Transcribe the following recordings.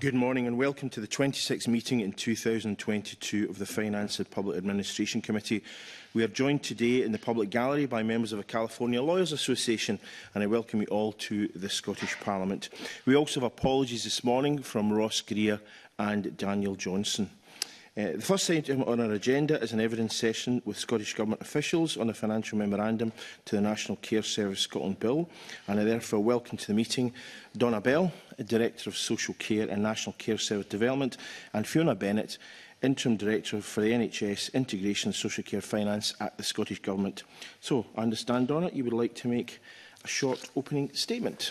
Good morning and welcome to the 26th meeting in 2022 of the Finance and Public Administration Committee. We are joined today in the public gallery by members of the California Lawyers Association and I welcome you all to the Scottish Parliament. We also have apologies this morning from Ross Greer and Daniel Johnson. Uh, the first item on our agenda is an evidence session with Scottish Government officials on a financial memorandum to the National Care Service Scotland Bill, and I therefore welcome to the meeting Donna Bell, Director of Social Care and National Care Service Development, and Fiona Bennett, Interim Director for the NHS Integration and Social Care Finance at the Scottish Government. So, I understand, Donna, you would like to make a short opening statement.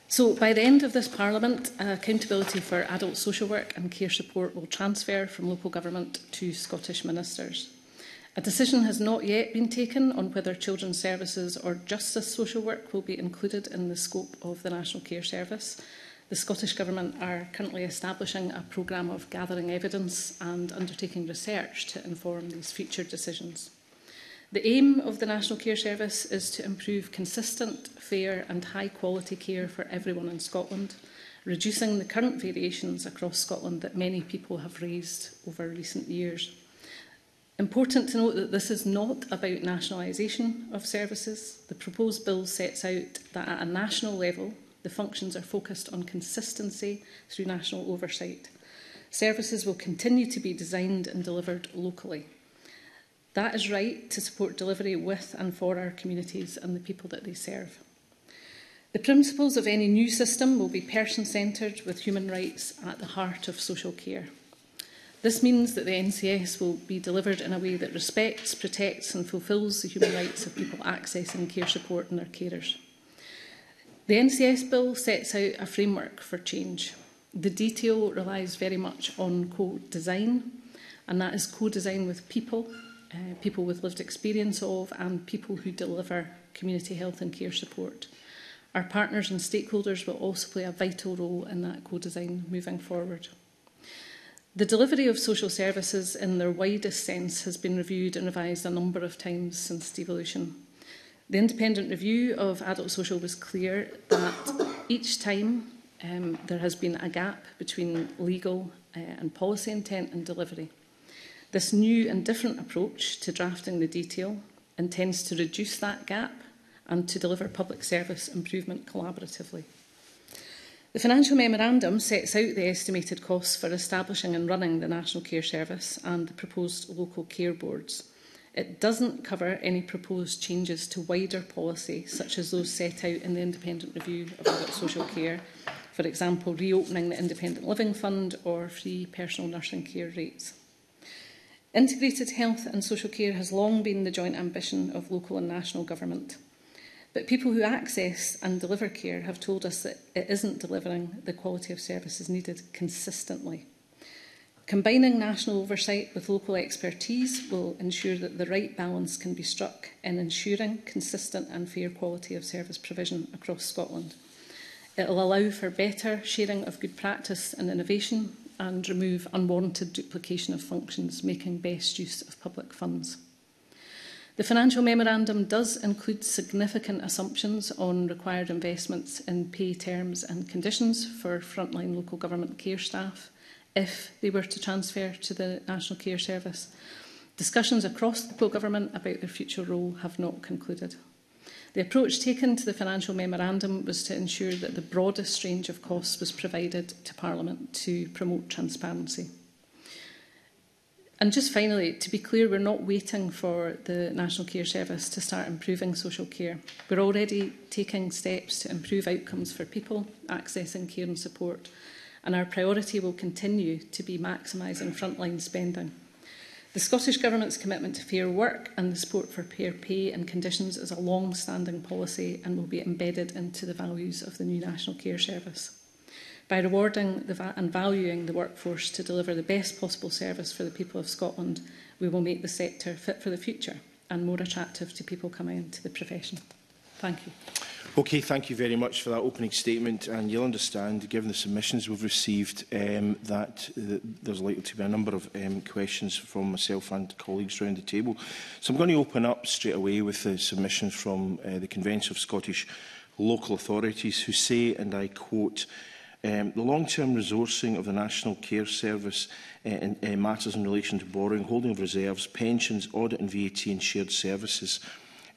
So by the end of this Parliament, uh, accountability for adult social work and care support will transfer from local government to Scottish ministers. A decision has not yet been taken on whether children's services or justice social work will be included in the scope of the National Care Service. The Scottish Government are currently establishing a programme of gathering evidence and undertaking research to inform these future decisions. The aim of the National Care Service is to improve consistent, fair and high quality care for everyone in Scotland, reducing the current variations across Scotland that many people have raised over recent years. Important to note that this is not about nationalisation of services. The proposed bill sets out that at a national level, the functions are focused on consistency through national oversight. Services will continue to be designed and delivered locally. That is right to support delivery with and for our communities and the people that they serve. The principles of any new system will be person-centred with human rights at the heart of social care. This means that the NCS will be delivered in a way that respects, protects and fulfils the human rights of people accessing care support and their carers. The NCS Bill sets out a framework for change. The detail relies very much on co-design, and that is co-design with people, uh, people with lived experience of and people who deliver community health and care support. Our partners and stakeholders will also play a vital role in that co-design moving forward. The delivery of social services in their widest sense has been reviewed and revised a number of times since devolution. The independent review of adult social was clear that each time um, there has been a gap between legal uh, and policy intent and delivery. This new and different approach to drafting the detail intends to reduce that gap and to deliver public service improvement collaboratively. The financial memorandum sets out the estimated costs for establishing and running the National Care Service and the proposed local care boards. It doesn't cover any proposed changes to wider policy, such as those set out in the independent review of adult social care, for example, reopening the independent living fund or free personal nursing care rates. Integrated health and social care has long been the joint ambition of local and national government. But people who access and deliver care have told us that it isn't delivering the quality of services needed consistently. Combining national oversight with local expertise will ensure that the right balance can be struck in ensuring consistent and fair quality of service provision across Scotland. It will allow for better sharing of good practice and innovation and remove unwarranted duplication of functions, making best use of public funds. The financial memorandum does include significant assumptions on required investments in pay terms and conditions for frontline local government care staff if they were to transfer to the National Care Service. Discussions across local government about their future role have not concluded. The approach taken to the financial memorandum was to ensure that the broadest range of costs was provided to Parliament to promote transparency. And just finally, to be clear, we're not waiting for the National Care Service to start improving social care. We're already taking steps to improve outcomes for people accessing care and support, and our priority will continue to be maximising frontline spending. The Scottish Government's commitment to fair work and the support for fair pay and conditions is a long-standing policy and will be embedded into the values of the new National Care Service. By rewarding va and valuing the workforce to deliver the best possible service for the people of Scotland, we will make the sector fit for the future and more attractive to people coming into the profession. Thank you. Okay, thank you very much for that opening statement. And you'll understand, given the submissions we've received, um, that uh, there's likely to be a number of um, questions from myself and colleagues around the table. So I'm going to open up straight away with the submissions from uh, the Convention of Scottish Local Authorities, who say, and I quote, um, the long-term resourcing of the National Care Service uh, in, uh, matters in relation to borrowing, holding of reserves, pensions, audit and VAT and shared services –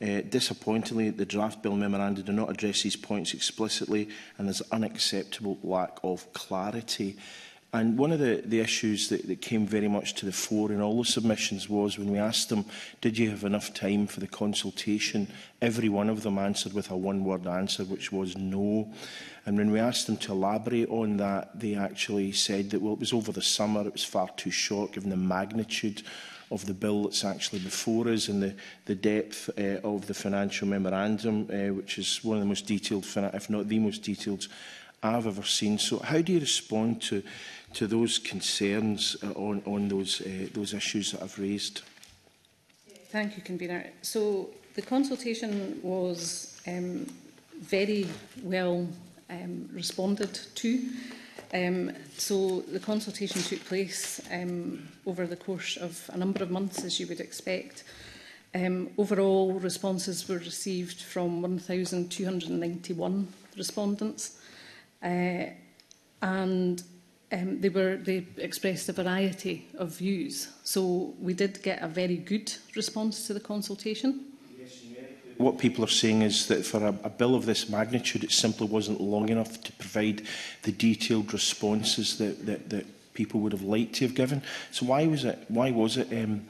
Uh, disappointingly, the draft bill memoranda do not address these points explicitly and there's an unacceptable lack of clarity. And one of the, the issues that, that came very much to the fore in all the submissions was when we asked them, did you have enough time for the consultation? Every one of them answered with a one-word answer, which was no. And when we asked them to elaborate on that, they actually said that, well, it was over the summer, it was far too short given the magnitude of the bill that's actually before us and the, the depth uh, of the financial memorandum, uh, which is one of the most detailed, if not the most detailed, I've ever seen. So how do you respond to, to those concerns uh, on, on those, uh, those issues that I've raised? Thank you, Convener. So the consultation was um, very well um, responded to. Um, so the consultation took place um, over the course of a number of months, as you would expect. Um, overall, responses were received from 1,291 respondents, uh, and um, they were they expressed a variety of views. So we did get a very good response to the consultation what people are saying is that for a, a bill of this magnitude, it simply wasn't long enough to provide the detailed responses that, that, that people would have liked to have given. So why was it, why was it um,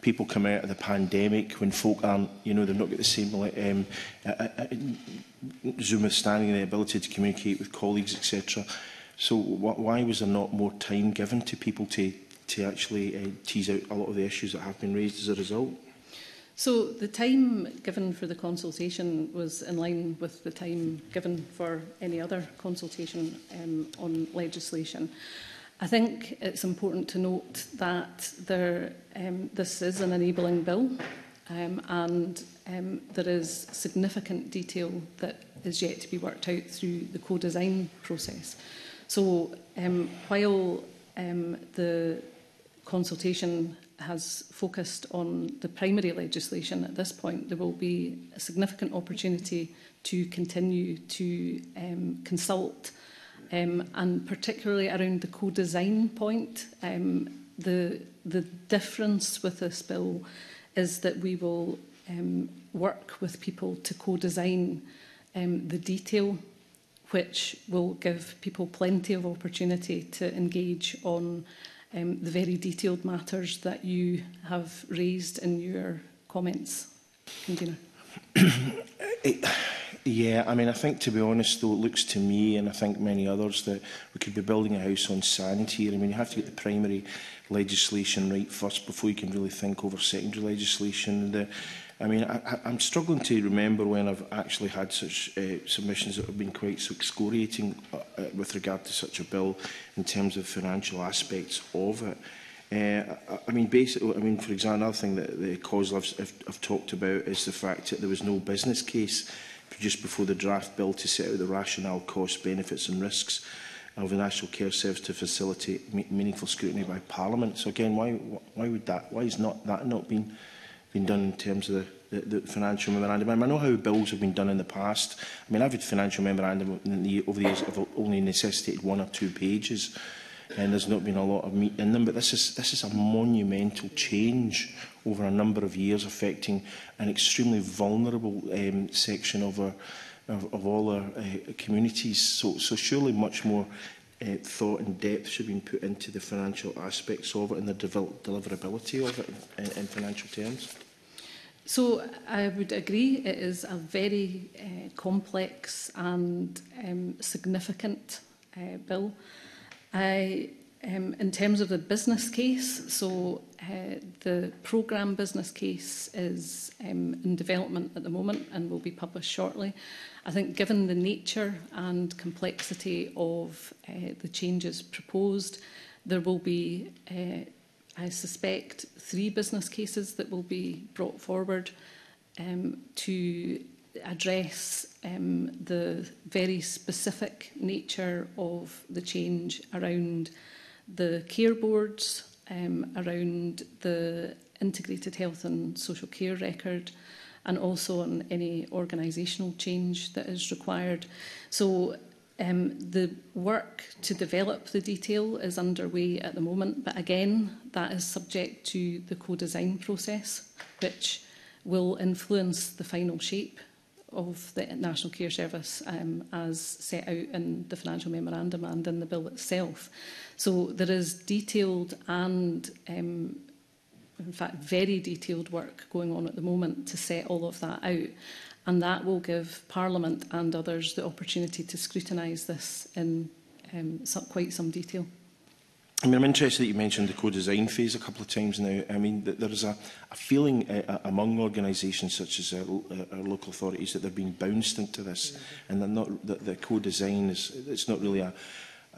people come out of the pandemic when folk aren't, you know, they've not got the same um, uh, uh, Zoom is standing the ability to communicate with colleagues, etc. So wh why was there not more time given to people to, to actually uh, tease out a lot of the issues that have been raised as a result? So the time given for the consultation was in line with the time given for any other consultation um, on legislation. I think it's important to note that there, um, this is an enabling bill um, and um, there is significant detail that is yet to be worked out through the co-design process. So um, while um, the consultation has focused on the primary legislation at this point, there will be a significant opportunity to continue to um, consult um, and particularly around the co-design point. Um, the, the difference with this bill is that we will um, work with people to co-design um, the detail which will give people plenty of opportunity to engage on um, the very detailed matters that you have raised in your comments. it, yeah, I mean, I think to be honest, though, it looks to me, and I think many others, that we could be building a house on sand here. I mean, you have to get the primary legislation right first before you can really think over secondary legislation. The, I mean, I, I'm struggling to remember when I've actually had such uh, submissions that have been quite so excoriating uh, uh, with regard to such a bill in terms of financial aspects of it. Uh, I, mean, basically, I mean, for example, another thing that the cause I've, have I've talked about is the fact that there was no business case just before the draft bill to set out the rationale, costs, benefits and risks of the National Care Service to facilitate meaningful scrutiny by Parliament. So again, why why would that? Why is not that not been been done in terms of the, the, the financial memorandum. And I know how bills have been done in the past. I mean, I've had financial memorandum the, over the years have only necessitated one or two pages, and there's not been a lot of meat in them. But this is, this is a monumental change over a number of years affecting an extremely vulnerable um, section of our of, of all our uh, communities. So, so surely much more uh, thought and depth should be put into the financial aspects of it and the devel deliverability of it in, in, in financial terms? So I would agree it is a very uh, complex and um, significant uh, bill. I Um, in terms of the business case, so uh, the programme business case is um, in development at the moment and will be published shortly. I think given the nature and complexity of uh, the changes proposed, there will be, uh, I suspect, three business cases that will be brought forward um, to address um, the very specific nature of the change around the care boards, um, around the integrated health and social care record, and also on any organisational change that is required. So um, the work to develop the detail is underway at the moment, but again, that is subject to the co-design process, which will influence the final shape of the National Care Service um, as set out in the financial memorandum and in the bill itself. So there is detailed and, um, in fact, very detailed work going on at the moment to set all of that out. And that will give Parliament and others the opportunity to scrutinise this in um, quite some detail. I mean, I'm interested that you mentioned the co-design phase a couple of times now. I mean, that there is a, a feeling uh, among organisations such as our, uh, our local authorities that they're being bounced into this, mm -hmm. and they're not. that the co-design is it's not really a,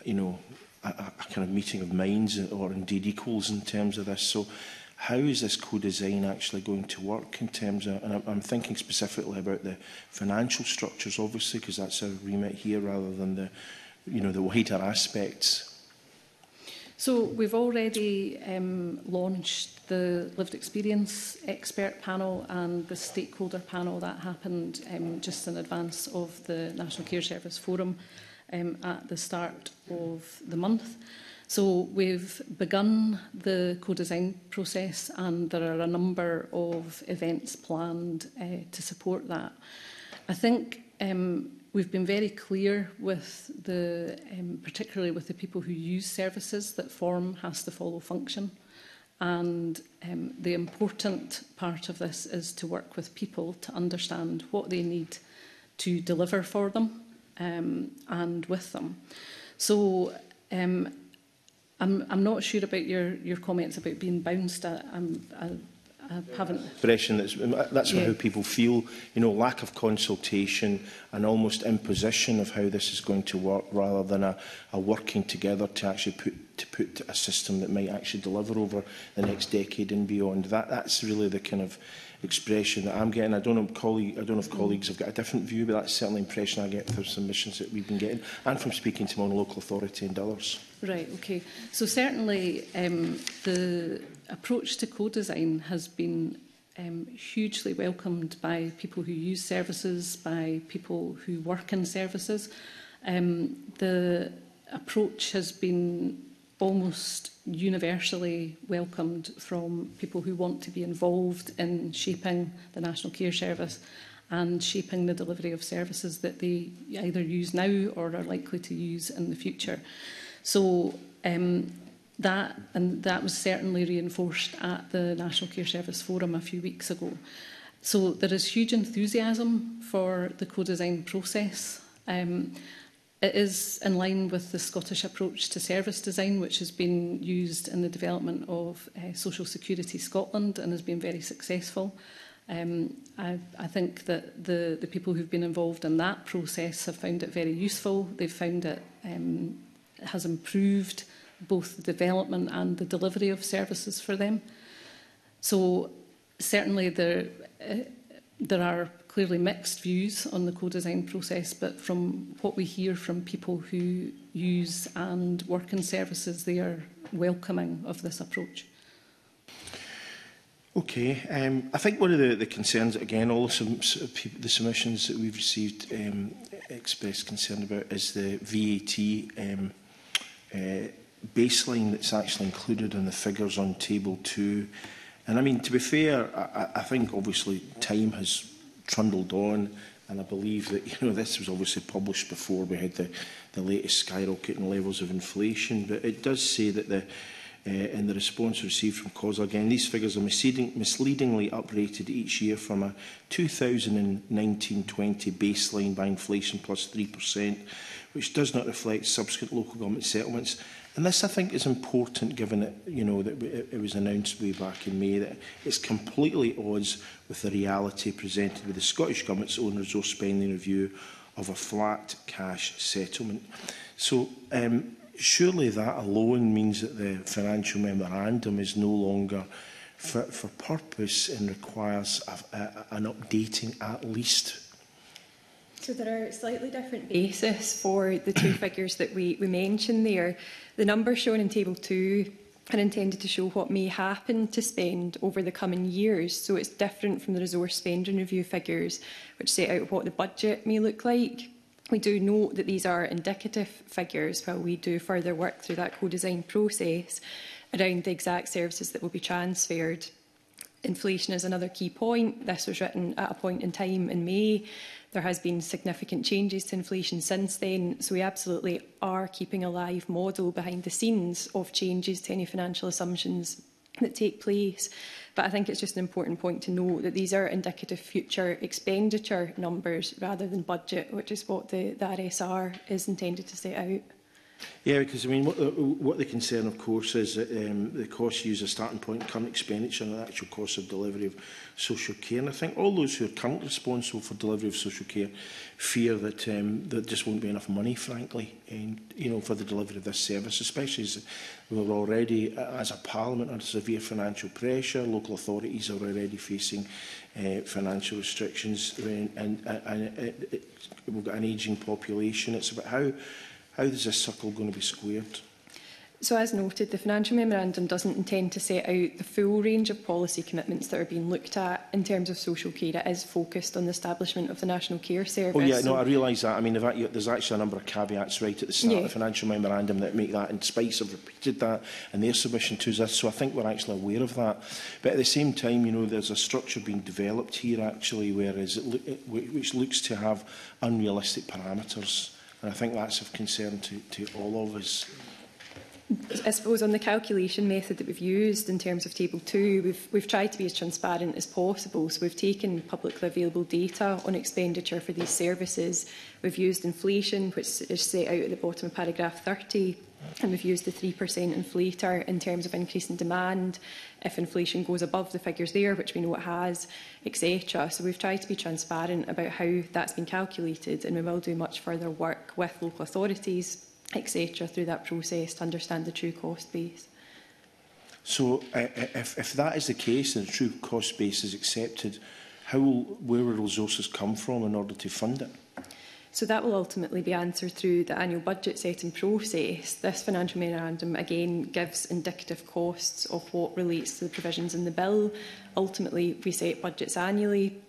you know, a, a kind of meeting of minds or indeed equals in terms of this. So, how is this co-design actually going to work in terms of, and I'm thinking specifically about the financial structures, obviously, because that's our remit here rather than the, you know, the wider aspects So we've already um, launched the lived experience expert panel and the stakeholder panel that happened um, just in advance of the National Care Service Forum um, at the start of the month. So we've begun the co-design process and there are a number of events planned uh, to support that. I think um, We've been very clear with the, um, particularly with the people who use services, that form has to follow function. And um, the important part of this is to work with people to understand what they need to deliver for them um, and with them. So um, I'm, I'm not sure about your, your comments about being bounced. I, I'm, I Uh, haven't... Expression that's, um, uh, that's yeah. how people feel, you know, lack of consultation and almost imposition of how this is going to work rather than a, a working together to actually put, to put a system that might actually deliver over the next decade and beyond. That, that's really the kind of expression that I'm getting. I don't know, I don't know if colleagues have got a different view, but that's certainly the impression I get from submissions that we've been getting and from speaking to my local authority and others. Right, okay. So certainly um, the approach to co-design has been um, hugely welcomed by people who use services, by people who work in services. Um, the approach has been almost universally welcomed from people who want to be involved in shaping the National Care Service and shaping the delivery of services that they either use now or are likely to use in the future. So um, that and that was certainly reinforced at the National Care Service Forum a few weeks ago. So there is huge enthusiasm for the co-design process. Um, It is in line with the Scottish approach to service design, which has been used in the development of uh, Social Security Scotland and has been very successful. Um, I, I think that the, the people who've been involved in that process have found it very useful. They've found it um, has improved both the development and the delivery of services for them. So certainly there, uh, there are clearly mixed views on the co-design process, but from what we hear from people who use and work in services, they are welcoming of this approach. Okay, um, I think one of the, the concerns, again, all some sum, the submissions that we've received um, expressed concern about is the VAT um, uh, baseline that's actually included in the figures on Table 2. And I mean, to be fair, I, I think obviously time has trundled on. And I believe that, you know, this was obviously published before we had the, the latest skyrocketing levels of inflation, but it does say that the, uh, in the response received from COSA. Again, these figures are misleading, misleadingly uprated each year from a 2019-20 baseline by inflation plus 3%, which does not reflect subsequent local government settlements And this, I think, is important given that, you know, that it, was announced way back in May that it's completely odds with the reality presented with the Scottish Government's own resource spending review of a flat cash settlement. So um, surely that alone means that the financial memorandum is no longer fit for purpose and requires a, a, an updating at least So there are slightly different bases for the two figures that we, we mentioned there. The numbers shown in Table 2 are intended to show what may happen to spend over the coming years, so it's different from the resource spending review figures, which set out what the budget may look like. We do note that these are indicative figures while we do further work through that co-design process around the exact services that will be transferred. Inflation is another key point. This was written at a point in time in May There has been significant changes to inflation since then, so we absolutely are keeping a live model behind the scenes of changes to any financial assumptions that take place. But I think it's just an important point to note that these are indicative future expenditure numbers rather than budget, which is what the, the RSR is intended to set out. Yeah, because I mean, what the, what the concern, of course, is that um, the cost use a starting point, current expenditure, and the actual cost of delivery of social care. And I think all those who are currently responsible for delivery of social care fear that um, there just won't be enough money, frankly, and, you know, for the delivery of this service, especially as we're already, uh, as a parliament, under severe financial pressure. Local authorities are already facing uh, financial restrictions, and, and, and, and we've got an ageing population. It's about how How is this circle going to be squared? So as noted, the financial memorandum doesn't intend to set out the full range of policy commitments that are being looked at in terms of social care. It is focused on the establishment of the National Care Service. Oh yeah, no, I realise that. I mean, there's actually a number of caveats right at the start yeah. of the financial memorandum that make that, and Spice have repeated that in their submission to us, so I think we're actually aware of that. But at the same time, you know, there's a structure being developed here actually, whereas it, eh, which looks to have unrealistic parameters. And I think that's of concern to, to all of us. I suppose on the calculation method that we've used in terms of Table 2, we've, we've tried to be as transparent as possible. So we've taken publicly available data on expenditure for these services. We've used inflation, which is set out at the bottom of paragraph 30, and we've used the 3% inflator in terms of increasing demand if inflation goes above the figures there, which we know it has, etc. So we've tried to be transparent about how that's been calculated and we will do much further work with local authorities, etc. through that process to understand the true cost base. So uh, uh, if, if that is the case and the true cost base is accepted, how will, where will resources come from in order to fund it? So that will ultimately be answered through the annual budget setting process. This financial memorandum again gives indicative costs of what relates to the provisions in the bill. Ultimately, we set budgets annually.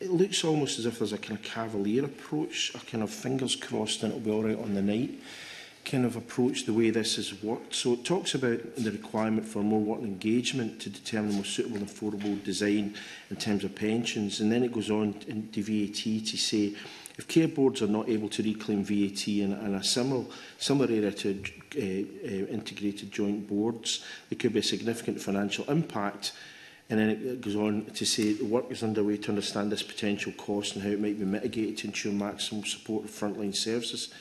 it looks almost as if there's a kind of cavalier approach, a kind of fingers crossed and it'll be all right on the night kind of approach the way this is worked. So it talks about the requirement for more work engagement to determine the most suitable and affordable design in terms of pensions. And then it goes on in DVAT to say If care boards are not able to reclaim VAT in, in a similar, similar area to uh, uh, integrated joint boards, there could be a significant financial impact And then it goes on to say the work is underway to understand this potential cost and how it might be mitigated to ensure maximum support of frontline services.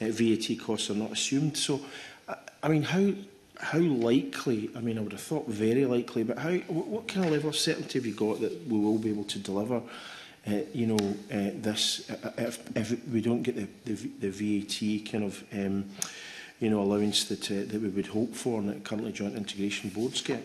Uh, eh, VAT costs are not assumed. So, I, I mean, how how likely, I mean, I would have thought very likely, but how, what, kind of level of certainty have you got that we will be able to deliver uh, you know, uh, this, uh, uh, if, if we don't get the, the, the VAT kind of, um, you know, allowance that, uh, that we would hope for and that currently joint integration boards get.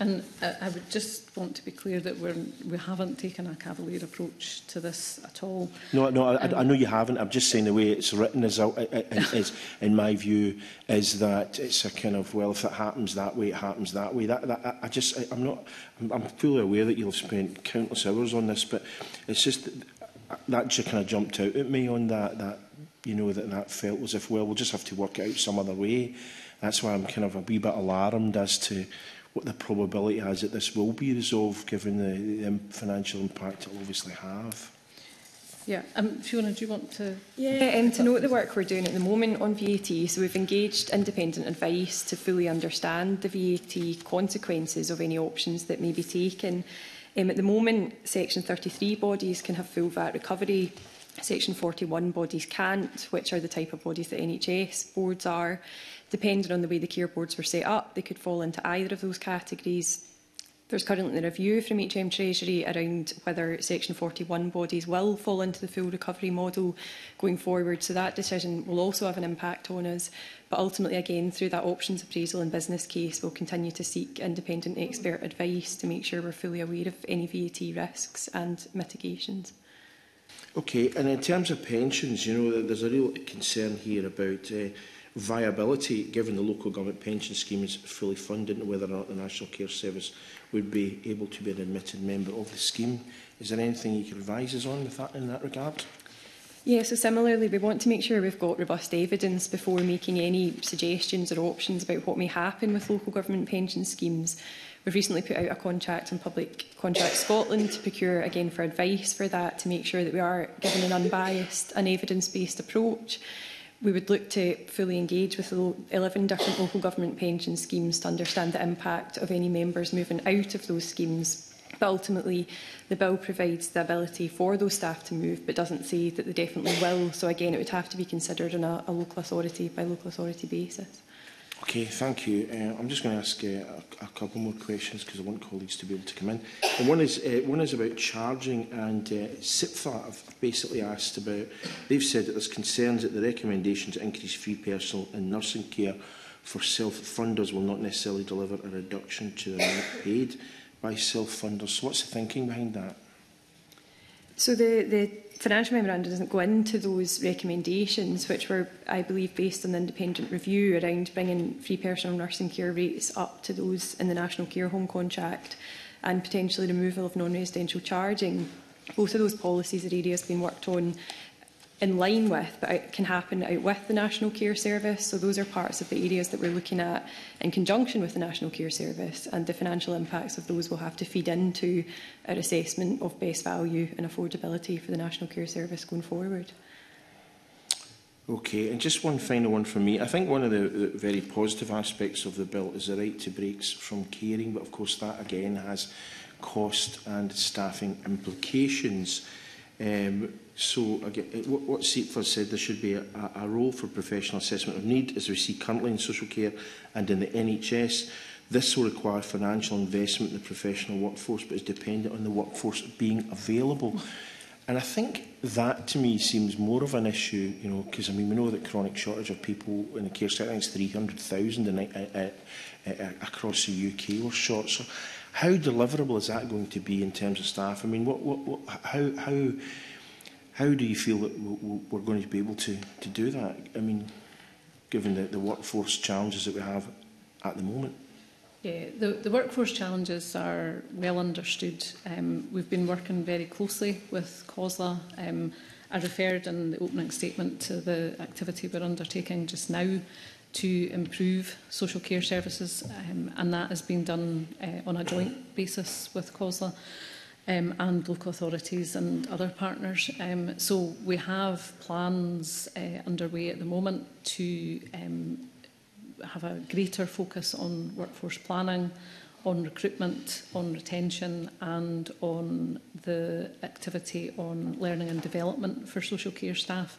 And uh, I would just want to be clear that we're, we haven't taken a cavalier approach to this at all. No, no, I, um, I know you haven't. I'm just saying the way it's written is, uh, uh, uh, is, in my view, is that it's a kind of, well, if it happens that way, it happens that way. That, that I just, I, I'm not, I'm, I'm fully aware that you'll have spent countless hours on this, but it's just, that just kind of jumped out at me on that, that you know, that that felt as if, well, we'll just have to work out some other way. That's why I'm kind of a wee bit alarmed as to what the probability is that this will be resolved given the, the financial impact it will obviously have. Yeah, um, Fiona, do you want to? Yeah, um, to note the work we're doing at the moment on VAT. So we've engaged independent advice to fully understand the VAT consequences of any options that may be taken. Um, at the moment, Section 33 bodies can have full VAT recovery. Section 41 bodies can't, which are the type of bodies that NHS boards are. Depending on the way the care boards were set up, they could fall into either of those categories. There's currently a review from HM Treasury around whether Section 41 bodies will fall into the full recovery model going forward, so that decision will also have an impact on us. But ultimately, again, through that options appraisal and business case, we'll continue to seek independent expert advice to make sure we're fully aware of any VAT risks and mitigations. Okay, and in terms of pensions, you know, there's a real concern here about uh, viability, given the local government pension scheme is fully funded, and whether or not the National Care Service would be able to be an admitted member of the scheme. Is there anything you can advise us on with that, in that regard? Yeah, so similarly, we want to make sure we've got robust evidence before making any suggestions or options about what may happen with local government pension schemes. We've recently put out a contract on Public Contract Scotland to procure again for advice for that to make sure that we are given an unbiased and evidence-based approach we would look to fully engage with the 11 different local government pension schemes to understand the impact of any members moving out of those schemes. But ultimately, the bill provides the ability for those staff to move, but doesn't say that they definitely will. So again, it would have to be considered on a, a local authority by local authority basis. Okay, thank you. Uh, I'm just going to ask uh, a, a couple more questions because I want colleagues to be able to come in. And one is uh, one is about charging and uh, SIPFA. have basically asked about. They've said that there's concerns that the recommendation to increase fee personal and nursing care for self-funders will not necessarily deliver a reduction to the amount paid by self-funders. So what's the thinking behind that? So the, the financial memorandum doesn't go into those recommendations, which were, I believe, based on the independent review around bringing free personal nursing care rates up to those in the National Care Home Contract and potentially removal of non-residential charging. Both of those policies are areas being worked on in line with, but it can happen out with the National Care Service. So those are parts of the areas that we're looking at in conjunction with the National Care Service, and the financial impacts of those will have to feed into our assessment of base value and affordability for the National Care Service going forward. Okay, and just one final one for me. I think one of the, the very positive aspects of the bill is the right to breaks from caring, but of course that again has cost and staffing implications. Um, So again, what, what Seatford said, there should be a, a role for professional assessment of need, as we see currently in social care and in the NHS. This will require financial investment in the professional workforce, but is dependent on the workforce being available. And I think that to me seems more of an issue, you know, because I mean we know that chronic shortage of people in the care sector is 300,000 uh, uh, uh, across the UK or short. So how deliverable is that going to be in terms of staff? I mean, what, what, what, how, how How do you feel that we're going to be able to, to do that? I mean, given the, the workforce challenges that we have at the moment. Yeah, the, the workforce challenges are well understood. Um, we've been working very closely with COSLA. Um, I referred in the opening statement to the activity we're undertaking just now to improve social care services, um, and that has been done uh, on a joint basis with COSLA um, and local authorities and other partners. Um, so we have plans uh, underway at the moment to um, have a greater focus on workforce planning, on recruitment, on retention and on the activity on learning and development for social care staff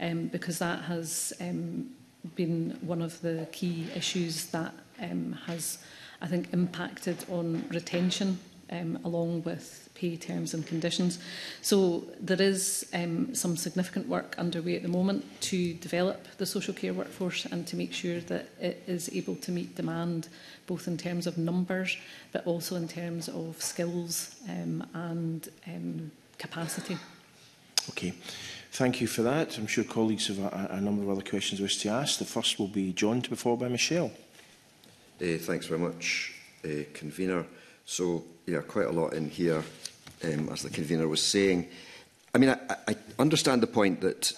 um, because that has um, been one of the key issues that um, has, I think, impacted on retention um, along with pay terms and conditions. So there is um, some significant work underway at the moment to develop the social care workforce and to make sure that it is able to meet demand both in terms of numbers but also in terms of skills um, and um, capacity. Okay. Thank you for that. I'm sure colleagues have a, a number of other questions wish to ask. The first will be joined before by Michelle. Uh, thanks very much, uh, convener. So, yeah, quite a lot in here, um, as the convener was saying. I mean, I, I understand the point that,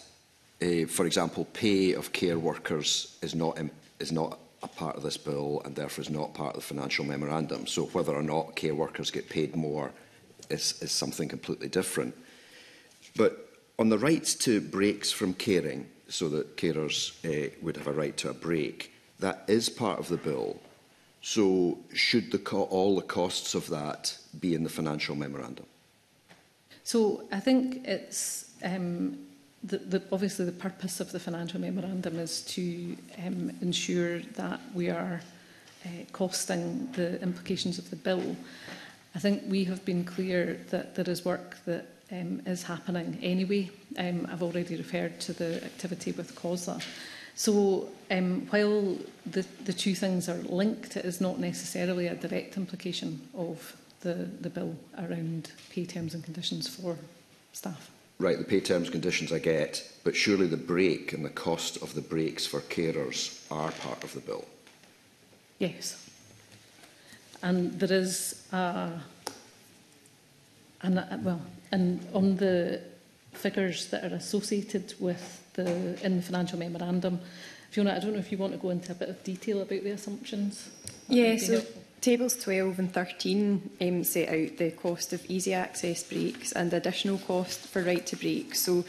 uh, for example, pay of care workers is not, is not a part of this bill and therefore is not part of the financial memorandum. So whether or not care workers get paid more is, is something completely different. But on the rights to breaks from caring, so that carers uh, would have a right to a break, that is part of the bill. So should the all the costs of that be in the financial memorandum? So I think it's um, the, the, obviously the purpose of the financial memorandum is to um, ensure that we are uh, costing the implications of the bill. I think we have been clear that there is work that um, is happening anyway. Um, I've already referred to the activity with COSA. So um, while the, the two things are linked, it is not necessarily a direct implication of the, the bill around pay terms and conditions for staff. Right, the pay terms and conditions I get, but surely the break and the cost of the breaks for carers are part of the bill. Yes. And there is a, an, a well, and on the figures that are associated with the, in the financial memorandum. Fiona, I don't know if you want to go into a bit of detail about the assumptions. Yeah, so tables 12 and 13 um, set out the cost of easy access breaks and the additional cost for right to break. So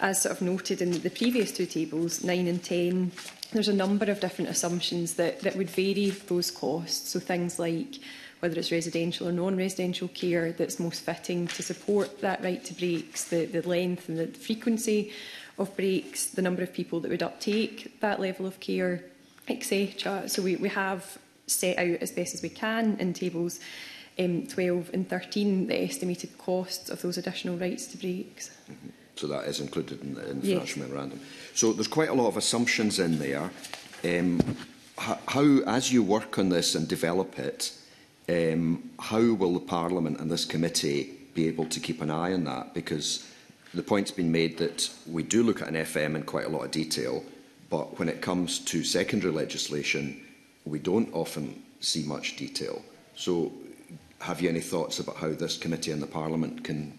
as sort of noted in the previous two tables, 9 and 10, there's a number of different assumptions that, that would vary those costs. So things like whether it's residential or non-residential care that's most fitting to support that right to breaks, the, the length and the frequency of breaks, the number of people that would uptake that level of care, etc. So we, we have set out as best as we can in tables um, 12 and 13 the estimated costs of those additional rights to breaks. Mm-hmm. So that is included in the, in the yes. memorandum. So there's quite a lot of assumptions in there. Um, how, as you work on this and develop it, um, how will the Parliament and this committee be able to keep an eye on that? Because The point's been made that we do look at an FM in quite a lot of detail, but when it comes to secondary legislation, we don't often see much detail. So have you any thoughts about how this committee and the Parliament can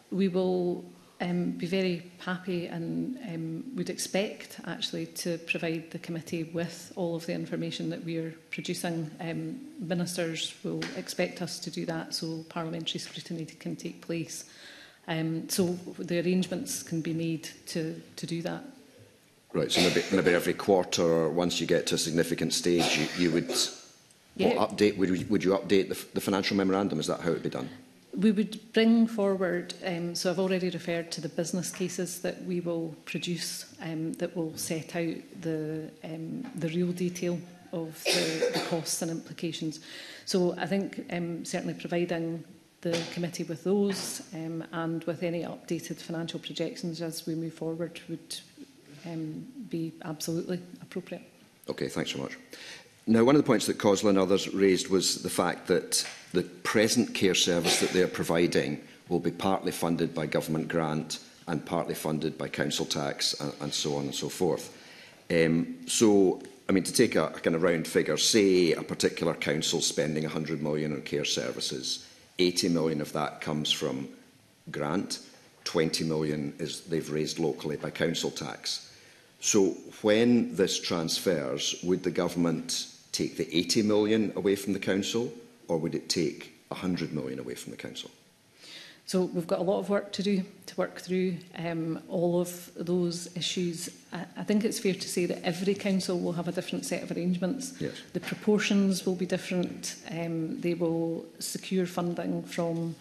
we will um, be very happy and um, would expect actually to provide the committee with all of the information that we are producing. Um, ministers will expect us to do that so parliamentary scrutiny can take place. Um, so the arrangements can be made to, to do that. Right, so maybe, maybe every quarter or once you get to a significant stage, you, you would... Yeah. What update would you, would you update the, the financial memorandum? Is that how it would be done? We would bring forward, um, so I've already referred to the business cases that we will produce um, that will set out the, um, the real detail of the, the costs and implications. So I think um, certainly providing the committee with those um, and with any updated financial projections as we move forward would um, be absolutely appropriate. Okay, thanks so much. Now, one of the points that Cosla and others raised was the fact that the present care service that they are providing will be partly funded by government grant and partly funded by council tax and, and so on and so forth. Um, so, I mean, to take a, a kind of round figure, say a particular council spending 100 million on care services, 80 million of that comes from grant, 20 million is they've raised locally by council tax. So when this transfers, would the government take the 80 million away from the council or would it take 100 million away from the council? So we've got a lot of work to do to work through um, all of those issues. I, I think it's fair to say that every council will have a different set of arrangements. Yes. The proportions will be different. Um, they will secure funding from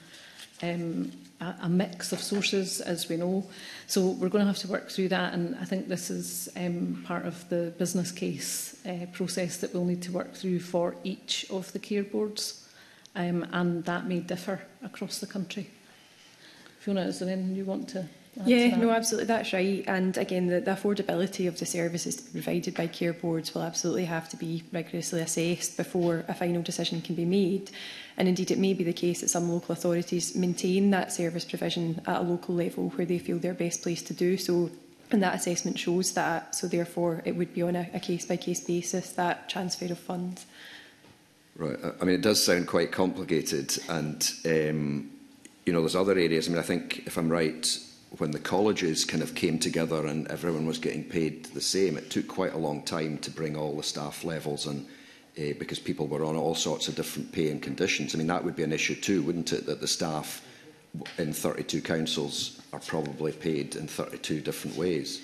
um, a, a mix of sources, as we know. So we're going to have to work through that, and I think this is um, part of the business case uh, process that we'll need to work through for each of the care boards, um, and that may differ across the country. Fiona, is there anything you want to... Yeah, no, absolutely, that's right. And again, the, the affordability of the services provided by care boards will absolutely have to be rigorously assessed before a final decision can be made. And indeed, it may be the case that some local authorities maintain that service provision at a local level where they feel they're best placed to do so. And that assessment shows that. So therefore, it would be on a, a case by case basis that transfer of funds. Right. I mean, it does sound quite complicated, and um, you know, there's other areas. I mean, I think if I'm right, when the colleges kind of came together and everyone was getting paid the same, it took quite a long time to bring all the staff levels and uh, because people were on all sorts of different pay and conditions. I mean, that would be an issue too, wouldn't it, that the staff in 32 councils are probably paid in 32 different ways?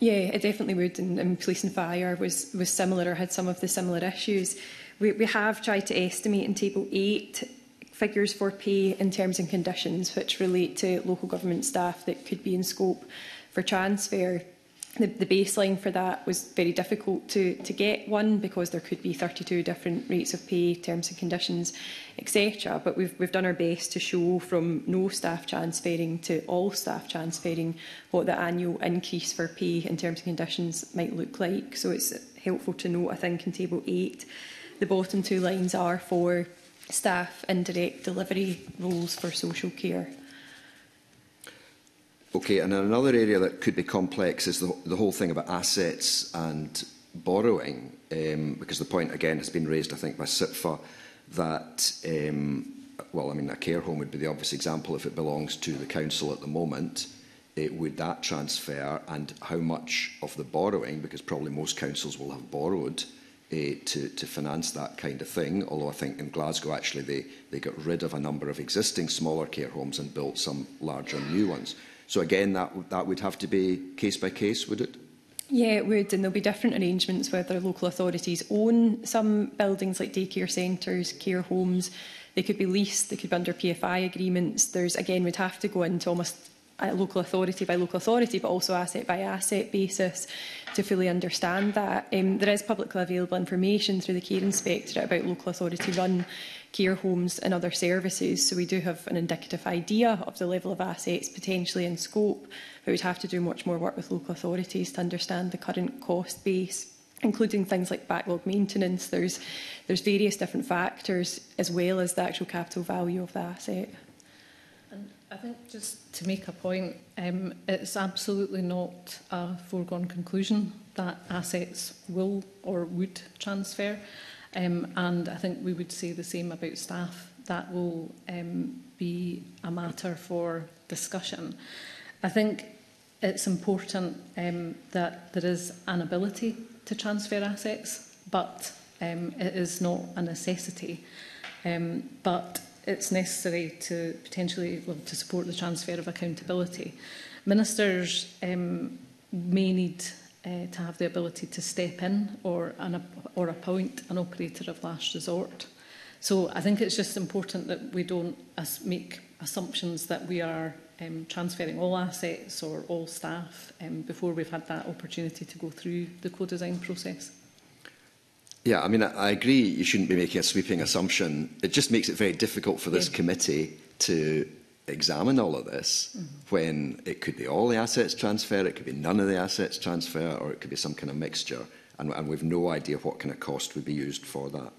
Yeah, it definitely would, and, and police and fire was, was similar or had some of the similar issues. We, we have tried to estimate in Table 8 figures for pay in terms and conditions which relate to local government staff that could be in scope for transfer. The, the baseline for that was very difficult to, to get one because there could be 32 different rates of pay, terms and conditions, etc. But we've, we've done our best to show from no staff transferring to all staff transferring what the annual increase for pay in terms and conditions might look like. So it's helpful to note, I think, in Table 8, the bottom two lines are for staff in direct delivery roles for social care. Okay, and another area that could be complex is the, the whole thing about assets and borrowing, um, because the point again has been raised, I think, by SIPFA that, um, well, I mean, a care home would be the obvious example if it belongs to the council at the moment. It, would that transfer and how much of the borrowing, because probably most councils will have borrowed uh, to, to finance that kind of thing, although I think in Glasgow actually they, they got rid of a number of existing smaller care homes and built some larger new ones. So again, that, that would have to be case by case, would it? Yeah, it would, and there'll be different arrangements whether local authorities own some buildings like daycare centres, care homes. They could be leased, they could be under PFI agreements. There's, again, we'd have to go into almost at local authority by local authority, but also asset by asset basis to fully understand that. Um, there is publicly available information through the Care Inspectorate about local authority run care homes and other services. So we do have an indicative idea of the level of assets potentially in scope, but we'd have to do much more work with local authorities to understand the current cost base including things like backlog maintenance. There's, there's various different factors as well as the actual capital value of the asset. I think just to make a point, um, it's absolutely not a foregone conclusion that assets will or would transfer. Um, and I think we would say the same about staff. That will um, be a matter for discussion. I think it's important um, that there is an ability to transfer assets, but um, it is not a necessity. Um, but it's necessary to potentially well, to support the transfer of accountability. Ministers um, may need uh, to have the ability to step in or, an, or appoint an operator of last resort. So I think it's just important that we don't as make assumptions that we are um, transferring all assets or all staff um, before we've had that opportunity to go through the co-design process. Yeah, I mean, I, I agree you shouldn't be making a sweeping assumption. It just makes it very difficult for this yeah. committee to examine all of this mm -hmm. when it could be all the assets transfer, it could be none of the assets transfer, or it could be some kind of mixture. And, and we've no idea what kind of cost would be used for that.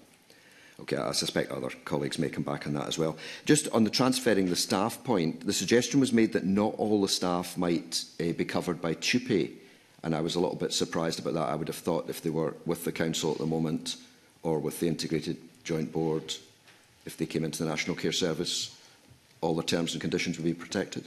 Okay, I suspect other colleagues may come back on that as well. Just on the transferring the staff point, the suggestion was made that not all the staff might uh, be covered by TUPE And I was a little bit surprised about that. I would have thought if they were with the council at the moment or with the integrated joint board, if they came into the National Care Service, all the terms and conditions would be protected.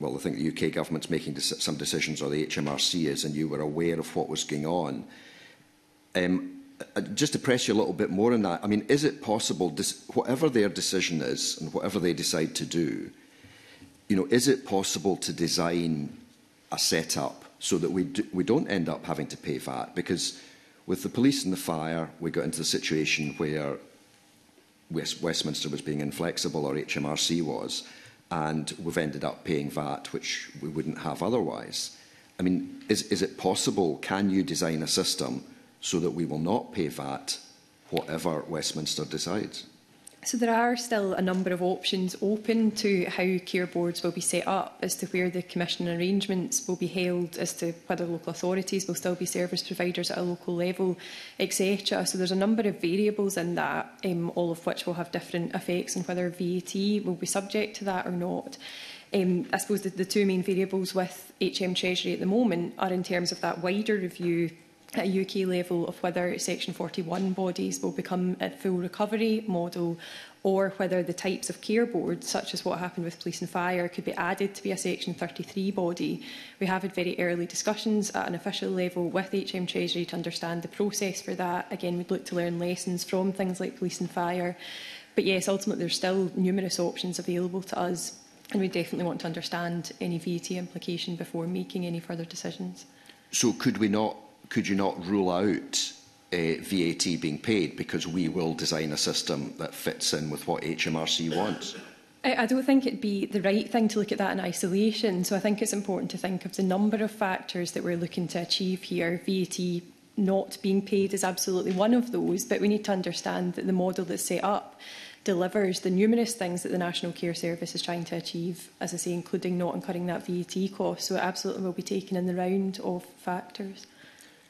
well, I think the UK government's making some decisions, or the HMRC is, and you were aware of what was going on. Um, uh, just to press you a little bit more on that, I mean, is it possible, whatever their decision is and whatever they decide to do, you know, is it possible to design a setup so that we, do, we don't end up having to pay VAT? Because With the police and the fire, we got into the situation where West Westminster was being inflexible, or HMRC was, and we've ended up paying VAT, which we wouldn't have otherwise. I mean, is, is it possible, can you design a system so that we will not pay VAT, whatever Westminster decides? So there are still a number of options open to how care boards will be set up as to where the commission arrangements will be held, as to whether local authorities will still be service providers at a local level, etc. So there's a number of variables in that, um, all of which will have different effects on whether VAT will be subject to that or not. Um, I suppose the, the two main variables with HM Treasury at the moment are in terms of that wider review at UK level of whether Section 41 bodies will become a full recovery model or whether the types of care boards, such as what happened with police and fire, could be added to be a Section 33 body. We have had very early discussions at an official level with HM Treasury to understand the process for that. Again, we'd look to learn lessons from things like police and fire. But yes, ultimately, there's still numerous options available to us, and we definitely want to understand any VAT implication before making any further decisions. So could we not could you not rule out uh, eh, VAT being paid because we will design a system that fits in with what HMRC wants? I, I don't think it'd be the right thing to look at that in isolation. So I think it's important to think of the number of factors that we're looking to achieve here. VAT not being paid is absolutely one of those, but we need to understand that the model that's set up delivers the numerous things that the National Care Service is trying to achieve, as I say, including not incurring that VAT cost. So it absolutely will be taken in the round of factors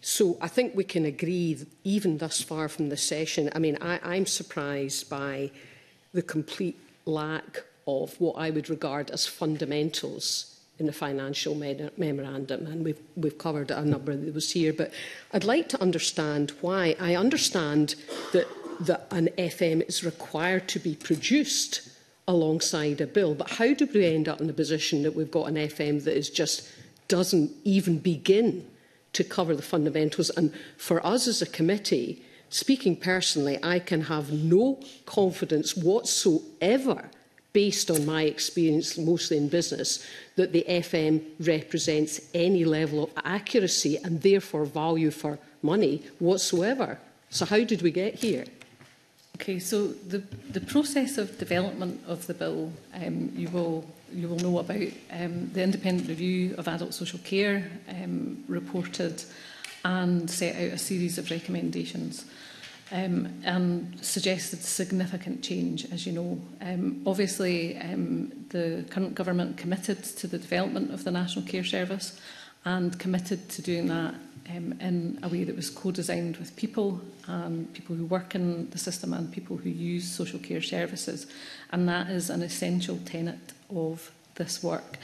So I think we can agree, even thus far from the session, I mean, I, I'm surprised by the complete lack of what I would regard as fundamentals in the financial me memorandum, and we've, we've covered a number of those here. But I'd like to understand why. I understand that, that an FM is required to be produced alongside a bill, but how do we end up in the position that we've got an FM that is just doesn't even begin to cover the fundamentals? And for us as a committee, speaking personally, I can have no confidence whatsoever based on my experience mostly in business, that the FM represents any level of accuracy and therefore value for money whatsoever. So how did we get here? Okay, so the, the process of development of the bill, um, you, will, you will know about um, the Independent Review of Adult Social Care um, reported and set out a series of recommendations um, and suggested significant change, as you know. Um, obviously, um, the current government committed to the development of the National Care Service and committed to doing that um, in a way that was co-designed with people, um, people who work in the system and people who use social care services. And that is an essential tenet of this work.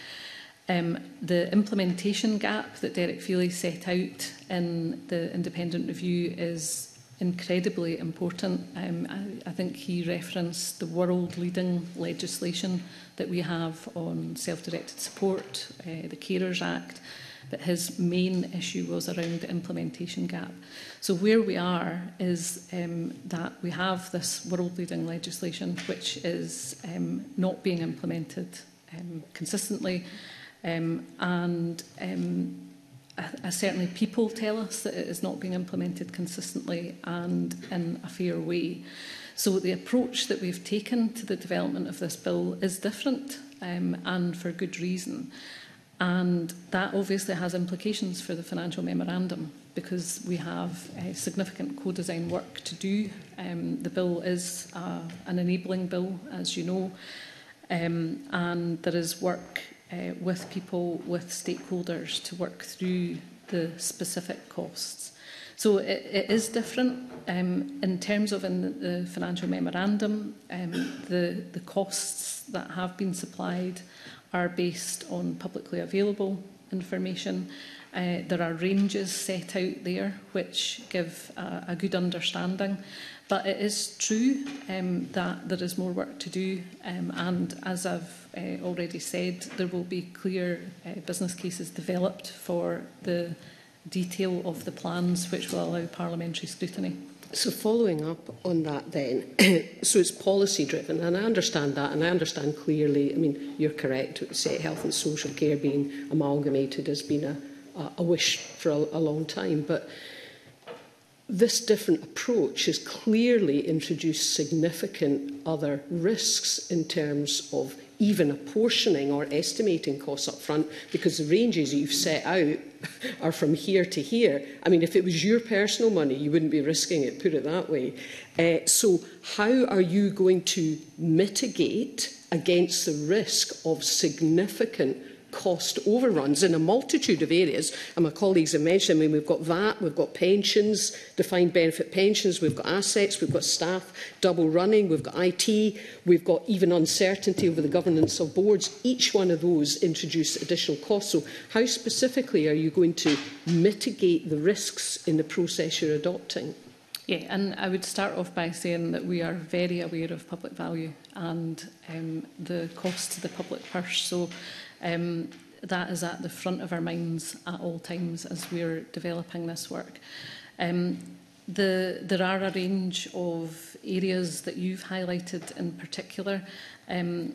Um, the implementation gap that Derek Feely set out in the independent review is incredibly important. Um, I, I think he referenced the world-leading legislation that we have on self-directed support, uh, the Carers Act, but his main issue was around the implementation gap. So where we are is um, that we have this world-leading legislation which is um, not being implemented um, consistently um, and um, I, I certainly people tell us that it is not being implemented consistently and in a fair way. So the approach that we've taken to the development of this bill is different um, and for good reason. And that obviously has implications for the financial memorandum because we have uh, significant co-design work to do. Um, the bill is uh, an enabling bill, as you know, um, and there is work uh, with people, with stakeholders to work through the specific costs. So it, it is different um, in terms of in the, the financial memorandum, um, the, the costs that have been supplied are based on publicly available information. Uh, there are ranges set out there which give a, a good understanding. But it is true um, that there is more work to do, um, and as I've uh, already said, there will be clear uh, business cases developed for the detail of the plans, which will allow parliamentary scrutiny. So following up on that then, so it's policy driven and I understand that and I understand clearly, I mean, you're correct, say eh, health and social care being amalgamated has been a, a wish for a, a long time, but this different approach has clearly introduced significant other risks in terms of even apportioning or estimating costs up front because the ranges you've set out are from here to here. I mean, if it was your personal money, you wouldn't be risking it, put it that way. Uh, so how are you going to mitigate against the risk of significant cost overruns in a multitude of areas. And my colleagues have mentioned, I mean, we've got VAT, we've got pensions, defined benefit pensions, we've got assets, we've got staff, double running, we've got IT, we've got even uncertainty over the governance of boards. Each one of those introduce additional costs. So how specifically are you going to mitigate the risks in the process you're adopting? Yeah, and I would start off by saying that we are very aware of public value and um, the cost to the public purse. So um, that is at the front of our minds at all times as we're developing this work. Um, the, there are a range of areas that you've highlighted in particular. Um,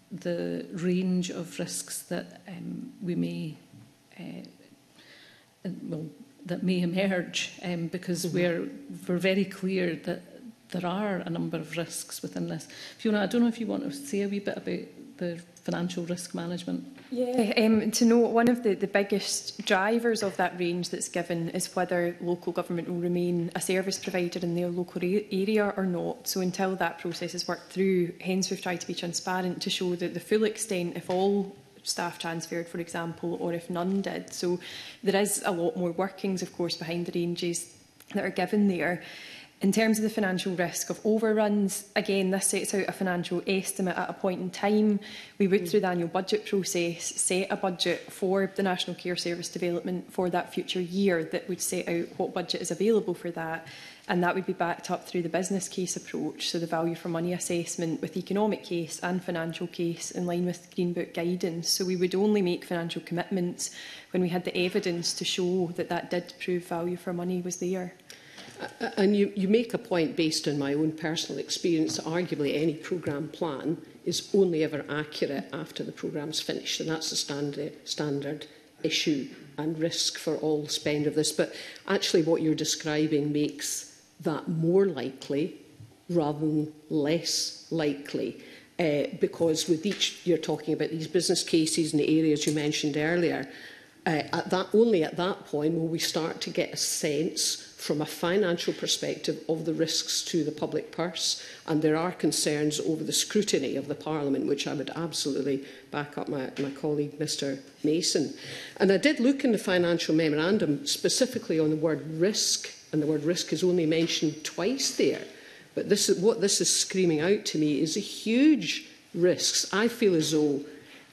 the range of risks that um, we may uh, well, that may emerge um, because mm-hmm. we're, we're very clear that there are a number of risks within this. Fiona, I don't know if you want to say a wee bit about the financial risk management Yeah, um, to note, one of the, the biggest drivers of that range that's given is whether local government will remain a service provider in their local area or not. So until that process is worked through, hence we've tried to be transparent to show that the full extent, if all staff transferred, for example, or if none did. So there is a lot more workings, of course, behind the ranges that are given there. In terms of the financial risk of overruns, again, this sets out a financial estimate at a point in time. We went mm. through the annual budget process, set a budget for the National Care Service development for that future year that would set out what budget is available for that. And that would be backed up through the business case approach, so the value for money assessment with economic case and financial case in line with Green Book guidance. So we would only make financial commitments when we had the evidence to show that that did prove value for money was there. And you, you make a point based on my own personal experience that arguably any programme plan is only ever accurate after the programme's finished, and that's the standard, standard issue and risk for all spend of this. But actually what you're describing makes that more likely rather than less likely. Uh, because with each, you're talking about these business cases and the areas you mentioned earlier, uh, at that, only at that point will we start to get a sense from a financial perspective of the risks to the public purse. And there are concerns over the scrutiny of the Parliament, which I would absolutely back up my, my colleague, Mr Mason. And I did look in the financial memorandum specifically on the word risk, and the word risk is only mentioned twice there. But this is, what this is screaming out to me is a huge risks. I feel as though,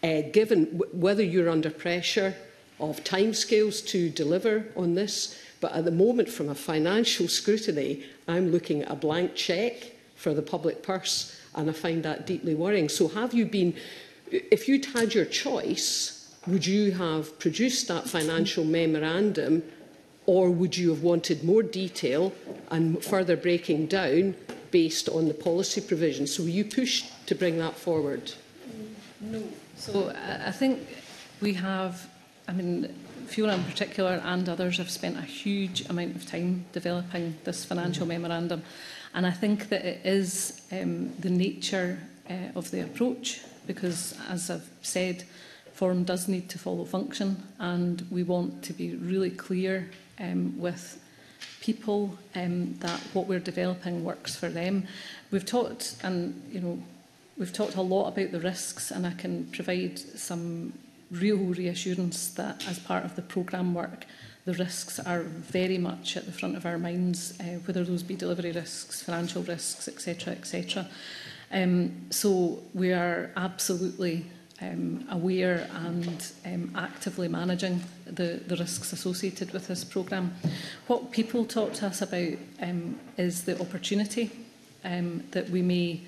uh, given whether you're under pressure of timescales to deliver on this. But at the moment, from a financial scrutiny, I'm looking at a blank cheque for the public purse, and I find that deeply worrying. So have you been, if you'd had your choice, would you have produced that financial memorandum or would you have wanted more detail and further breaking down based on the policy provisions? So were you pushed to bring that forward? No. So I think we have I mean, Fiona in particular and others have spent a huge amount of time developing this financial mm. memorandum. And I think that it is um, the nature uh, of the approach, because as I've said, form does need to follow function, and we want to be really clear um, with people um, that what we're developing works for them. We've talked, and you know, we've talked a lot about the risks, and I can provide some real reassurance that as part of the programme work, the risks are very much at the front of our minds, uh, whether those be delivery risks, financial risks, etc., etc. Um, so we are absolutely um, aware and um, actively managing the, the risks associated with this programme. What people talk to us about um, is the opportunity um, that we may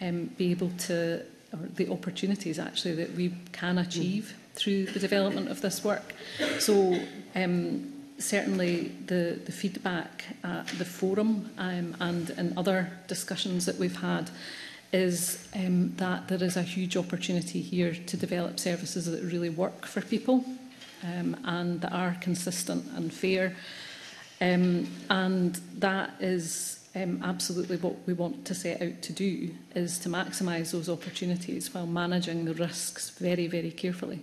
um, be able to or the opportunities actually that we can mm-hmm. achieve through the development of this work. So um, certainly the, the feedback at the forum um, and in other discussions that we've had is um, that there is a huge opportunity here to develop services that really work for people um, and that are consistent and fair. Um, and that is um, absolutely what we want to set out to do is to maximise those opportunities while managing the risks very, very carefully.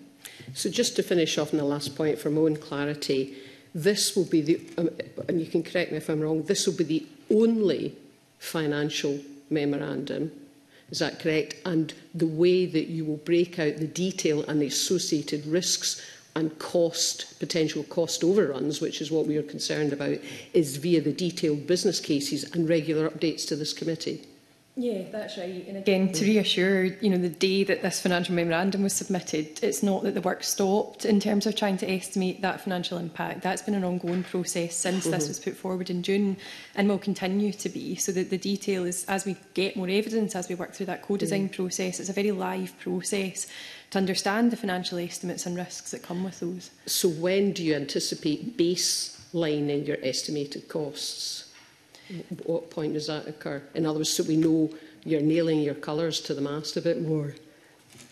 So just to finish off on the last point for more clarity, this will be the, um, and you can correct me if I'm wrong, this will be the only financial memorandum Is that correct? And the way that you will break out the detail and the associated risks and cost, potential cost overruns, which is what we are concerned about, is via the detailed business cases and regular updates to this committee. Yeah, that's right. And again, to reassure, you know, the day that this financial memorandum was submitted, it's not that the work stopped in terms of trying to estimate that financial impact. That's been an ongoing process since mm -hmm. this mm-hmm. was put forward in June and will continue to be. So that the detail is, as we get more evidence, as we work through that co-design mm -hmm. process, it's a very live process to understand the financial estimates and risks that come with those. So when do you anticipate baselining your estimated costs? what point does that occur? In other words, so we know you're nailing your colours to the mast a bit more.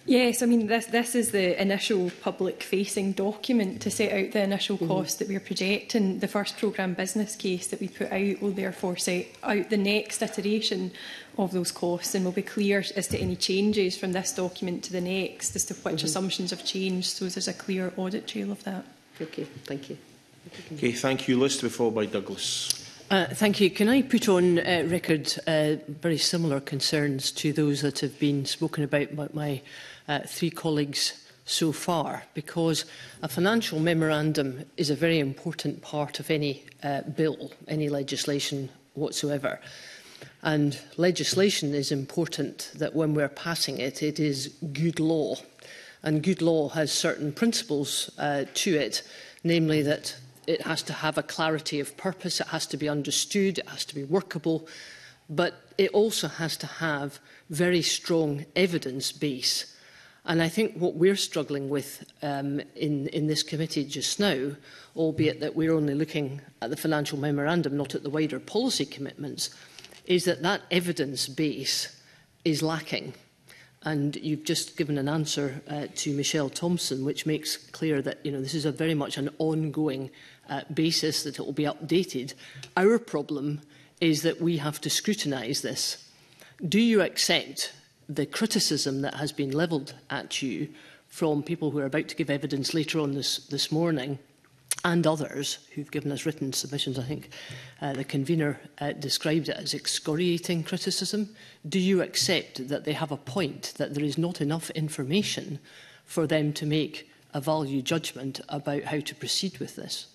Yes, I mean, this, this is the initial public-facing document to set out the initial mm -hmm. cost that we're projecting. The first programme business case that we put out will therefore set out the next iteration of those costs and will be clear as to any changes from this document to the next, as to which mm -hmm. assumptions have changed, so there's a clear audit trail of that. Okay, thank you. Okay, thank you. List before by Douglas. Uh, thank you. Can I put on uh, record uh, very similar concerns to those that have been spoken about by my uh, three colleagues so far because a financial memorandum is a very important part of any uh, bill, any legislation whatsoever. And legislation is important that when we're passing it, it is good law. And good law has certain principles uh, to it, namely that it has to have a clarity of purpose, it has to be understood, it has to be workable, but it also has to have very strong evidence base And I think what we're struggling with um, in, in this committee just now, albeit that we're only looking at the financial memorandum, not at the wider policy commitments, is that that evidence base is lacking. And you've just given an answer uh, to Michelle Thompson, which makes clear that you know, this is a very much an ongoing uh, basis that it will be updated. Our problem is that we have to scrutinise this. Do you accept the criticism that has been levelled at you from people who are about to give evidence later on this, this morning and others who've given us written submissions, I think uh, the convener uh, described it as excoriating criticism. Do you accept that they have a point, that there is not enough information for them to make a value judgment about how to proceed with this?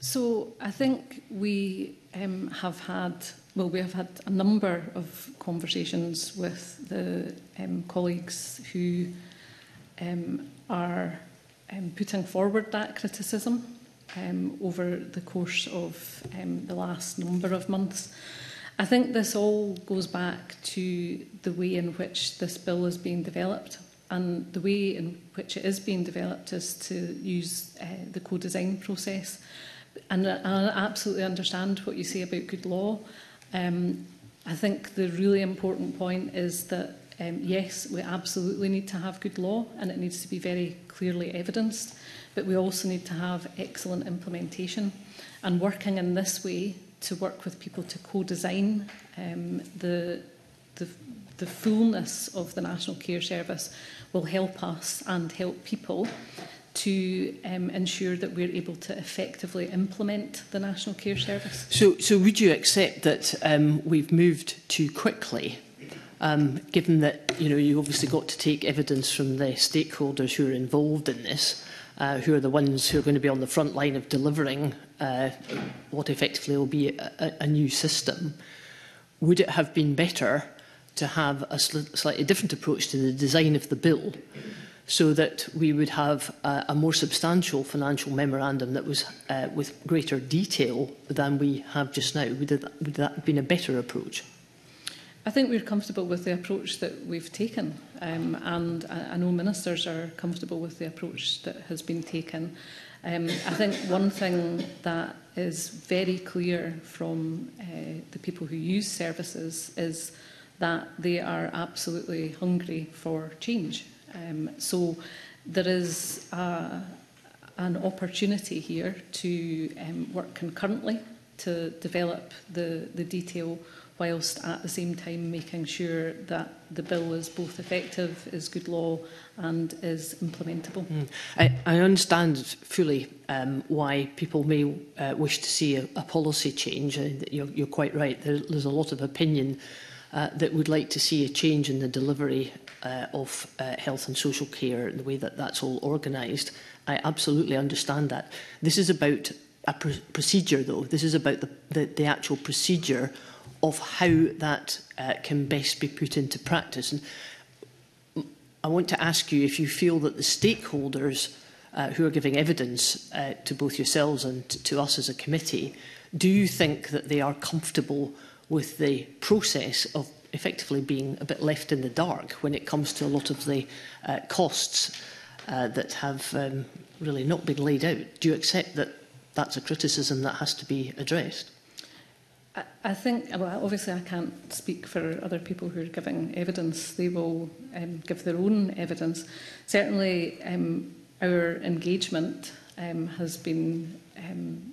So I think we um, have had Well, we have had a number of conversations with the um, colleagues who um, are um, putting forward that criticism um, over the course of um, the last number of months. I think this all goes back to the way in which this bill is being developed. And the way in which it is being developed is to use uh, the co-design process. And I absolutely understand what you say about good law. Um, I think the really important point is that, um, yes, we absolutely need to have good law and it needs to be very clearly evidenced, but we also need to have excellent implementation. And working in this way to work with people to co-design um, the, the, the fullness of the National Care Service will help us and help people to um, ensure that we're able to effectively implement the National Care Service. So, so would you accept that um, we've moved too quickly, um, given that you know you obviously got to take evidence from the stakeholders who are involved in this, uh, who are the ones who are going to be on the front line of delivering uh, what effectively will be a, a new system? Would it have been better to have a sl slightly different approach to the design of the bill? so that we would have a, a more substantial financial memorandum that was uh, with greater detail than we have just now? Would that, would that have been a better approach? I think we're comfortable with the approach that we've taken, um, and I, I know ministers are comfortable with the approach that has been taken. Um, I think one thing that is very clear from uh, the people who use services is that they are absolutely hungry for change Um, so there is a, an opportunity here to um, work concurrently to develop the, the detail whilst at the same time making sure that the bill is both effective, is good law and is implementable. Mm. I, I understand fully um, why people may uh, wish to see a, a policy change. Uh, you're, you're quite right. There, there's a lot of opinion uh, that would like to see a change in the delivery uh, of uh, health and social care, the way that that's all organised, I absolutely understand that. This is about a pr procedure, though. This is about the, the, the actual procedure of how that uh, can best be put into practice. And I want to ask you if you feel that the stakeholders uh, who are giving evidence uh, to both yourselves and to us as a committee, do you think that they are comfortable with the process of effectively being a bit left in the dark when it comes to a lot of the uh, costs uh, that have um, really not been laid out. Do you accept that that's a criticism that has to be addressed? I, think, well, obviously I can't speak for other people who are giving evidence. They will um, give their own evidence. Certainly um, our engagement um, has been um,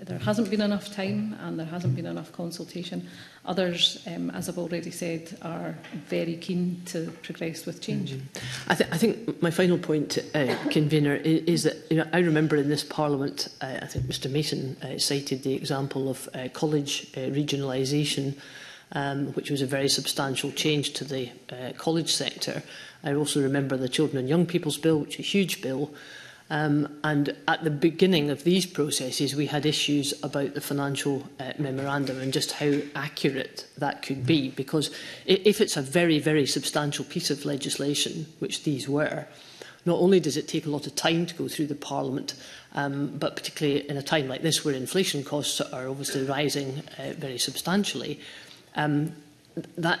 there hasn't been enough time and there hasn't been enough consultation Others, um, as I've already said, are very keen to progress with change. Mm -hmm. I, th I think my final point, uh, convener, is, is that you know, I remember in this Parliament, uh, I think Mr Mason uh, cited the example of uh, college uh, regionalisation, um, which was a very substantial change to the uh, college sector. I also remember the Children and Young People's Bill, which is a huge bill, Um, and at the beginning of these processes, we had issues about the financial uh, memorandum and just how accurate that could be. Because if it's a very, very substantial piece of legislation, which these were, not only does it take a lot of time to go through the Parliament, um, but particularly in a time like this where inflation costs are obviously rising uh, very substantially, um, that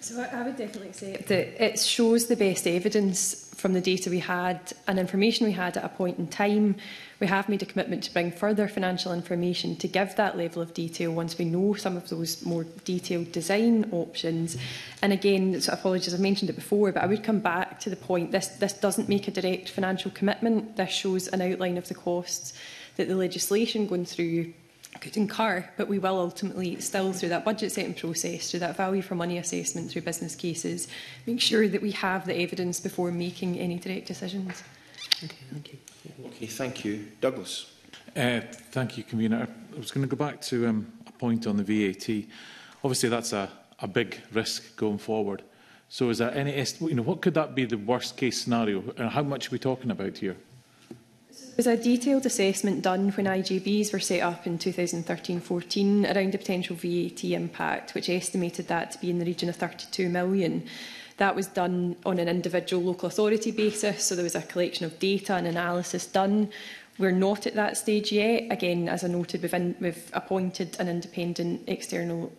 So I would definitely say that it shows the best evidence from the data we had and information we had at a point in time, we have made a commitment to bring further financial information to give that level of detail once we know some of those more detailed design options. And again, so apologies, I've mentioned it before, but I would come back to the point, this, this doesn't make a direct financial commitment. This shows an outline of the costs that the legislation going through could incur, but we will ultimately still, through that budget setting process, through that value for money assessment, through business cases, make sure that we have the evidence before making any direct decisions. Okay, thank you. Okay, thank you. Douglas. Uh, thank you, Convener. I was going to go back to um, a point on the VAT. Obviously, that's a, a big risk going forward. So is there any, you know, what could that be the worst case scenario? And how much are we talking about here? was a detailed assessment done when IGBs were set up in 2013-14 around the potential VAT impact, which estimated that to be in the region of 32 million. That was done on an individual local authority basis, so there was a collection of data and analysis done. We're not at that stage yet. Again, as I noted, we've, in, we've appointed an independent external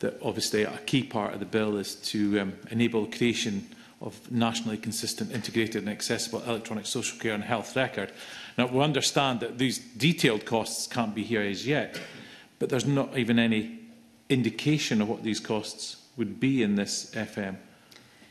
that obviously a key part of the bill is to um, enable creation of nationally consistent, integrated and accessible electronic social care and health record. Now, we understand that these detailed costs can't be here as yet, but there's not even any indication of what these costs would be in this FM.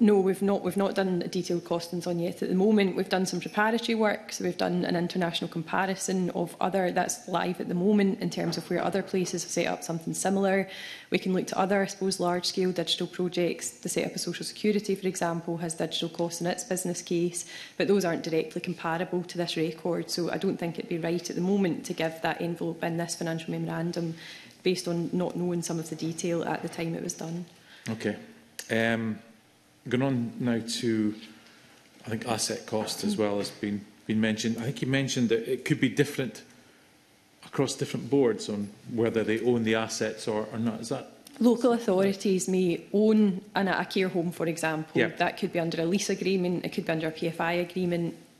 No, we've not. We've not done a detailed costings on yet. At the moment, we've done some preparatory work. So we've done an international comparison of other that's live at the moment in terms of where other places have set up something similar. We can look to other, I suppose, large-scale digital projects. The set up of social security, for example, has digital costs in its business case, but those aren't directly comparable to this record. So I don't think it'd be right at the moment to give that envelope in this financial memorandum, based on not knowing some of the detail at the time it was done. Okay. Um, Going on now to, I think, asset cost as well has been, been mentioned. I think you mentioned that it could be different across different boards on whether they own the assets or, or not. Is that Local authorities may own an, a care home, for example. Yeah. That could be under a lease agreement, it could be under a PFI agreement,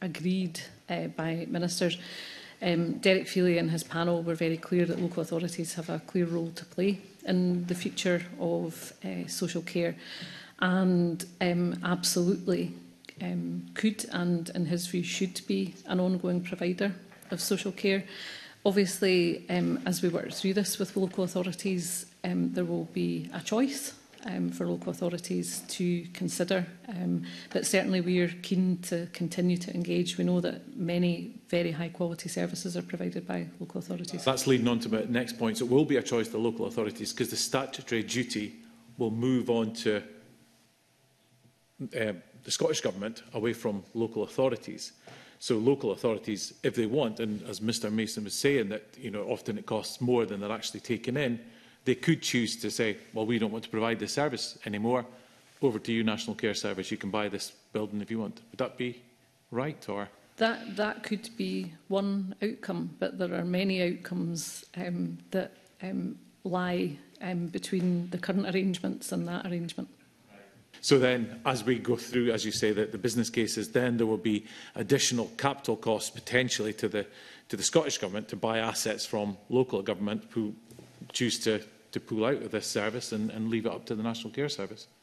agreed uh, by ministers. Um, Derek Feely and his panel were very clear that local authorities have a clear role to play in the future of uh, social care and um, absolutely um, could and in his view should be an ongoing provider of social care. Obviously, um, as we work through this with local authorities, um, there will be a choice um, for local authorities to consider. Um, but certainly we are keen to continue to engage. We know that many very high quality services are provided by local authorities. That's leading on to my next point. So it will be a choice to local authorities because the statutory duty will move on to uh, the Scottish Government away from local authorities. So local authorities, if they want, and as Mr Mason was saying, that you know often it costs more than they're actually taking in, They could choose to say, well, we don't want to provide this service anymore. Over to you, National Care Service. You can buy this building if you want. Would that be right? Or that, that could be one outcome, but there are many outcomes um, that um, lie um, between the current arrangements and that arrangement. So then, as we go through, as you say, the, the business cases, then there will be additional capital costs potentially to the, to the Scottish Government to buy assets from local government who choose to, to pull out of this service and, and leave it up to the National Care Service?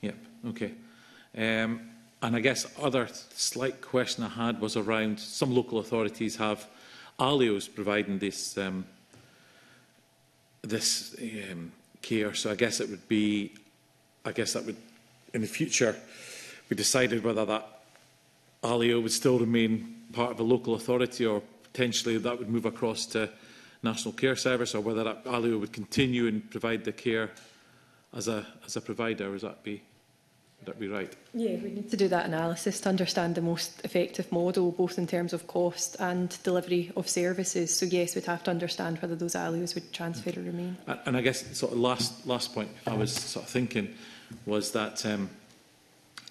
Yep, okay. Um, and I guess other slight question I had was around some local authorities have alios providing this um, this um, care. So I guess it would be, I guess that would, in the future, we decided whether that alio would still remain part of a local authority or potentially that would move across to National Care Service or whether that alio would continue and provide the care as a, as a provider. Would that be that be right? Yeah, we need to do that analysis to understand the most effective model, both in terms of cost and delivery of services. So yes, we'd have to understand whether those values would transfer or remain. And I guess sort of last last point I was sort of thinking was that um,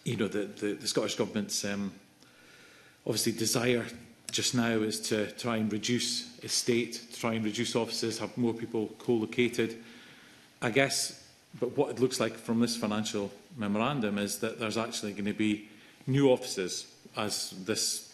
you know the, the, the Scottish government's um, obviously desire just now is to try and reduce estate, to try and reduce offices, have more people co-located. I guess But what it looks like from this financial memorandum is that there's actually going to be new offices as this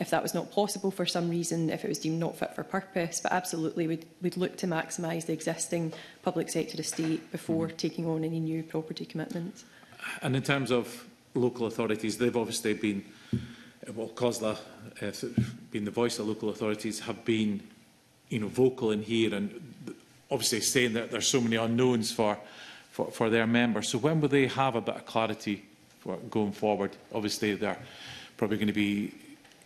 if that was not possible for some reason, if it was deemed not fit for purpose. But absolutely we'd, we'd look to maximise the existing public sector estate before mm taking on any new property commitments. And in terms of local authorities, they've obviously been well, COSLA, uh, eh, being the voice of local authorities, have been you know, vocal in here and obviously saying that there's so many unknowns for, for, for their members. So when will they have a bit of clarity for going forward? Obviously, they're probably going to be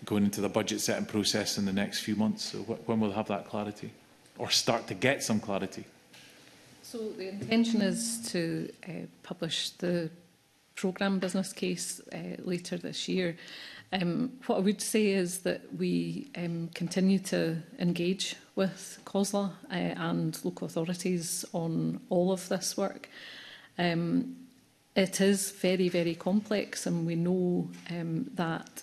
going into the budget setting process in the next few months. So wh when will they have that clarity or start to get some clarity? So the intention is to uh, publish the programme business case uh, later this year. Um, what I would say is that we um, continue to engage with COSLA uh, and local authorities on all of this work. Um, it is very, very complex, and we know um, that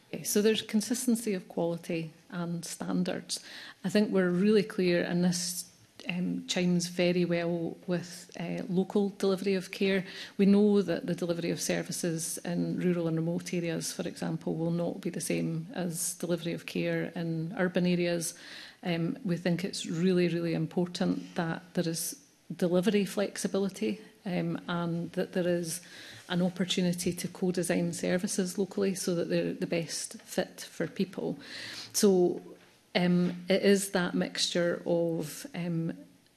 Okay, so there's consistency of quality and standards. I think we're really clear, and this um, chimes very well with uh, local delivery of care. We know that the delivery of services in rural and remote areas, for example, will not be the same as delivery of care in urban areas. Um, we think it's really, really important that there is delivery flexibility um, and that there is an opportunity to co-design services locally so that they're the best fit for people. So um, it is that mixture of um,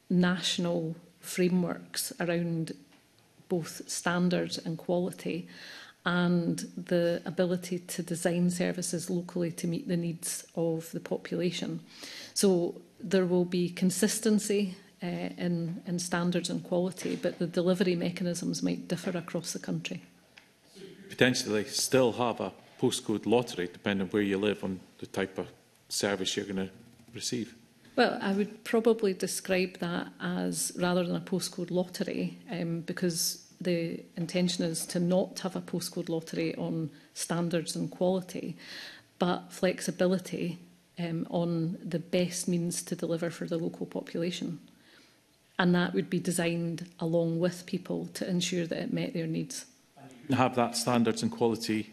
national frameworks around both standards and quality and the ability to design services locally to meet the needs of the population. So there will be consistency uh, in, in standards and quality, but the delivery mechanisms might differ across the country. Potentially still have a postcode lottery, depending on where you live, on the type of service you're going to receive? Well, I would probably describe that as rather than a postcode lottery, um, because the intention is to not have a postcode lottery on standards and quality, but flexibility um, on the best means to deliver for the local population. And that would be designed along with people to ensure that it met their needs. Have that standards and quality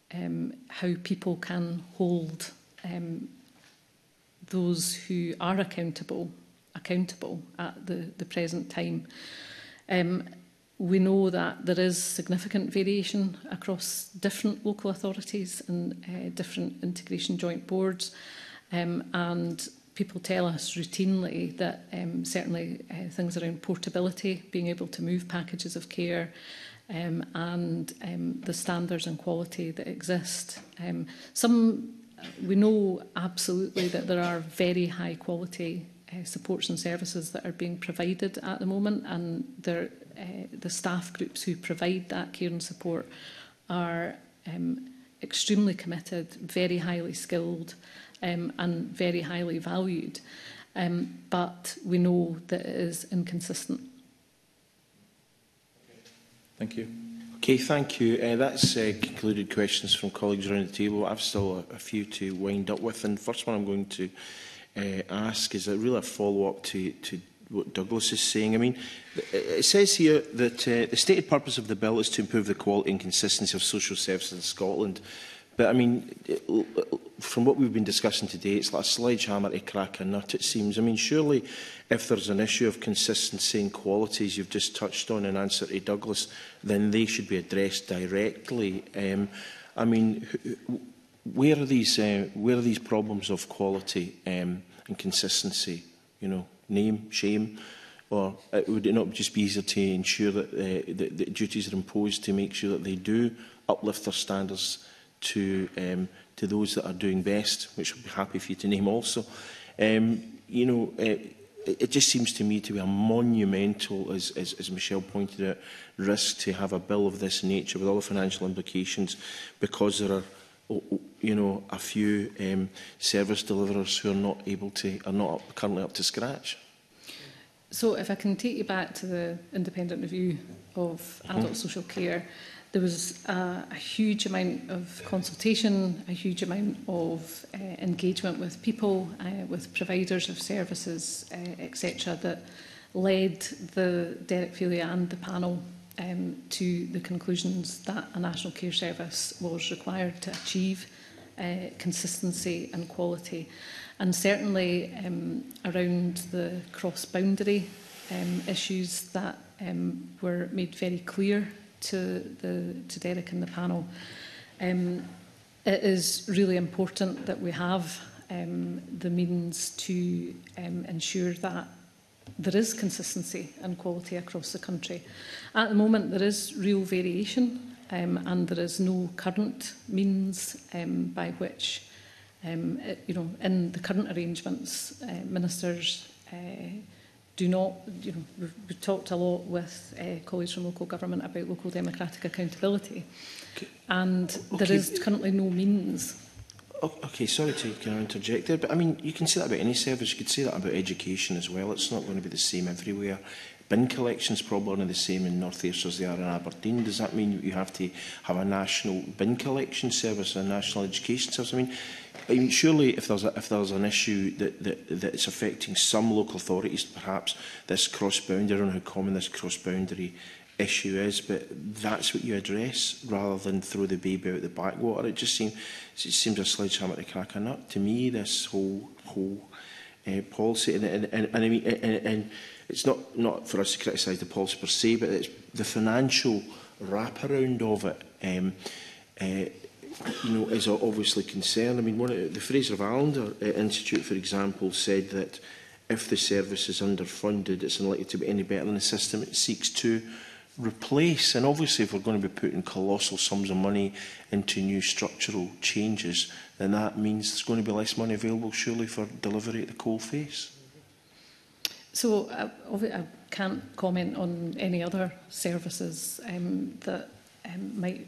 um, how people can hold um, those who are accountable accountable at the, the present time. Um, we know that there is significant variation across different local authorities and uh, different integration joint boards um, and people tell us routinely that um, certainly uh, things around portability, being able to move packages of care um, and um, the standards and quality that exist. Um, some we know absolutely that there are very high quality uh, supports and services that are being provided at the moment and uh, the staff groups who provide that care and support are um, extremely committed, very highly skilled um, and very highly valued. Um, but we know that it is inconsistent. Thank you. Okay, thank you. Uh, that's uh, concluded questions from colleagues around the table. I've still a, a few to wind up with. And first one I'm going to uh, ask is a really a follow-up to, to what Douglas is saying. I mean, it says here that uh, the stated purpose of the bill is to improve the quality and consistency of social services in Scotland. But I mean, it, from what we've been discussing today, it's like a sledgehammer to crack a nut, it seems. I mean, surely if there's an issue of consistency and qualities you've just touched on in answer to Douglas, then they should be addressed directly. Um, I mean, where are these, uh, where are these problems of quality um, and consistency? You know, name, shame, or uh, would it not just be easier to ensure that, uh, that, that duties are imposed to make sure that they do uplift their standards to um, to those that are doing best, which I'd be happy for you to name also. Um, you know, uh, it, it just seems to me to be a monumental, as, as, as Michelle pointed out, risk to have a bill of this nature with all the financial implications because there are you know, a few um, service deliverers who are not able to, are not up, currently up to scratch. So if I can take you back to the independent review of adult mm -hmm. social care, There was a, uh, a huge amount of consultation, a huge amount of uh, engagement with people, uh, with providers of services, uh, etc., that led the Derek Felia and the panel um, to the conclusions that a national care service was required to achieve uh, consistency and quality. And certainly um, around the cross-boundary um, issues that um, were made very clear to, the, to Derek and the panel. Um, it is really important that we have um, the means to um, ensure that there is consistency and quality across the country. At the moment, there is real variation um, and there is no current means um, by which, um, it, you know, in the current arrangements, uh, ministers uh, do not, you know, we've, we've talked a lot with uh, colleagues from local government about local democratic accountability. Okay. And okay. there is currently no means Okay, sorry to kind of interject there, but I mean, you can say that about any service. You could say that about education as well. It's not going to be the same everywhere. Bin collections probably aren't the same in North East as they are in Aberdeen. Does that mean you have to have a national bin collection service a national education service? I mean, I mean, surely if there's, a, if there's an issue that, that, that it's affecting some local authorities, perhaps this cross-boundary, I don't know how common this cross-boundary issue is, but that's what you address rather than throw the baby out the backwater. It just seems, it seems a sledgehammer to crack a nut to me, this whole, whole uh, policy. And, and, and, and I mean, and, and it's not, not for us to criticise the policy per se, but it's the financial wraparound of it. Um, uh, you know, is obviously concerned. I mean, one of the Fraser of Allender uh, Institute, for example, said that if the service is underfunded, it's unlikely to be any better than the system it seeks to replace. And obviously, if we're going to be putting colossal sums of money into new structural changes, then that means there's going to be less money available, surely, for delivery at the coal face. So uh, I can't comment on any other services um, that um, might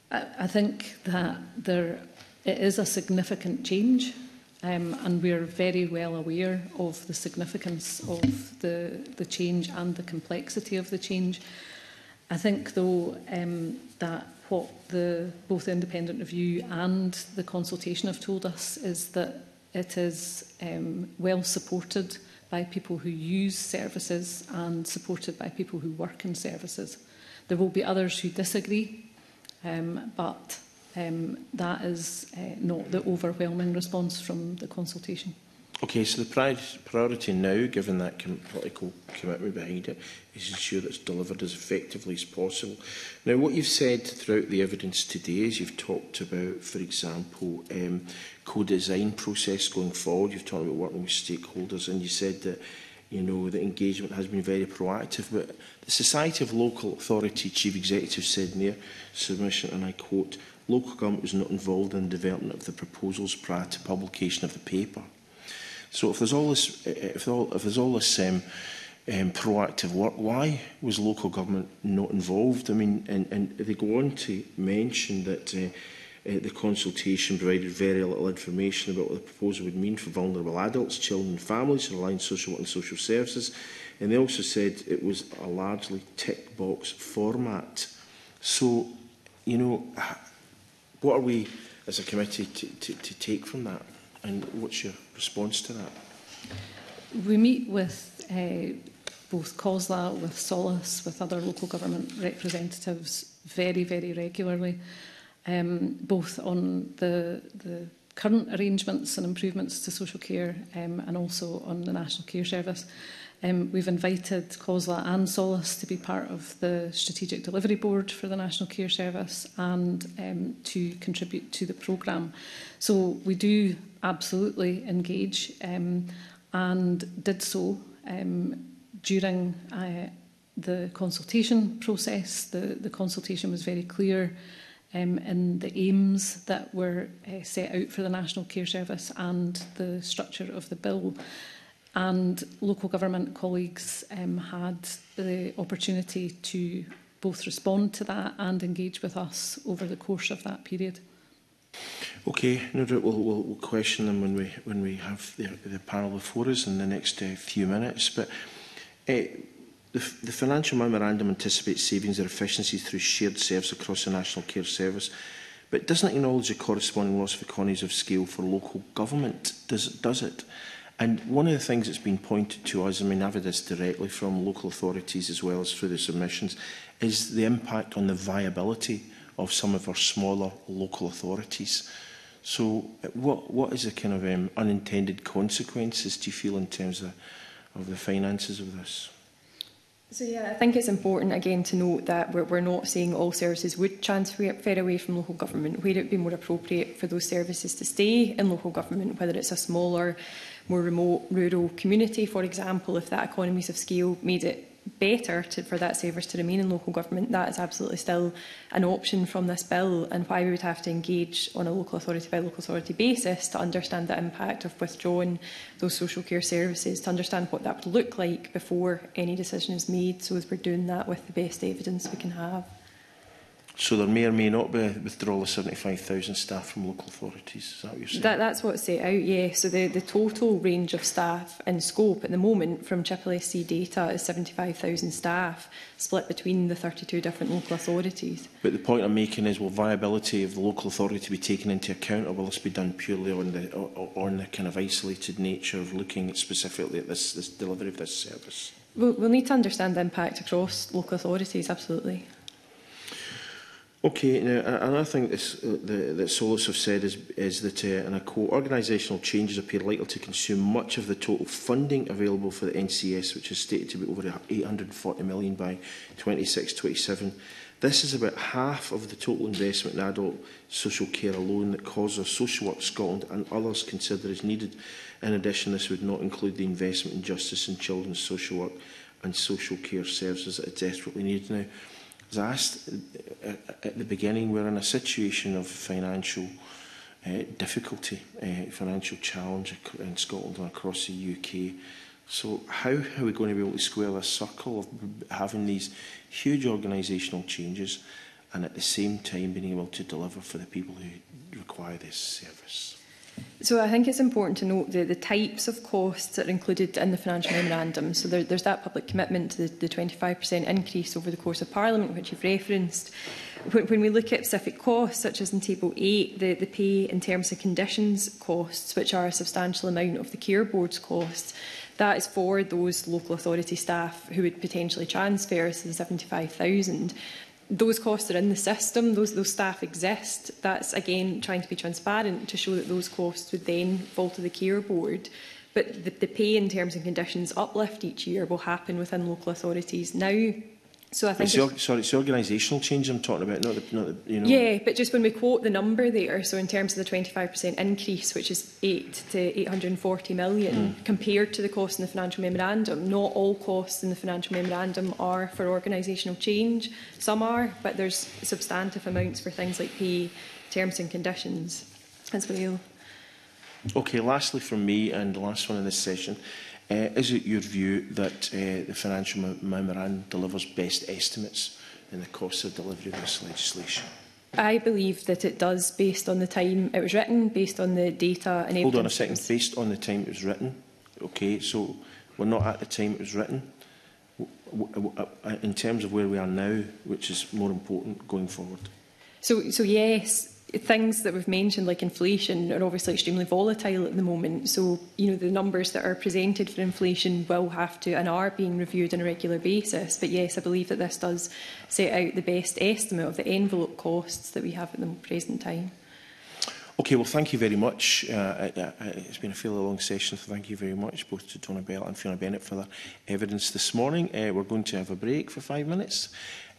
I, I think that there It is a significant change, um, and we are very well aware of the significance of the, the change and the complexity of the change. I think, though, um, that what the, both independent review and the consultation have told us is that it is um, well supported by people who use services and supported by people who work in services. There will be others who disagree, um, but um, that is uh, not the overwhelming response from the consultation. Okay, so the pri priority now, given that com political commitment behind it, is to ensure that it's delivered as effectively as possible. Now, what you've said throughout the evidence today is you've talked about, for example, um, co-design process going forward. You've talked about working with stakeholders, and you said that you know, the engagement has been very proactive. But the Society of Local Authority Chief Executive said in their submission, and I quote, Local government was not involved in the development of the proposals prior to publication of the paper. So if there's all this, eh, if, all, if there's all this um, um, proactive work, why was local government not involved? I mean, and, and they go on to mention that uh, uh, the consultation provided very little information about what the proposal would mean for vulnerable adults, children and families, relying on social work and social services. And they also said it was a largely tick box format. So, you know, what are we as a committee to, to, to take from that? And what's your response to that? We meet with uh, both COSLA, with SOLAS, with other local government representatives very, very regularly, um, both on the, the current arrangements and improvements to social care um, and also on the National Care Service. Um, we've invited COSLA and SOLAS to be part of the Strategic Delivery Board for the National Care Service and um, to contribute to the programme. So we do absolutely engage um, and did so um, during uh, the consultation process. The, the consultation was very clear um, in the aims that were uh, set out for the National Care Service and the structure of the bill and local government colleagues um, had the opportunity to both respond to that and engage with us over the course of that period. Okay, no doubt we'll, we'll, we'll question them when we when we have the, the panel before us in the next uh, few minutes. But uh, the, the financial memorandum anticipates savings and efficiencies through shared service across the national care service, but doesn't acknowledge the corresponding loss of economies of scale for local government. Does it? Does it? And one of the things that's been pointed to us, and we have this directly from local authorities as well as through the submissions, is the impact on the viability of some of our smaller local authorities. So uh, what, what is the kind of um, unintended consequences do you feel in terms of, of the finances of this? So yeah, I think it's important again to note that we're, we're not saying all services would transfer away from local government, where it would be more appropriate for those services to stay in local government, whether it's a smaller more remote rural community, for example, if that economies of scale made it better to, for that savers to remain in local government, that is absolutely still an option from this bill and why we would have to engage on a local authority by local authority basis to understand the impact of withdrawing those social care services, to understand what that would look like before any decision is made so as we're doing that with the best evidence we can have. So there may or may not be withdrawal of 75,000 staff from local authorities. Is that what you're saying? That, that's what's set out, yeah. So the, the total range of staff in scope at the moment from SC data is 75,000 staff split between the 32 different local authorities. But the point I'm making is will viability of the local authority be taken into account or will this be done purely on the, on the kind of isolated nature of looking specifically at this, this delivery of this service? We'll, we'll need to understand the impact across local authorities, absolutely. Okay, now another thing this, uh, the, that Solis have said is, is that, uh, and I quote, organisational changes appear likely to consume much of the total funding available for the NCS, which is stated to be over 840 million by 26-27. This is about half of the total investment in adult social care alone that causes Social Work Scotland and others consider is needed. In addition, this would not include the investment in justice and children's social work and social care services that are desperately needed now. As was asked uh, uh, at the beginning, we're in a situation of financial uh, difficulty, uh, financial challenge in Scotland and across the UK. So how are we going to be able to square this circle of having these huge organisational changes and at the same time being able to deliver for the people who require this service? So I think it's important to note the, the types of costs that are included in the financial memorandum. So there, there's that public commitment to the, the 25% increase over the course of Parliament, which you've referenced. When, when we look at specific costs, such as in Table 8, the, the pay in terms of conditions costs, which are a substantial amount of the care board's costs, that is for those local authority staff who would potentially transfer, so the 75,000 those costs are in the system, those, those staff exist. That's again trying to be transparent to show that those costs would then fall to the care board. But the, the pay and terms and conditions uplift each year will happen within local authorities now So I think it's the, sorry, it's organisational change I'm talking about, not the, not the, you know. Yeah, but just when we quote the number there, so in terms of the 25% increase, which is 8 to 840 million, mm. compared to the cost in the financial memorandum, not all costs in the financial memorandum are for organisational change. Some are, but there's substantive amounts for things like pay, terms and conditions as well. Okay, lastly from me, and the last one in this session, Uh, is it your view that uh, the financial memorandum delivers best estimates in the costs of delivery of this legislation? I believe that it does, based on the time it was written, based on the data and Hold on a second. Based on the time it was written? Okay, so we're not at the time it was written. Uh, in terms of where we are now, which is more important going forward? So, so yes, things that we've mentioned, like inflation, are obviously extremely volatile at the moment. So, you know, the numbers that are presented for inflation will have to and are being reviewed on a regular basis. But yes, I believe that this does set out the best estimate of the envelope costs that we have at the present time. Okay, well, thank you very much. Uh, it, uh, uh, it's been a fairly long session, so thank you very much both to Donna Bell and Fiona Bennett for their evidence this morning. Uh, we're going to have a break for five minutes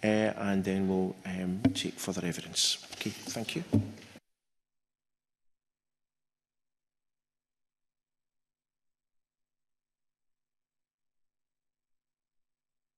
and then we'll um, take further evidence. Okay, thank you.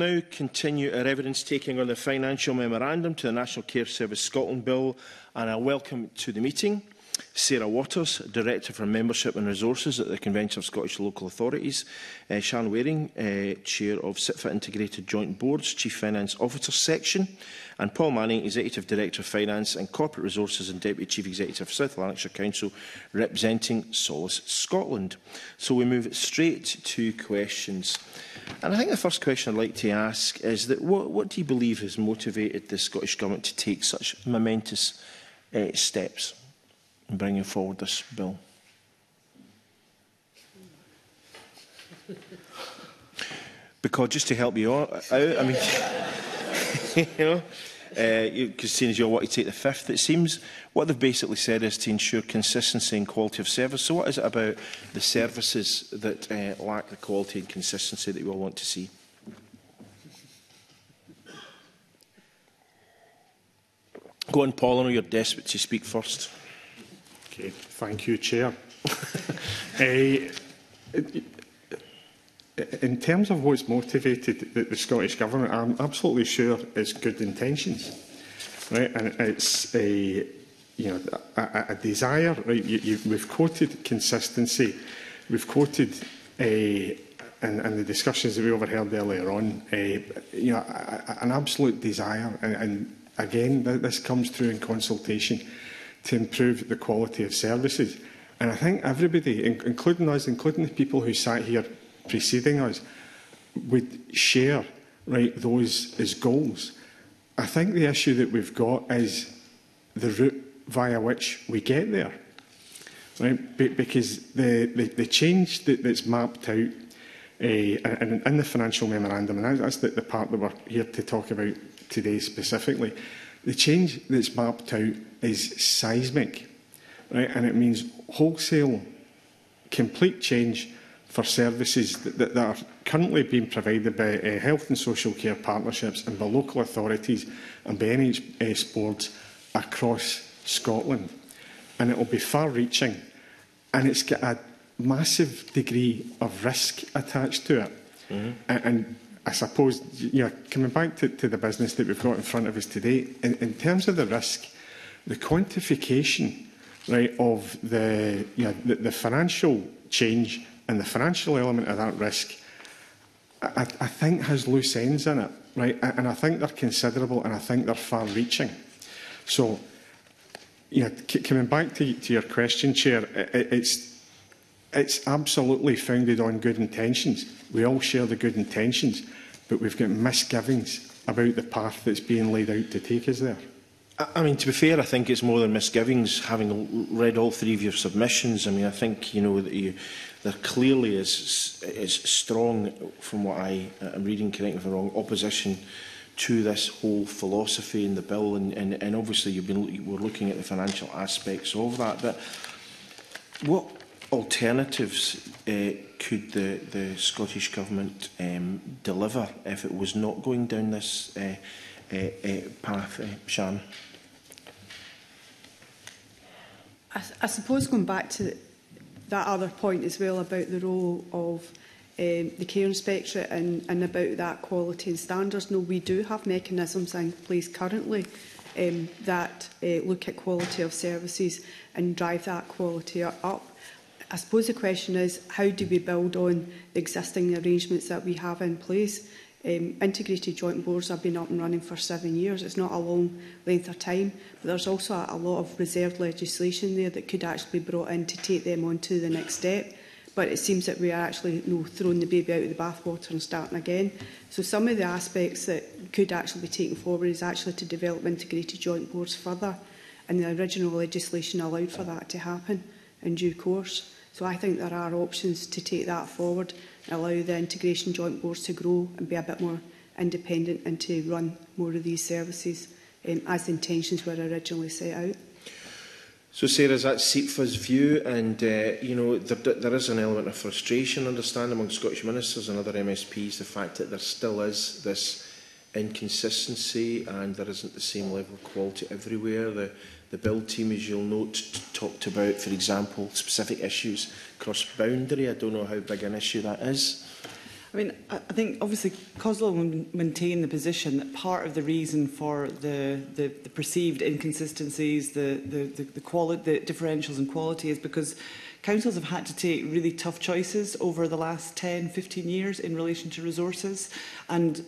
now continue our evidence taking on the financial memorandum to the National Care Service Scotland Bill and I welcome to the meeting. Sarah Waters, Director for Membership and Resources at the Convention of Scottish Local Authorities, uh, Shan Waring, uh, Chair of SITFA Integrated Joint Boards, Chief Finance Officer Section, and Paul Manning, Executive Director of Finance and Corporate Resources and Deputy Chief Executive for South Lanarkshire Council, representing Solace Scotland. So we move straight to questions. And I think the first question I'd like to ask is that what, what do you believe has motivated the Scottish Government to take such momentous uh, steps? in bringing forward this bill. Because just to help you out, I mean, you know, because uh, seeing as you're wanting to take the fifth, it seems what they've basically said is to ensure consistency and quality of service. So what is it about the services that uh, lack the quality and consistency that we all want to see? Go on, Paul, I know you're desperate to speak first. Okay, thank you, Chair. uh, in terms of what's motivated the, the Scottish Government, I'm absolutely sure it's good intentions. Right? And it's a, you know, a, a desire. Right? You, you, we've quoted consistency. We've quoted a, eh, and, and the discussions that we overheard earlier on, a, eh, you know, a, a, an absolute desire. And, and again, th this comes through in consultation to improve the quality of services. And I think everybody, including us, including the people who sat here preceding us, would share right, those as goals. I think the issue that we've got is the route via which we get there. Right? Be because the, the, the change that, that's mapped out uh, in, in the financial memorandum, and that's the, the part that we're here to talk about today specifically, The change that's mapped out is seismic, right? and it means wholesale, complete change for services that, that, that are currently being provided by uh, health and social care partnerships and by local authorities and by NHS boards across Scotland. And it will be far-reaching and it's got a massive degree of risk attached to it. Mm -hmm. and, and I suppose, you know, coming back to, to the business that we've got in front of us today, in, in terms of the risk, the quantification right, of the, you know, the, the financial change and the financial element of that risk, I, I think has loose ends in it, right? And I think they're considerable and I think they're far-reaching. So, you know, coming back to, to your question, Chair, it, it's it's absolutely founded on good intentions. We all share the good intentions but we've got misgivings about the path that's being laid out to take us there. I mean, to be fair, I think it's more than misgivings, having read all three of your submissions. I mean, I think, you know, that you, there clearly is, is strong, from what I am reading, correct me if I'm wrong, opposition to this whole philosophy in the bill. And, and, and obviously, you've been, you we're looking at the financial aspects of that. But what alternatives uh, could the, the Scottish Government um, deliver if it was not going down this uh, uh, uh, path, uh, Shan? I, I suppose going back to that other point as well about the role of um, the care inspectorate and, and about that quality and standards. No, we do have mechanisms in place currently um, that uh, look at quality of services and drive that quality up. I suppose the question is, how do we build on the existing arrangements that we have in place? Um, integrated joint boards have been up and running for seven years. It's not a long length of time, but there's also a, a lot of reserved legislation there that could actually be brought in to take them on to the next step. But it seems that we are actually you know, throwing the baby out of the bathwater and starting again. So some of the aspects that could actually be taken forward is actually to develop integrated joint boards further. And the original legislation allowed for that to happen in due course. So I think there are options to take that forward and allow the integration joint boards to grow and be a bit more independent and to run more of these services um, as the intentions were originally set out. So Sarah, is that SEPFA's view? And, uh, you know, there, there is an element of frustration, understand, among Scottish ministers and other MSPs, the fact that there still is this inconsistency and there isn't the same level of quality everywhere. The, The build team, as you'll note, talked about, for example, specific issues cross-boundary. I don't know how big an issue that is. I mean, I think obviously COSLA will maintain the position that part of the reason for the, the, the perceived inconsistencies, the, the, the, the, quali the differentials in quality is because councils have had to take really tough choices over the last 10, 15 years in relation to resources and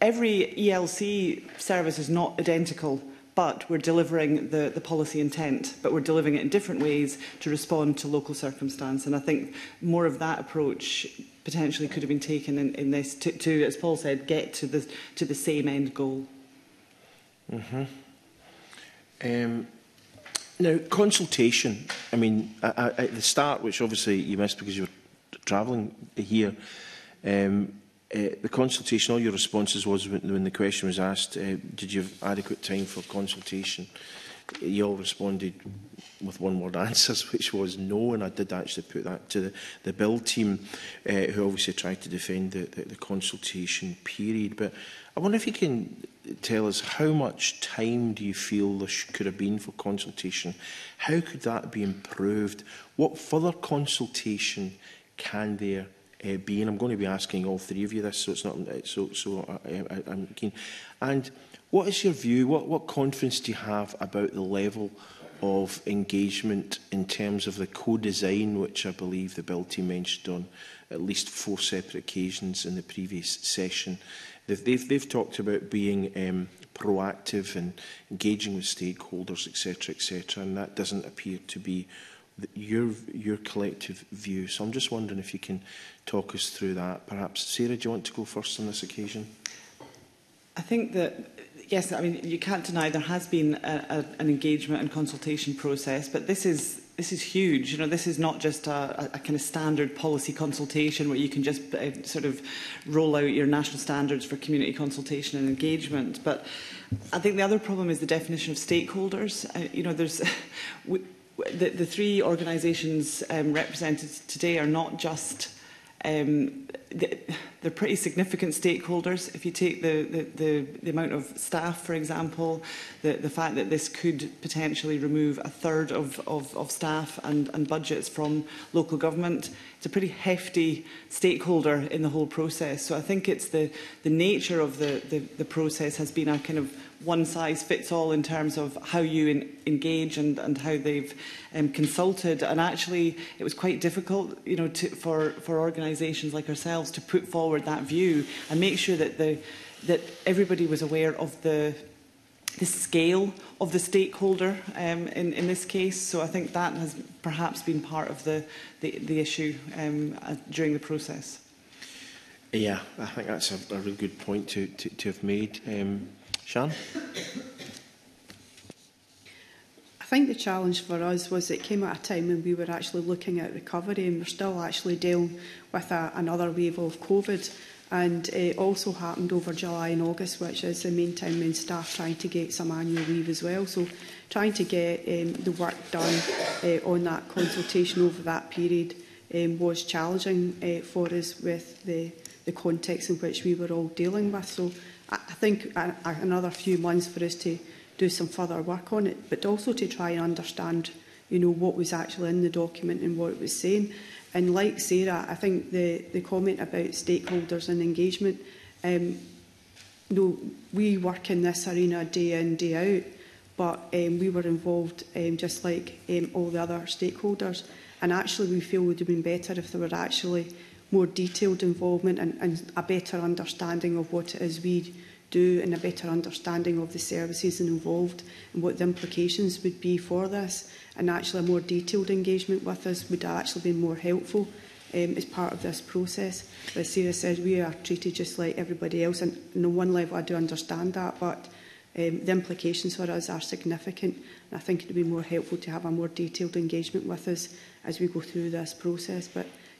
every ELC service is not identical but we're delivering the, the policy intent, but we're delivering it in different ways to respond to local circumstance. And I think more of that approach potentially could have been taken in, in this to, to, as Paul said, get to the, to the same end goal. Mm -hmm. um, now, consultation, I mean, at, at the start, which obviously you missed because you were travelling here, um, Uh, the consultation, all your responses was when the question was asked, uh, did you have adequate time for consultation? You all responded with one word answers, which was no, and I did actually put that to the, the bill team, uh, who obviously tried to defend the, the, the consultation period. But I wonder if you can tell us how much time do you feel there could have been for consultation? How could that be improved? What further consultation can there be? uh, being. I'm going to be asking all three of you this, so it's not eh, so. So I, eh, I, I'm keen. And what is your view? What what confidence do you have about the level? of engagement in terms of the co-design, which I believe the bill team mentioned on at least four separate occasions in the previous session. They've, they've, they've talked about being um, proactive and engaging with stakeholders, etc., etc., and that doesn't appear to be your, your collective view. So I'm just wondering if you can talk us through that. Perhaps, Sarah, do you want to go first on this occasion? I think that yes, I mean, you can't deny there has been a, a, an engagement and consultation process, but this is this is huge. You know, this is not just a, a kind of standard policy consultation where you can just uh, sort of roll out your national standards for community consultation and engagement. But I think the other problem is the definition of stakeholders. Uh, you know, there's we, the, the three organisations um, represented today are not just um, the, they're pretty significant stakeholders. If you take the, the, the, the amount of staff, for example, the, the fact that this could potentially remove a third of, of, of staff and, and budgets from local government, it's a pretty hefty stakeholder in the whole process. So I think it's the, the nature of the, the, the process has been a kind of one size fits all in terms of how you in, engage and, and how they've um, consulted. And actually, it was quite difficult, you know, to, for, for organisations like ourselves to put forward that view and make sure that the that everybody was aware of the the scale of the stakeholder um, in, in this case. So I think that has perhaps been part of the, the, the issue um, uh, during the process. Yeah, I think that's a, a really good point to, to, to have made. Um, Sian? I think the challenge for us was it came at a time when we were actually looking at recovery and we're still actually dealing with a, another wave of COVID. And it also happened over July and August, which is the main time when staff trying to get some annual leave as well. So trying to get um, the work done uh, on that consultation over that period um, was challenging uh, for us with the, the context in which we were all dealing with. So I think another few months for us to do some further work on it, but also to try and understand, you know, what was actually in the document and what it was saying. And like Sarah, I think the, the comment about stakeholders and engagement, um, you know, we work in this arena day in, day out, but um, we were involved um, just like um, all the other stakeholders. And actually we feel would have been better if there were actually more detailed involvement and, and a better understanding of what it is we do and a better understanding of the services involved and what the implications would be for this. And actually a more detailed engagement with us would actually be more helpful um, as part of this process. But as Sarah said, we are treated just like everybody else. And on one level, I do understand that, but um, the implications for us are significant. And I think it would be more helpful to have a more detailed engagement with us as we go through this process. But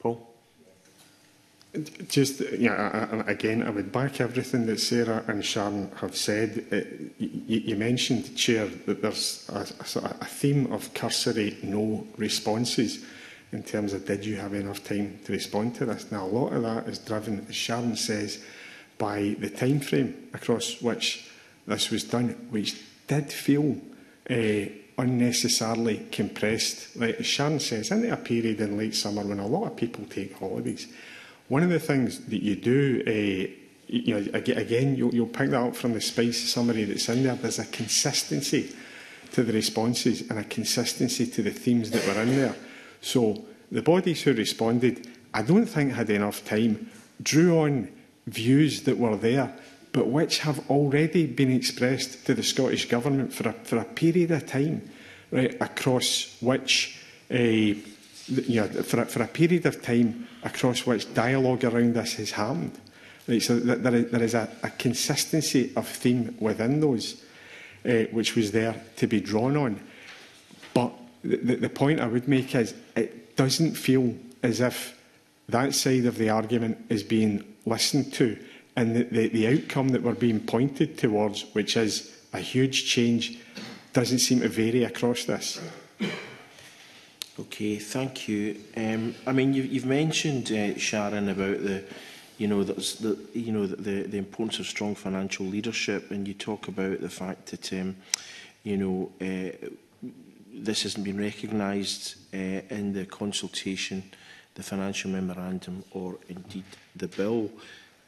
Paul. Just uh, yeah, again, I would back everything that Sarah and Sharon have said. Uh, you mentioned, Chair, that there's a theme of cursory no responses in terms of did you have enough time to respond to this. Now, a lot of that is driven, as Sharon says, by the time frame across which this was done, which did feel uh, unnecessarily compressed. Like Sharon says, in a period in late summer when a lot of people take holidays. One of the things that you do, uh, you know, again, you'll, you'll pick that up from the space summary that's in there. There's a consistency to the responses and a consistency to the themes that were in there. So the bodies who responded, I don't think had enough time, drew on views that were there, but which have already been expressed to the Scottish Government for a, for a period of time, right, across which... Uh, you know, for, for a period of time across which dialogue around this has happened. Right, so th there is, there is a, a consistency of theme within those, uh, which was there to be drawn on. But the, the point I would make is it doesn't feel as if that side of the argument is being listened to and the, the, the outcome that we're being pointed towards, which is a huge change, doesn't seem to vary across this. Okay, thank you. Um, I mean, you, you've mentioned uh, Sharon about the, you know, that's the, you know, the, the importance of strong financial leadership, and you talk about the fact that, um, you know, uh, this hasn't been recognised uh, in the consultation, the financial memorandum, or indeed the bill.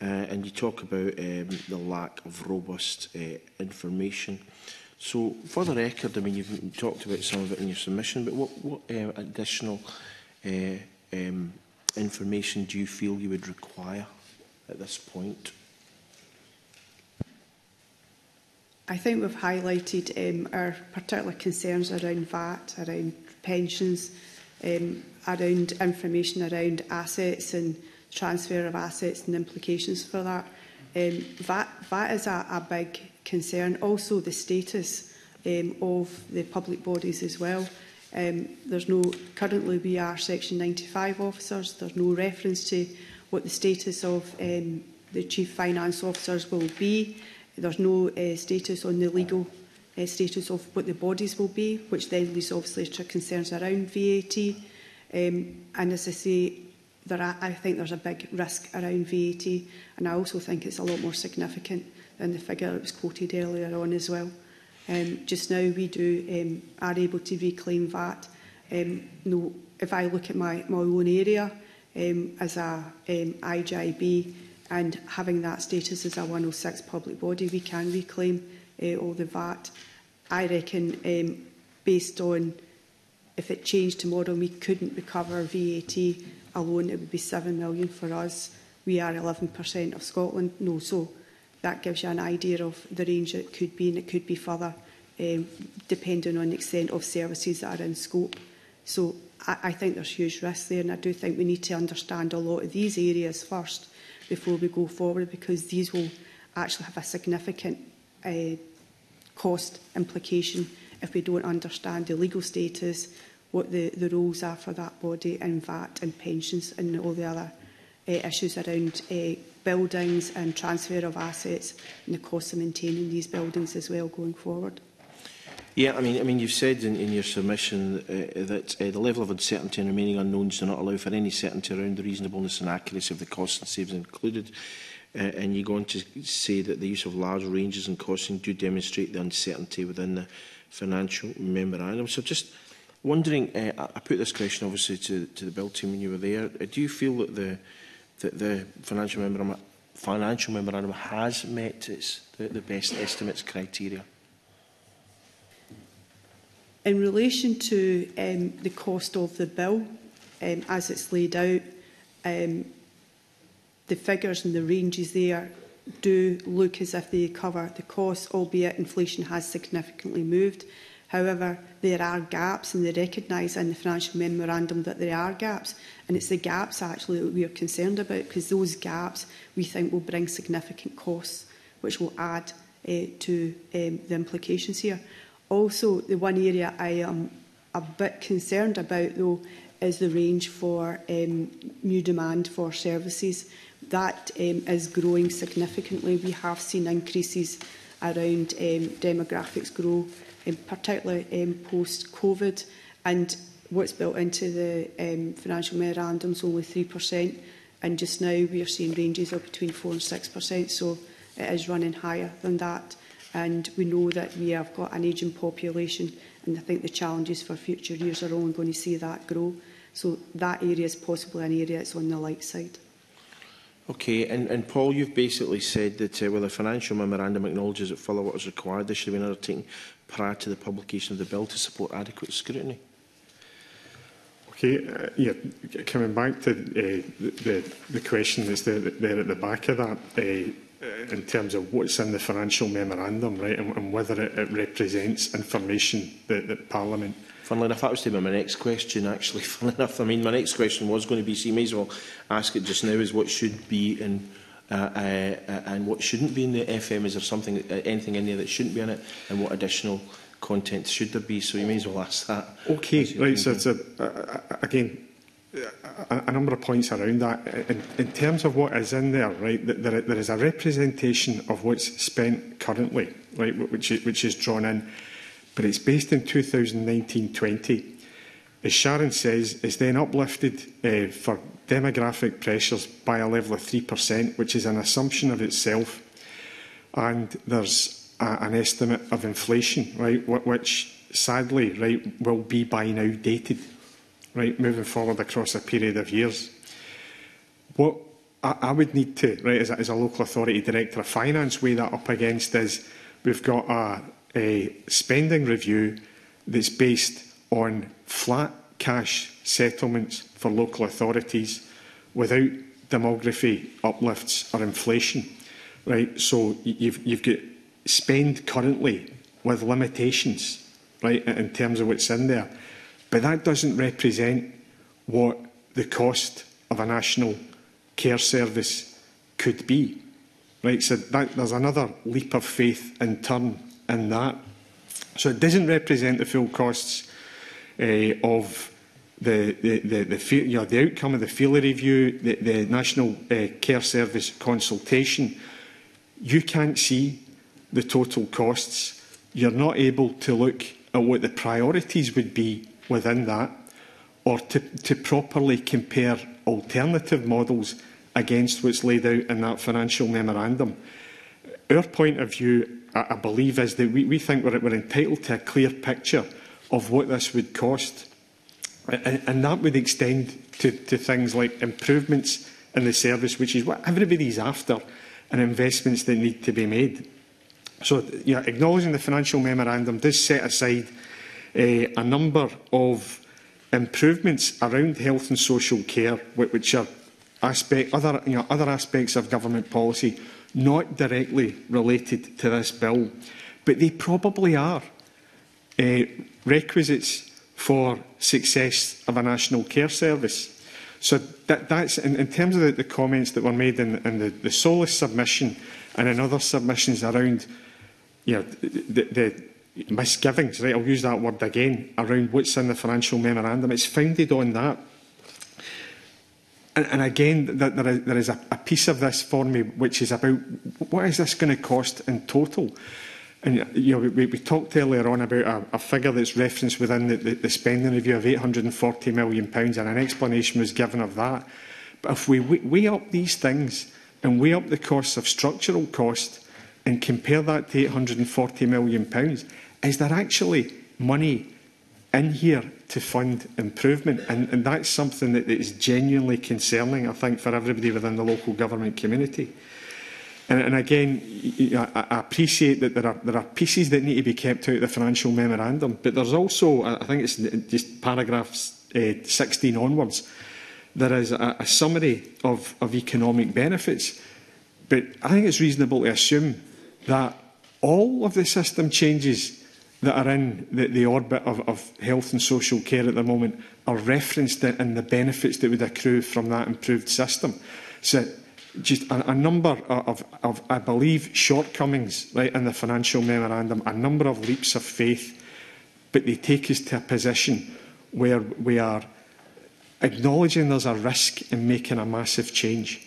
Uh, and you talk about um, the lack of robust uh, information So, for the record, I mean, you've talked about some of it in your submission, but what, what uh, additional uh, um, information do you feel you would require at this point? I think we've highlighted um, our particular concerns around VAT, around pensions, um, around information around assets and transfer of assets and implications for that. Um, VAT, VAT is a, a big concern. Also the status um, of the public bodies as well. Um, there's no, currently we are section 95 officers, there's no reference to what the status of um, the chief finance officers will be. There's no uh, status on the legal uh, status of what the bodies will be, which then leads obviously to concerns around VAT. Um, and as I say, there are, I think there's a big risk around VAT, and I also think it's a lot more significant and the figure that was quoted earlier on as well. Um, just now we do um, are able to reclaim VAT. Um, no, if I look at my, my own area um, as a um, IJB and having that status as a 106 public body, we can reclaim uh, all the VAT. I reckon um, based on if it changed tomorrow and we couldn't recover VAT alone, it would be 7 million for us. We are 11% of Scotland. No, so that gives you an idea of the range it could be, and it could be further, um, depending on the extent of services that are in scope. So I, I think there's huge risk there, and I do think we need to understand a lot of these areas first before we go forward, because these will actually have a significant uh, cost implication if we don't understand the legal status, what the, the roles are for that body and VAT and pensions and all the other uh, issues around uh, buildings and transfer of assets and the cost of maintaining these buildings as well going forward. Yeah, I mean, I mean, you've said in, in your submission uh, that uh, the level of uncertainty and remaining unknowns do not allow for any certainty around the reasonableness and accuracy of the costs and savings included. Uh, and you go on to say that the use of large ranges and costing do demonstrate the uncertainty within the financial memorandum. So just wondering, uh, I put this question obviously to, to the bill team when you were there. Uh, do you feel that the that the financial memorandum, financial memorandum has met its, the, the best estimates criteria. In relation to um, the cost of the bill, um, as it's laid out, um, the figures and the ranges there do look as if they cover the cost, albeit inflation has significantly moved. However, there are gaps and they recognise in the financial memorandum that there are gaps. And it's the gaps actually that we are concerned about because those gaps we think will bring significant costs which will add uh, to um, the implications here. Also, the one area I am a bit concerned about though is the range for um, new demand for services. That um, is growing significantly. We have seen increases around um, demographics grow, um, particularly um, post-COVID. And what's built into the um, financial memorandum is only 3%, and just now we are seeing ranges of between 4 and 6%, so it is running higher than that. And we know that we have got an ageing population, and I think the challenges for future years are only going to see that grow. So that area is possibly an area that's on the light side. Okay, and, and Paul, you've basically said that uh, well, the financial memorandum acknowledges that follow what is required, this should be undertaken prior to the publication of the bill to support adequate scrutiny. Okay, uh, yeah, coming back to uh, the, the question that's there, there at the back of that, uh, uh, in terms of what's in the financial memorandum, right, and, and whether it, it represents information that, that Parliament Funnily enough, that was to be my next question, actually. Funnily enough, I mean, my next question was going to be, so you may as well ask it just now, is what should be in uh, uh, uh and what shouldn't be in the FM? Is there something, uh, anything in there that shouldn't be in it? And what additional content should there be? So you may as well ask that. Okay, right. So, so uh, again, a, a number of points around that. In, in terms of what is in there, right, there, there is a representation of what's spent currently, right, which is, which is drawn in, but it's based in 2019-20. As Sharon says, it's then uplifted uh, for demographic pressures by a level of 3%, which is an assumption of itself. And there's a, an estimate of inflation, right, which sadly, right, will be by now dated, right, moving forward across a period of years. What I, I would need to, right, as a, as a local authority director of finance, weigh that up against is we've got a, a spending review that's based on flat cash settlements for local authorities without demography uplifts or inflation. Right, so you've, you've got spend currently with limitations, right, in terms of what's in there. But that doesn't represent what the cost of a national care service could be. Right, so that, there's another leap of faith in turn in that. So it doesn't represent the full costs uh, of the, the, the, the, you know, the outcome of the FELA review, the, the National uh, Care Service consultation. You can't see the total costs, you're not able to look at what the priorities would be within that or to, to properly compare alternative models against what's laid out in that financial memorandum. Our point of view, I, I believe, is that we, we think we're, we're entitled to a clear picture of what this would cost. And, and that would extend to, to things like improvements in the service, which is what everybody's after, and investments that need to be made. So, you know, acknowledging the financial memorandum does set aside uh, a number of improvements around health and social care, which are aspect, other, you know, other aspects of government policy not directly related to this bill, but they probably are uh, requisites for success of a national care service. So that, that's in, in terms of the, the comments that were made in, in the, the Solus submission and in other submissions around you know, the, the misgivings, right, I'll use that word again, around what's in the financial memorandum. It's founded on that. And, and again, that there is, there is a, a piece of this for me which is about what is this going to cost in total? And you know, we, we talked earlier on about a, a figure that's referenced within the, the, the spending review of £840 million, and an explanation was given of that. But if we weigh up these things and weigh up the costs of structural cost, and compare that to 840 million, pounds, is there actually money in here to fund improvement? And, and that's something that, is genuinely concerning, I think, for everybody within the local government community. And, and again, I, I appreciate that there are, there are pieces that need to be kept out of the financial memorandum, but there's also, I think it's just paragraphs uh, 16 onwards, there is a, a summary of, of economic benefits. But I think it's reasonable to assume that all of the system changes that are in the, the orbit of, of health and social care at the moment are referenced in the benefits that would accrue from that improved system. So just a, a number of, of, I believe, shortcomings right, in the financial memorandum, a number of leaps of faith, but they take us to a position where we are acknowledging there's a risk in making a massive change.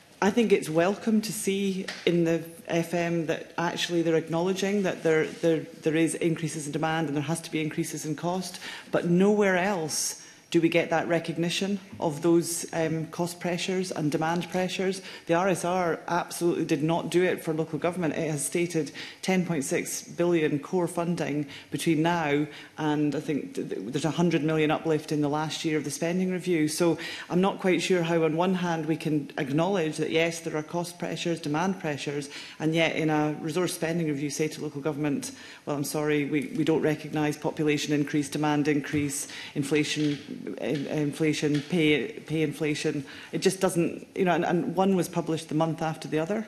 I think it's welcome to see in the FM that actually they're acknowledging that there, there, there is increases in demand and there has to be increases in cost, but nowhere else Do we get that recognition of those um, cost pressures and demand pressures? The RSR absolutely did not do it for local government. It has stated 10.6 billion core funding between now and I think there's a 100 million uplift in the last year of the spending review. So I'm not quite sure how on one hand we can acknowledge that yes, there are cost pressures, demand pressures, and yet in a resource spending review say to local government, well, I'm sorry, we, we don't recognise population increase, demand increase, inflation inflation, pay, pay inflation. It just doesn't, you know, and, and one was published the month after the other.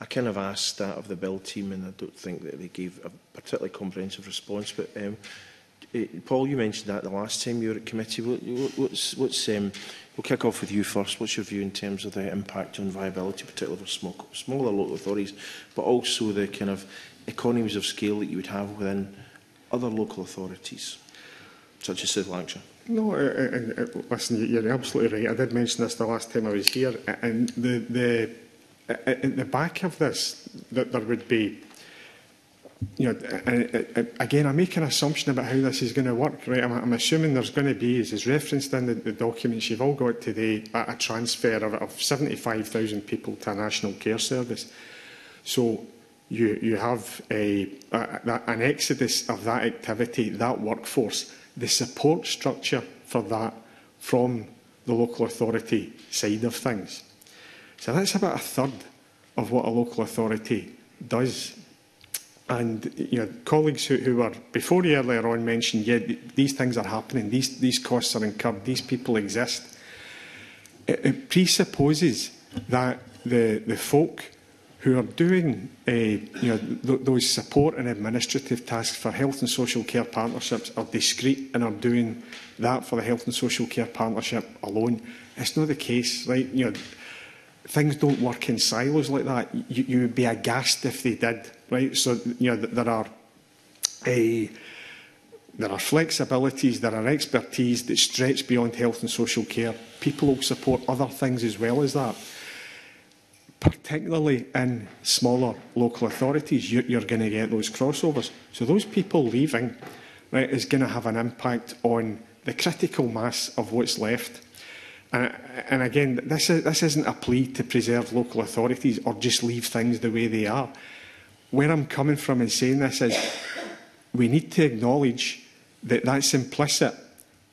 I kind of asked that of the bill team, and I don't think that they gave a particularly comprehensive response. But um, eh, Paul, you mentioned that the last time you were at committee. What, what's, what's, um, we'll kick off with you first. What's your view in terms of the impact on viability, particularly for small, smaller local authorities, but also the kind of economies of scale that you would have within other local authorities, such as South Lancashire? No, uh, uh, listen, you're absolutely right. I did mention this the last time I was here, and the, the in the back of this that there would be you know, again, I make an assumption about how this is going to work, right? I'm, assuming there's going to be, as is referenced in the, documents you've all got today, a, a transfer of, of 75,000 people to a national care service. So you, you have a, a, a, an exodus of that activity, that workforce, the support structure for that from the local authority side of things. So that's about a third of what a local authority does. And you know, colleagues who, who were before you earlier on mentioned, yeah, these things are happening, these, these costs are incurred, these people exist. It, it presupposes that the, the folk who are doing uh, you know, th those support and administrative tasks for health and social care partnerships are discreet and are doing that for the health and social care partnership alone. It's not the case, right? You know, things don't work in silos like that. You, you would be aghast if they did, right? So, you know, there are a... There are flexibilities, there are expertise that stretch beyond health and social care. People will support other things as well as that. Particularly in smaller local authorities, you, you're going to get those crossovers. So those people leaving right, is going to have an impact on the critical mass of what's left And, and again, this, is, this isn't a plea to preserve local authorities or just leave things the way they are. Where I'm coming from in saying this is we need to acknowledge that that's implicit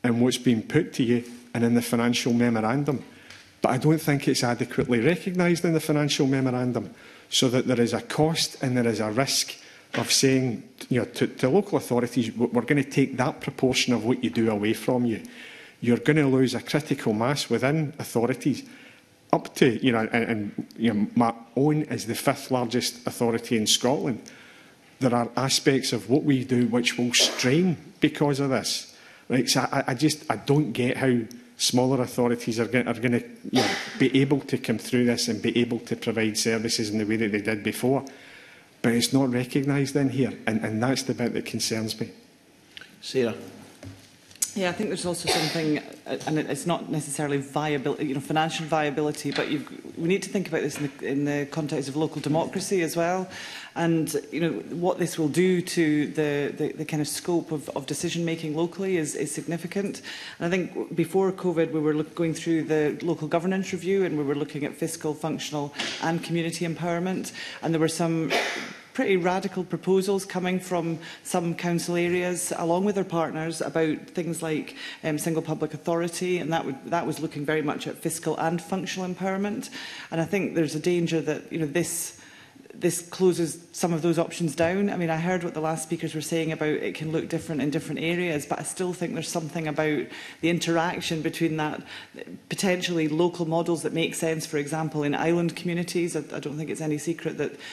in what's been put to you and in the financial memorandum. But I don't think it's adequately recognised in the financial memorandum, so that there is a cost and there is a risk of saying you know, to, to local authorities, we're going to take that proportion of what you do away from you you're going to lose a critical mass within authorities up to, you know, and, and you know, my own is the fifth largest authority in Scotland. There are aspects of what we do which will strain because of this. Right? So I, I just, I don't get how smaller authorities are going, are to you know, be able to come through this and be able to provide services in the way that they did before. But it's not recognised in here, and, and that's the bit that concerns me. Sarah. Yeah, I think there's also something, uh, and it's not necessarily viability, you know, financial viability, but we need to think about this in the, in the context of local democracy as well, and you know what this will do to the the, the kind of scope of, of decision making locally is, is significant. And I think before COVID, we were look, going through the local governance review, and we were looking at fiscal, functional, and community empowerment, and there were some pretty radical proposals coming from some council areas, along with their partners, about things like um, single public authority, and that, would, that was looking very much at fiscal and functional empowerment. And I think there's a danger that you know this this closes some of those options down. I mean, I heard what the last speakers were saying about it can look different in different areas, but I still think there's something about the interaction between that potentially local models that make sense, for example, in island communities. I, I don't think it's any secret that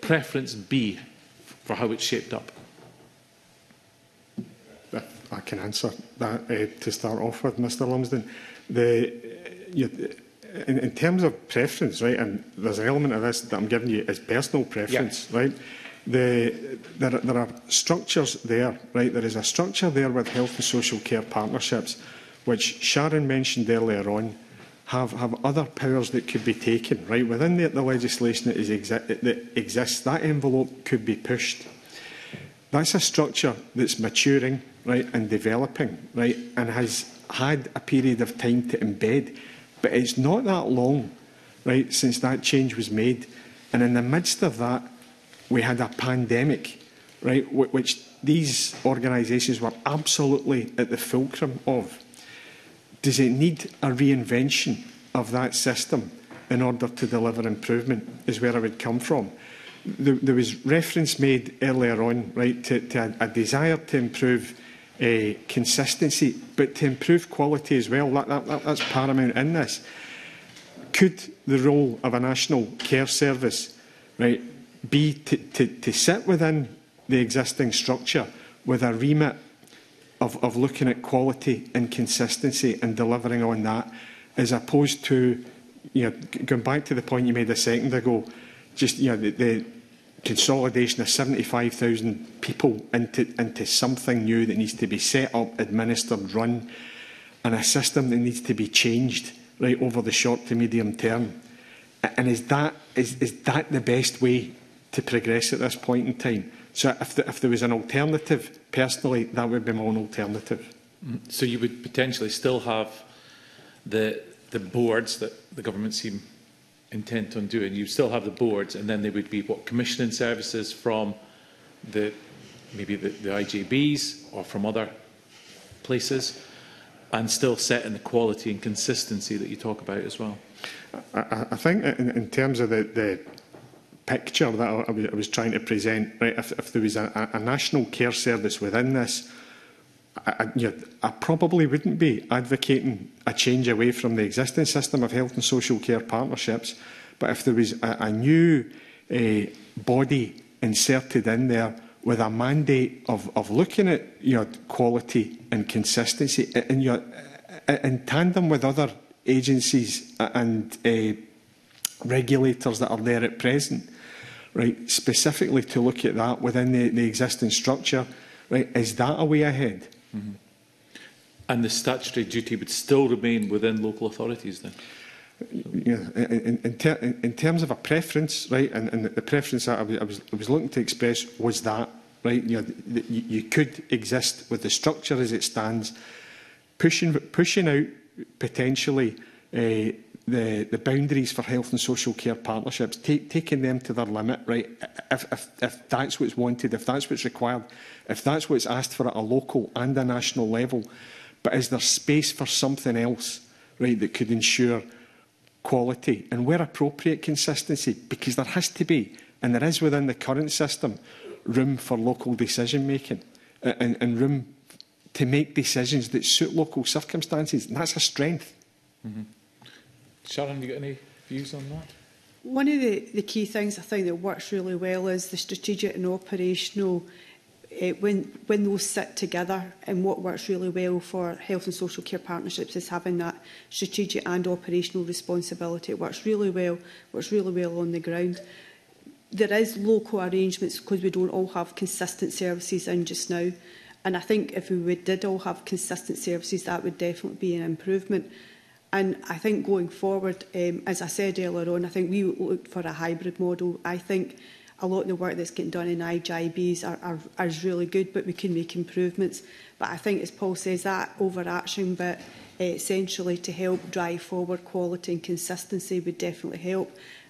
preference be for how it's shaped up? I can answer that uh, to start off with, Mr Lumsden. The, uh, you, in, in, terms of preference, right, and there's an element of this that I'm giving you is personal preference, yeah. right? The, there, there are structures there, right? There is a structure there with health and social care partnerships, which Sharon mentioned earlier on, have, have other powers that could be taken, right? Within the, the legislation that, is exi that exists, that envelope could be pushed. That's a structure that's maturing, right, and developing, right, and has had a period of time to embed. But it's not that long, right, since that change was made. And in the midst of that, we had a pandemic, right, which these organisations were absolutely at the fulcrum of. Does it need a reinvention of that system in order to deliver improvement is where I would come from. There, was reference made earlier on, right, to, to a, a desire to improve uh, consistency, but to improve quality as well. That, that, that, that's paramount in this. Could the role of a national care service right, be to, to, to sit within the existing structure with a remit of, of looking at quality and consistency and delivering on that, as opposed to, you know, going back to the point you made a second ago, just you know, the, the, consolidation of 75,000 people into, into something new that needs to be set up, administered, run, and a system that needs to be changed right over the short to medium term. And is that, is, is that the best way to progress at this point in time? So if, the, if there was an alternative, personally, that would be my own alternative. Mm-hmm. So you would potentially still have the, the boards that the government seem intent on doing. You still have the boards, and then there would be what commissioning services from the maybe the, the IJBs or from other places, and still setting the quality and consistency that you talk about as well. I, I think in, in terms of the, the picture that I, I was trying to present, right, if, if there was a, a national care service within this, I, you know, I, probably wouldn't be advocating a change away from the existing system of health and social care partnerships, but if there was a, a new eh, body inserted in there with a mandate of, of looking at you know, quality and consistency in, your, in tandem with other agencies and uh, regulators that are there at present, right, specifically to look at that within the, the existing structure, right, is that a way ahead? Mm -hmm. And the statutory duty would still remain within local authorities then? Yeah, in, in, ter in terms of a preference, right, and, and the preference that I, I, was, I was looking to express was that, right, you, know, th you, you could exist with the structure as it stands, pushing, pushing out potentially uh, the, the boundaries for health and social care partnerships, take, taking them to their limit, right? If, if, if that's what's wanted, if that's what's required, if that's what's asked for at a local and a national level, but is there space for something else, right, that could ensure quality and where appropriate consistency? Because there has to be, and there is within the current system, room for local decision making and, and room to make decisions that suit local circumstances. And that's a strength. Mm -hmm. Sharon, have you got any views on that? One of the, the key things I think that works really well is the strategic and operational uh, when when those sit together and what works really well for health and social care partnerships is having that strategic and operational responsibility. It works really well, works really well on the ground. There is local arrangements because we don't all have consistent services in just now. And I think if we did all have consistent services, that would definitely be an improvement. And I think going forward, um, as I said earlier on, I think we looked for a hybrid model. I think a lot of the work that's getting done in IGIBs are, are, are really good, but we can make improvements. But I think, as Paul says, that overarching bit uh, essentially to help drive forward quality and consistency would definitely help.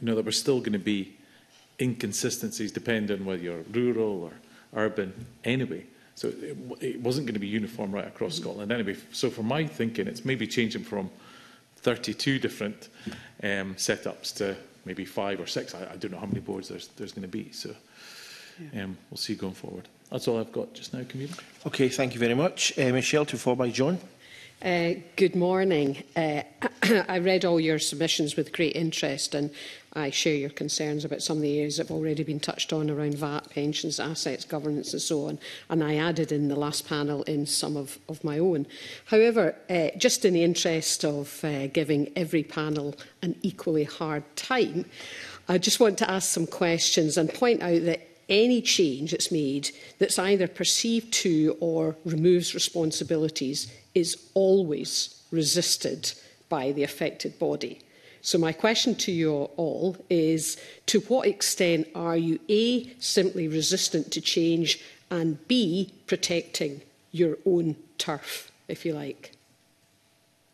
you know there were still going to be inconsistencies depending on whether you're rural or urban anyway. So it, it wasn't going to be uniform right across mm-hmm. Scotland anyway. So for my thinking, it's maybe changing from – 32 different um, setups to maybe five or six. I, I don't know how many boards there's, there's going to be. So yeah. um, we'll see going forward. That's all I've got just now, Camille. Okay, thank you very much. Uh, Michelle, to follow by John. Uh, good morning. Uh, I read all your submissions with great interest and I share your concerns about some of the areas that have already been touched on around VAT, pensions, assets, governance and so on. And I added in the last panel in some of, of my own. However, uh, just in the interest of uh, giving every panel an equally hard time, I just want to ask some questions and point out that any change that's made that's either perceived to or removes responsibilities is always resisted by the affected body. So my question to you all is, to what extent are you A, simply resistant to change and B, protecting your own turf, if you like?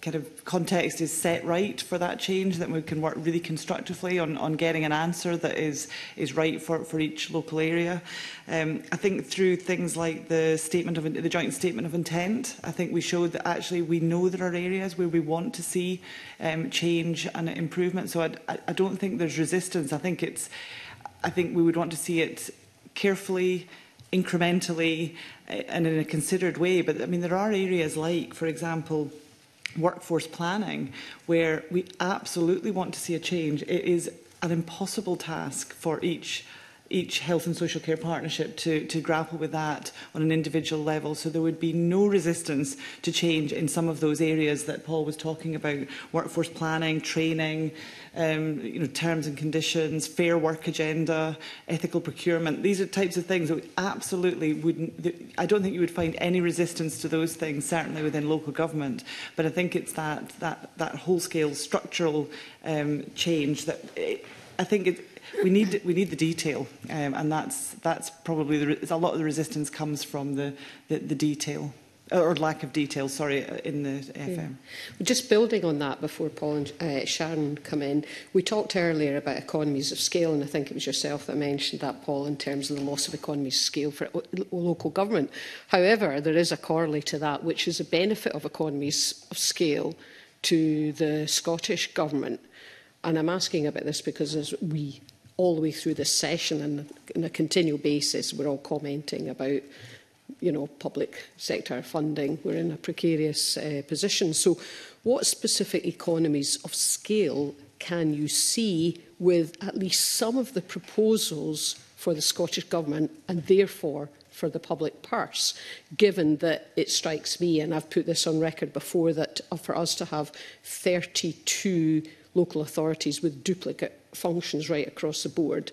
kind of context is set right for that change, that we can work really constructively on, on getting an answer that is, is right for, for each local area. Um, I think through things like the statement of the joint statement of intent, I think we showed that actually we know there are areas where we want to see um, change and improvement. So I, I don't think there's resistance. I think it's, I think we would want to see it carefully, incrementally, eh, and in a considered way. But I mean, there are areas like, for example, workforce planning, where we absolutely want to see a change. It is an impossible task for each each health and social care partnership to, to grapple with that on an individual level. So there would be no resistance to change in some of those areas that Paul was talking about, workforce planning, training, um, you know, terms and conditions, fair work agenda, ethical procurement. These are types of things that absolutely wouldn't, I don't think you would find any resistance to those things, certainly within local government. But I think it's that, that, that whole-scale structural um, change that... It, I think it, we need we need the detail, um, and that's that's probably the, a lot of the resistance comes from the the, the detail or lack of detail, sorry, uh, in the FM. Yeah. Just building on that before Paul and uh, Sharon come in, we talked earlier about economies of scale, and I think it was yourself that mentioned that, Paul, in terms of the loss of economies of scale for uh, local government. However, there is a corollary to that, which is a benefit of economies of scale to the Scottish government. And I'm asking about this because as we all the way through this session and on a continual basis we're all commenting about you know public sector funding we're in a precarious uh, position so what specific economies of scale can you see with at least some of the proposals for the Scottish Government and therefore for the public purse, given that it strikes me, and I've put this on record before, that uh, for us to have 32 local authorities with duplicate functions right across the board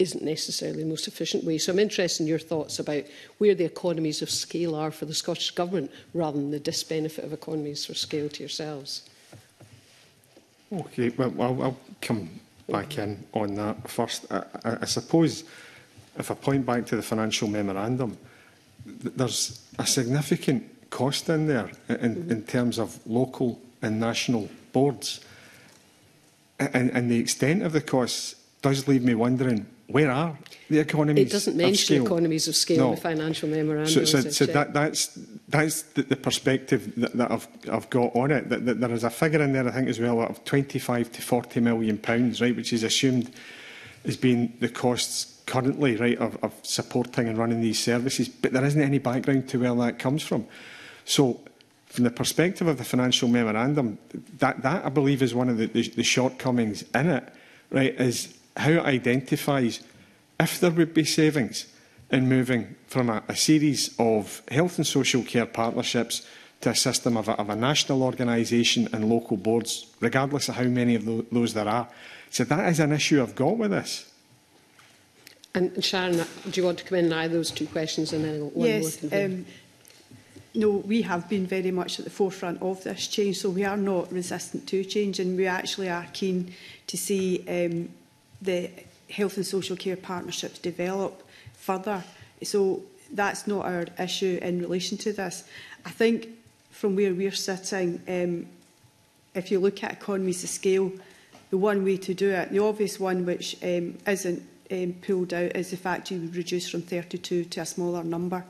isn't necessarily the most efficient way. So I'm interested in your thoughts about where the economies of scale are for the Scottish Government rather than the disbenefit of economies for scale to yourselves. Okay, well, I'll, I'll come back in on that first. I, I, I suppose if I point back to the financial memorandum, th there's a significant cost in there in, mm -hmm. in terms of local and national boards and, and the extent of the costs does leave me wondering where are the economies? It doesn't mention economies of scale no. in the financial memorandum. So, so, so that, that's, that's the, the perspective that, that I've, I've got on it. That, that there is a figure in there, I think, as well, of 25 to 40 million pounds, right, which is assumed as being the costs currently, right, of, of supporting and running these services. But there isn't any background to where that comes from. So from the perspective of the financial memorandum, that, that I believe is one of the, the, the shortcomings in it, right, is how it identifies if there would be savings in moving from a, a series of health and social care partnerships to a system of a, of a national organisation and local boards, regardless of how many of those, those there are. So that is an issue I've got with this. And, Sharon, do you want to come in and either those two questions and then one yes, more? Yes. Um, no, we have been very much at the forefront of this change, so we are not resistant to change, and we actually are keen to see um, the health and social care partnerships develop further. So that's not our issue in relation to this. I think from where we're sitting, um, if you look at economies of scale, the one way to do it, the obvious one which um, isn't um, pulled out, is the fact you would reduce from 32 to a smaller number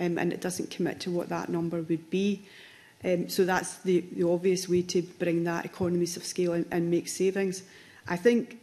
um, and it doesn't commit to what that number would be. Um, so that's the, the obvious way to bring that economies of scale and, and make savings. I think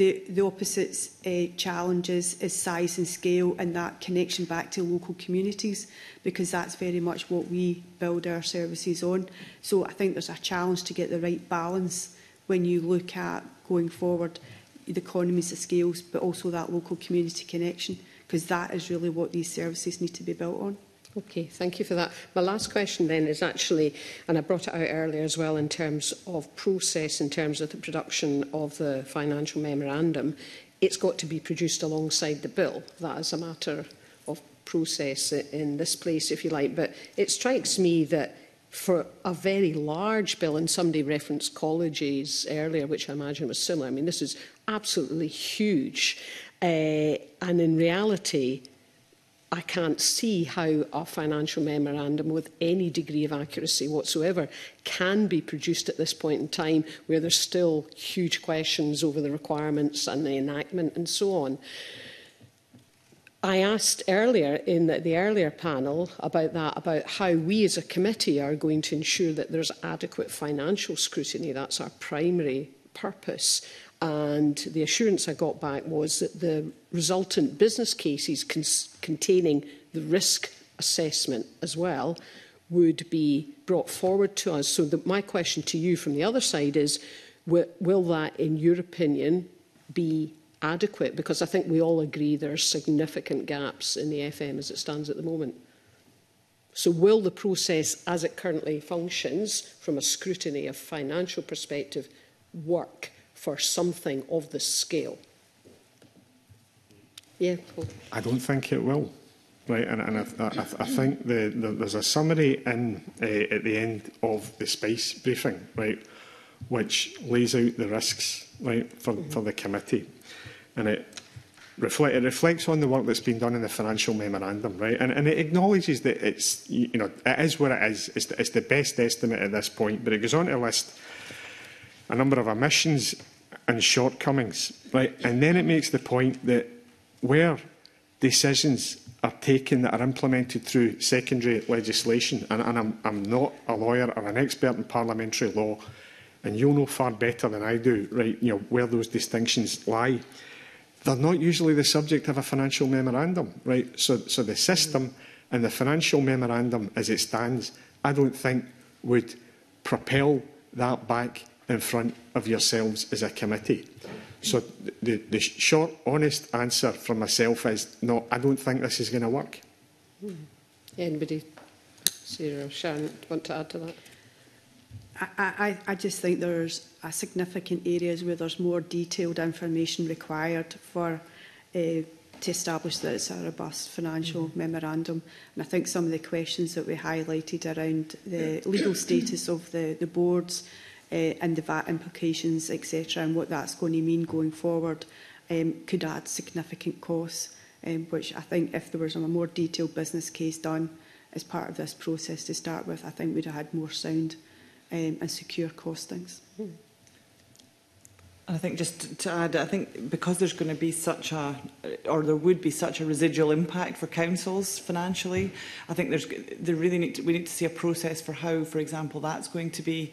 the, the opposite uh, eh, challenges is size and scale and that connection back to local communities because that's very much what we build our services on. So I think there's a challenge to get the right balance when you look at going forward the economies of scales but also that local community connection because that is really what these services need to be built on. Okay, thank you for that. My last question then is actually, and I brought it out earlier as well in terms of process, in terms of the production of the financial memorandum, it's got to be produced alongside the bill. That is a matter of process in this place, if you like. But it strikes me that for a very large bill, and somebody referenced colleges earlier, which I imagine was similar. I mean, this is absolutely huge. Uh, and in reality, I can't see how a financial memorandum with any degree of accuracy whatsoever can be produced at this point in time where there's still huge questions over the requirements and the enactment and so on. I asked earlier in the, the earlier panel about that, about how we as a committee are going to ensure that there's adequate financial scrutiny. That's our primary purpose and the assurance I got back was that the resultant business cases containing the risk assessment as well would be brought forward to us. So the, my question to you from the other side is, will, will that, in your opinion, be adequate? Because I think we all agree there are significant gaps in the FM as it stands at the moment. So will the process as it currently functions from a scrutiny of financial perspective work? for something of this scale? Yeah, Paul. I don't think it will. Right, and, and I, I, I think the, the, there's a summary in uh, at the end of the space briefing, right, which lays out the risks, right, for, for the committee, and it reflect, it reflects on the work that's been done in the financial memorandum, right? And, and it acknowledges that it's, you know, it is where it is. It's the, it's the best estimate at this point, but it goes on to list a number of omissions and shortcomings. Right? And then it makes the point that where decisions are taken that are implemented through secondary legislation, and, and I'm, I'm not a lawyer or an expert in parliamentary law, and you'll know far better than I do, right, you know, where those distinctions lie. They're not usually the subject of a financial memorandum, right? So, so the system and the financial memorandum as it stands, I don't think would propel that back in front of yourselves as a committee. So the, the short, honest answer from myself is no, I don't think this is going to work. Mm. Anybody? Sarah, Sharon, want to add to that? I, I, I just think there's a significant areas where there's more detailed information required for uh, to establish that it's a robust financial mm -hmm. memorandum. And I think some of the questions that we highlighted around the legal status of the, the boards, uh, and the VAT implications, etc., and what that's going to mean going forward, um, could add significant costs, um, which I think if there was a more detailed business case done as part of this process to start with, I think we'd have had more sound um, and secure costings. Mm. And I think just to add, I think because there's going to be such a, or there would be such a residual impact for councils financially, I think there's, there really need to, we need to see a process for how, for example, that's going to be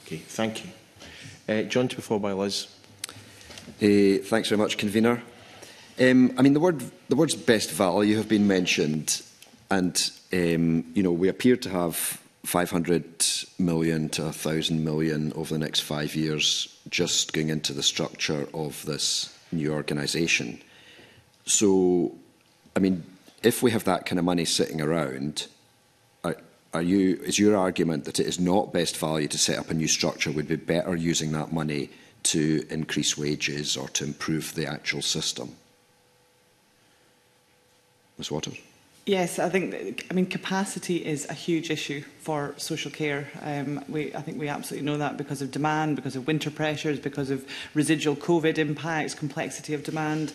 Okay, thank you. Uh, John, to be followed by Liz. Uh, thanks very much, convener. Um, I mean, the, word, the words best value have been mentioned, and, um, you know, we appear to have 500 million to 1,000 million over the next five years just going into the structure of this new organisation. So, I mean, if we have that kind of money sitting around, are, are you, is your argument that it is not best value to set up a new structure? Would be better using that money to increase wages or to improve the actual system? Ms Waters. Yes, I think, I mean, capacity is a huge issue for social care. Um, we, I think we absolutely know that because of demand, because of winter pressures, because of residual COVID impacts, complexity of demand.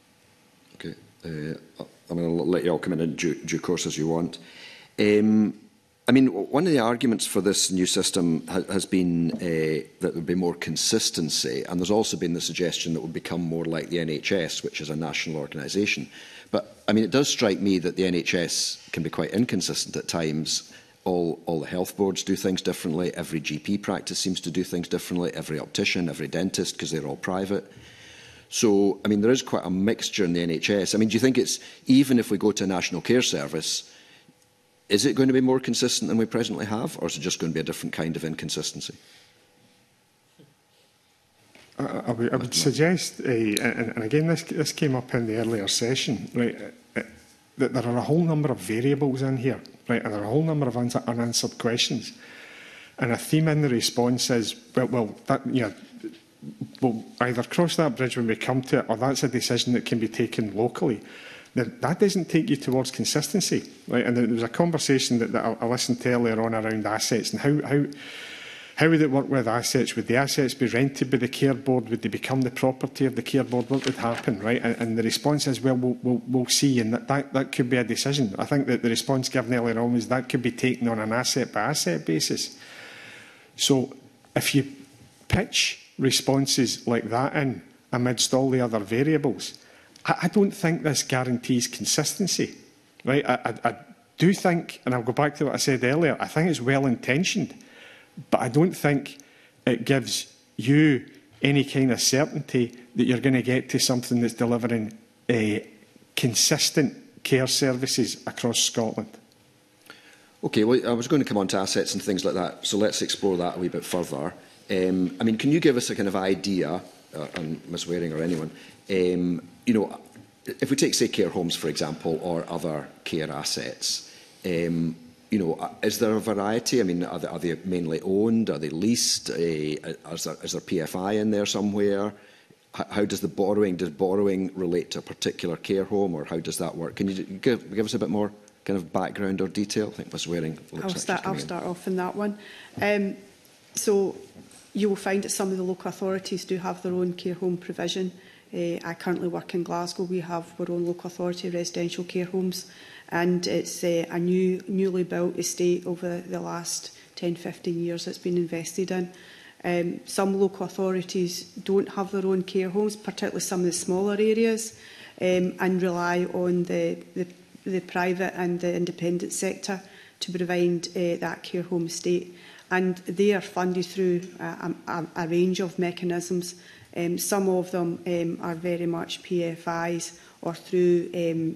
Okay. Uh, I mean, I'll let you all come in in due, due course as you want. Um, I mean, one of the arguments for this new system has been uh, that there would be more consistency, and there's also been the suggestion that it would become more like the NHS, which is a national organisation. But, I mean, it does strike me that the NHS can be quite inconsistent at times. All, all the health boards do things differently. Every GP practice seems to do things differently. Every optician, every dentist, because they're all private. So, I mean, there is quite a mixture in the NHS. I mean, do you think it's, even if we go to a national care service, Is it going to be more consistent than we presently have, or is it just going to be a different kind of inconsistency? I, I, I would suggest, uh, and, and again, this, this came up in the earlier session, right, uh, that there are a whole number of variables in here, right, and there are a whole number of unanswered questions. And a theme in the response is, well, well that, you know, we'll either cross that bridge when we come to it, or that's a decision that can be taken locally. Now, that doesn't take you towards consistency. Right? And there was a conversation that, that I, listened to earlier on around assets and how, how How would it work with assets? Would the assets be rented by the care board? Would they become the property of the care board? What would happen, right? And, and the response is, well, we'll, we'll, we'll see, and that, that, that could be a decision. I think that the response given earlier on was that could be taken on an asset by -asset basis. So if you pitch responses like that in amidst all the other variables, I, I don't think this guarantees consistency. Right? I, I, I do think, and I'll go back to what I said earlier, I think it's well-intentioned, but I don't think it gives you any kind of certainty that you're going to get to something that's delivering uh, consistent care services across Scotland. Okay, well, I was going to come on to assets and things like that, so let's explore that a wee bit further. Um, I mean, can you give us a kind of idea uh, and Ms Waring or anyone, um, you know, if we take, say, care homes, for example, or other care assets, um, you know, uh, is there a variety? I mean, are they, are they mainly owned? Are they leased? Uh, uh is, there, is there PFI in there somewhere? How, does the borrowing, does borrowing relate to a particular care home or how does that work? Can you give, give us a bit more kind of background or detail? I think Ms Waring looks I'll like start, I'll in. start off in that one. Um, so you will find that some of the local authorities do have their own care home provision. Uh, I currently work in Glasgow. We have our own local authority residential care homes and it's uh, a new, newly built estate over the last 10-15 years that's been invested in. Um, some local authorities don't have their own care homes, particularly some of the smaller areas, um, and rely on the, the, the private and the independent sector to provide uh, that care home estate and they are funded through uh, a, a, a range of mechanisms. Um, some of them um, are very much PFIs or through um,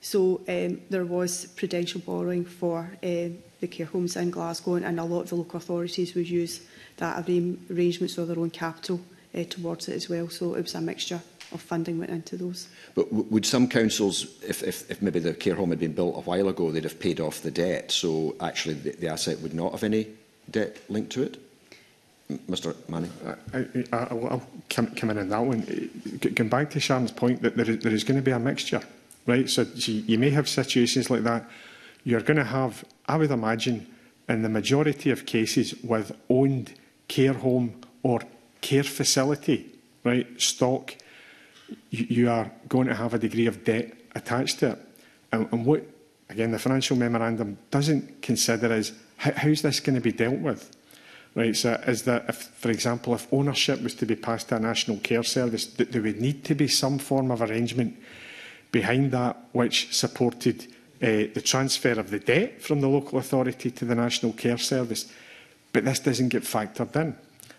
So um, there was prudential borrowing for uh, the care homes in Glasgow and, and a lot of the local authorities would use that arrangements so their own capital uh, towards it as well. So it was a mixture of funding went into those. But would some councils, if, if, if maybe the care home had been built a while ago, they'd have paid off the debt, so actually the, the asset would not have any debt linked to it? Mr Manning. Uh, I, I, will come, come in on that one. Uh, going back to Sharon's point that there is, there is going to be a mixture, right? So, so you may have situations like that. You're going to have, I would imagine, in the majority of cases with owned care home or care facility, right, stock, you, you are going to have a degree of debt attached to it. And, and what, again, the financial memorandum doesn't consider is how, how's this going to be dealt with? right, so is that, if, for example, if ownership was to be passed to a national care service, th there would need to be some form of arrangement behind that which supported uh, the transfer of the debt from the local authority to the national care service. But this doesn't get factored in.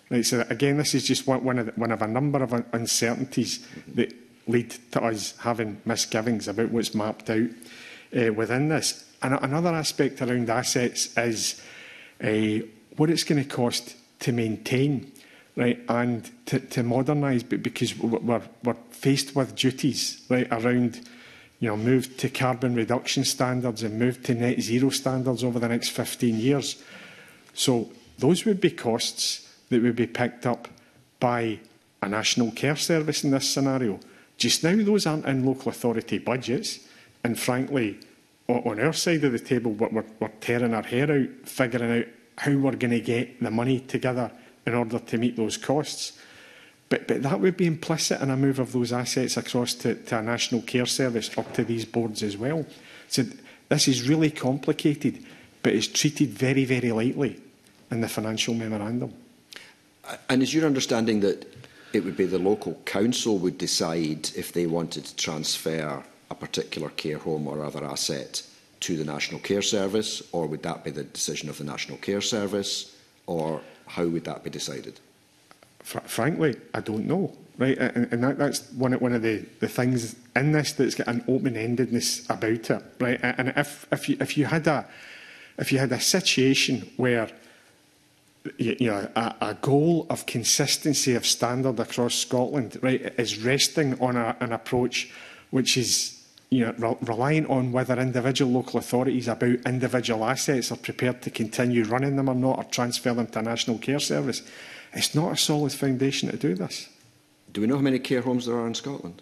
Right, so again, this is just one, one, of, the, one of a number of un uncertainties that lead to us having misgivings about what's mapped out uh, within this. And another aspect around assets is uh, what it's going to cost to maintain right, and to, to modernise, but because we're, we're faced with duties right, around you know, move to carbon reduction standards and move to net zero standards over the next 15 years. So those would be costs that would be picked up by a national care service in this scenario. Just now, those aren't in local authority budgets. And frankly, on our side of the table, we're, we're tearing our hair out, figuring out how we're going to get the money together in order to meet those costs. But, but that would be implicit in a move of those assets across to, to a national care service up to these boards as well. So this is really complicated, but it's treated very, very lightly in the financial memorandum. And is your understanding that it would be the local council would decide if they wanted to transfer a particular care home or other asset to the National Care Service, or would that be the decision of the National Care Service, or how would that be decided? Fr frankly, I don't know. Right, and, and that, that's one of, one of the, the things in this that's got an open-endedness about it. Right, and if if you if you had a if you had a situation where you know, a, a goal of consistency of standard across Scotland, right, is resting on a, an approach which is you know, re reliant on whether individual local authorities about individual assets are prepared to continue running them or not, or transfer them to a national care service. It's not a solid foundation to do this. Do we know how many care homes there are in Scotland?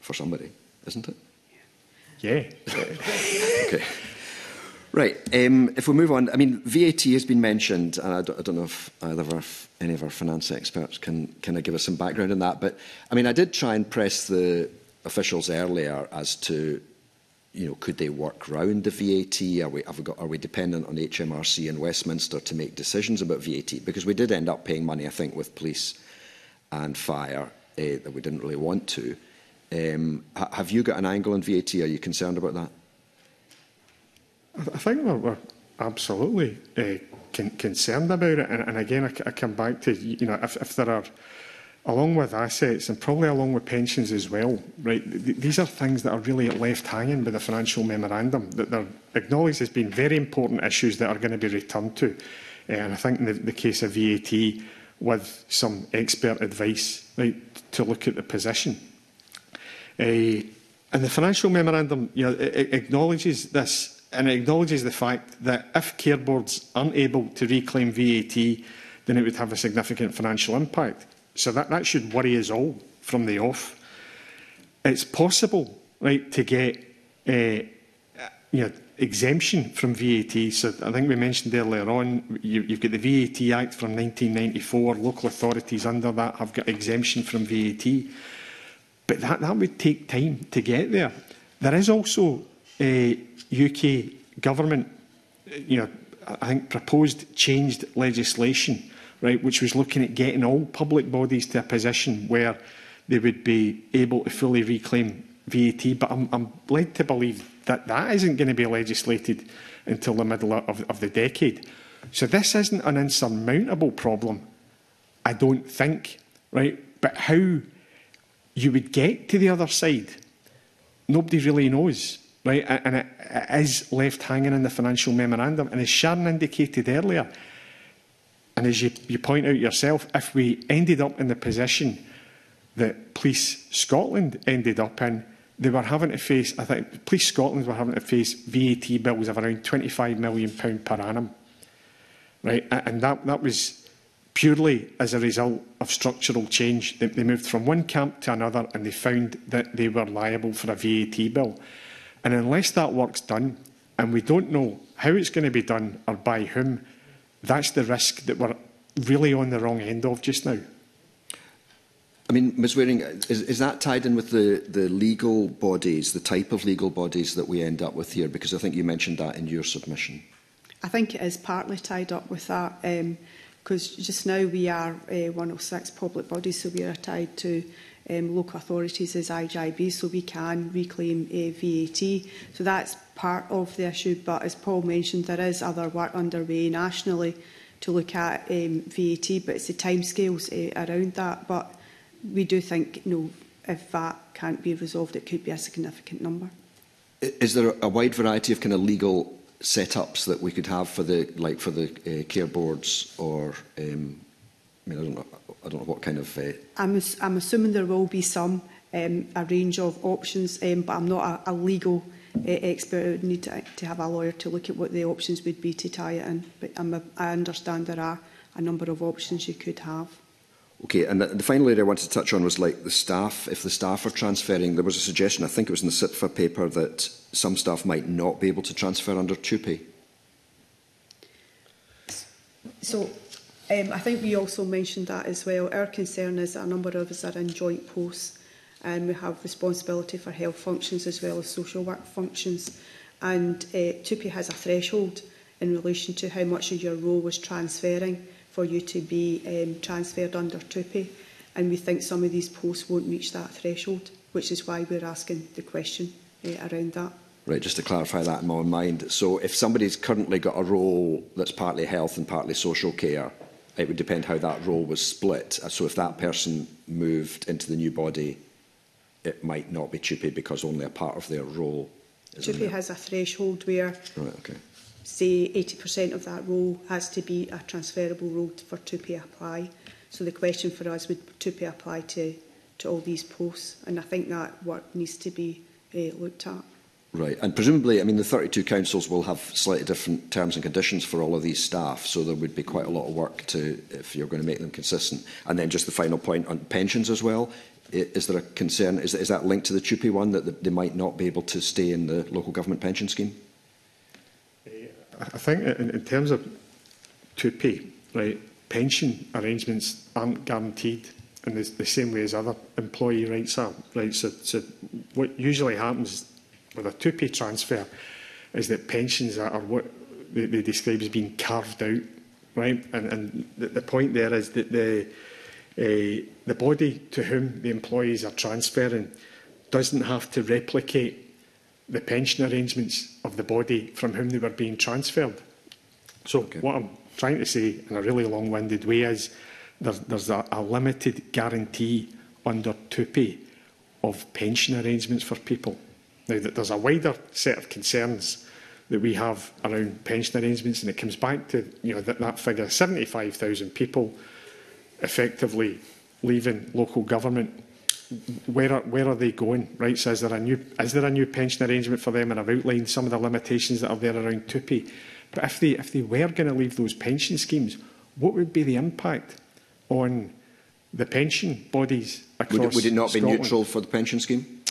for somebody, isn't it? Yeah. okay. Right. Um, if we move on, I mean, VAT has been mentioned, and I don't, I don't know if either of our, any of our finance experts can kind of give us some background on that. But I mean, I did try and press the officials earlier as to, you know, could they work around the VAT? Are we, have we got, are we dependent on HMRC in Westminster to make decisions about VAT? Because we did end up paying money, I think, with police and fire uh, that we didn't really want to. Um, ha have you got an angle on VAT? Are you concerned about that? I, think we're, we're absolutely uh, con concerned about it. And, and again, I, I come back to you know if, if there are along with assets and probably along with pensions as well, right? Th these are things that are really left hanging by the financial memorandum that they're acknowledged as being very important issues that are going to be returned to. Uh, and I think in the, the case of VAT, with some expert advice right, to look at the position. Uh, and the financial memorandum you know, it, it acknowledges this and it acknowledges the fact that if care boards aren't able to reclaim VAT, then it would have a significant financial impact. So that, that should worry us all from the off. It's possible right, to get uh, you know, exemption from VAT. So I think we mentioned earlier on, you, you've got the VAT Act from 1994. Local authorities under that have got exemption from VAT. But that, that would take time to get there. There is also a UK government, you know, I think proposed changed legislation, right, which was looking at getting all public bodies to a position where they would be able to fully reclaim VAT. But I'm, I'm led to believe that that isn't going to be legislated until the middle of, of the decade. So this isn't an insurmountable problem, I don't think, right? But how you would get to the other side, nobody really knows, right? And it, it is left hanging in the financial memorandum. And as Sharon indicated earlier, and as you, you point out yourself, if we ended up in the position that Police Scotland ended up in, they were having to face, I think Police Scotland were having to face VAT bills of around £25 million per annum. Right? And that, that was purely as a result of structural change. They, they moved from one camp to another and they found that they were liable for a VAT bill. And unless that work's done, and we don't know how it's going to be done or by whom, that's the risk that we're really on the wrong end of just now. I mean, Ms Waring, is, is that tied in with the, the legal bodies, the type of legal bodies that we end up with here? Because I think you mentioned that in your submission. I think it is partly tied up with that, because um, just now we are uh, 106 public bodies, so we are tied to um, local authorities as IGIB, so we can reclaim uh, VAT. So that's part of the issue, but as Paul mentioned, there is other work underway nationally to look at um, VAT, but it's the timescales uh, around that. But we do think, no, if that can't be resolved, it could be a significant number. Is there a wide variety of kind of legal setups that we could have for the, like for the uh, care boards or, um, I mean, I don't know, I don't know what kind of... Uh... I'm, ass I'm assuming there will be some, um, a range of options, um, but I'm not a, a legal uh, expert. I would need to, to have a lawyer to look at what the options would be to tie it in. But I'm a, I understand there are a number of options you could have. Okay, and the, the final area I wanted to touch on was like the staff. If the staff are transferring, there was a suggestion, I think it was in the SITFA paper, that some staff might not be able to transfer under TUPE. So um, I think we also mentioned that as well. Our concern is that a number of us are in joint posts and we have responsibility for health functions as well as social work functions. And uh, TUPE has a threshold in relation to how much of your role was transferring for you to be um, transferred under TUPI. And we think some of these posts won't reach that threshold, which is why we're asking the question uh, around that. Right, just to clarify that in my mind. So if somebody's currently got a role that's partly health and partly social care, it would depend how that role was split. Uh, so if that person moved into the new body, it might not be TUPI because only a part of their role is TUPI has a threshold where right, okay say 80% of that role has to be a transferable role for 2P apply. So the question for us would 2P apply to, to all these posts? And I think that work needs to be uh, looked at. Right, and presumably, I mean, the 32 councils will have slightly different terms and conditions for all of these staff, so there would be quite a lot of work to, if you're going to make them consistent. And then just the final point on pensions as well. Is there a concern, is, is that linked to the TUPE one, that they might not be able to stay in the local government pension scheme? I think in, in terms of to-pay, right, pension arrangements aren't guaranteed in the, the same way as other employee rights are. Right? So, so what usually happens with a two-pay transfer is that pensions are, are what they, they describe as being carved out. Right? And, and the, the point there is that the, uh, the body to whom the employees are transferring doesn't have to replicate the pension arrangements of the body from whom they were being transferred. So okay. what I'm trying to say in a really long-winded way is there's, there's a, a limited guarantee under TUPE of pension arrangements for people. Now, that there's a wider set of concerns that we have around pension arrangements, and it comes back to you know that, that figure, 75,000 people effectively leaving local government where are, where are they going? Right, so is there a new is there a new pension arrangement for them? And I've outlined some of the limitations that are there around TUPI. But if they if they were going to leave those pension schemes, what would be the impact on the pension bodies across Would it, would it not Scotland? be neutral for the pension scheme?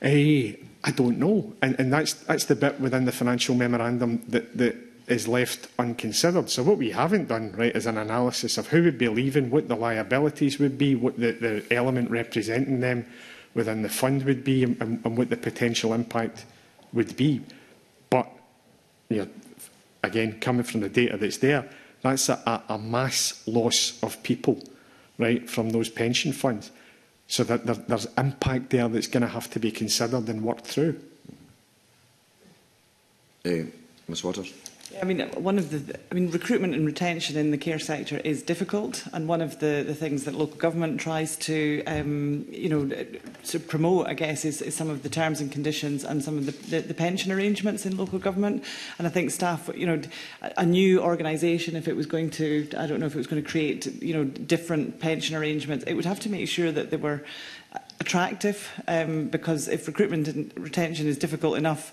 Uh, I don't know, and, and that's that's the bit within the financial memorandum that that is left unconsidered. So what we haven't done right is an analysis of who would be leaving, what the liabilities would be, what the, the element representing them within the fund would be, and, and, what the potential impact would be. But you know, again, coming from the data that's there, that's a, a, a mass loss of people right, from those pension funds. So that there, there's impact there that's going to have to be considered and worked through. Uh, eh, Ms Waters. I mean, one of the, I mean, recruitment and retention in the care sector is difficult, and one of the, the things that local government tries to, um, you know, to promote, I guess, is, is some of the terms and conditions and some of the, the, the pension arrangements in local government. And I think staff, you know, a, new organisation, if it was going to, I don't know if it was going to create, you know, different pension arrangements, it would have to make sure that there were attractive um, because if recruitment and retention is difficult enough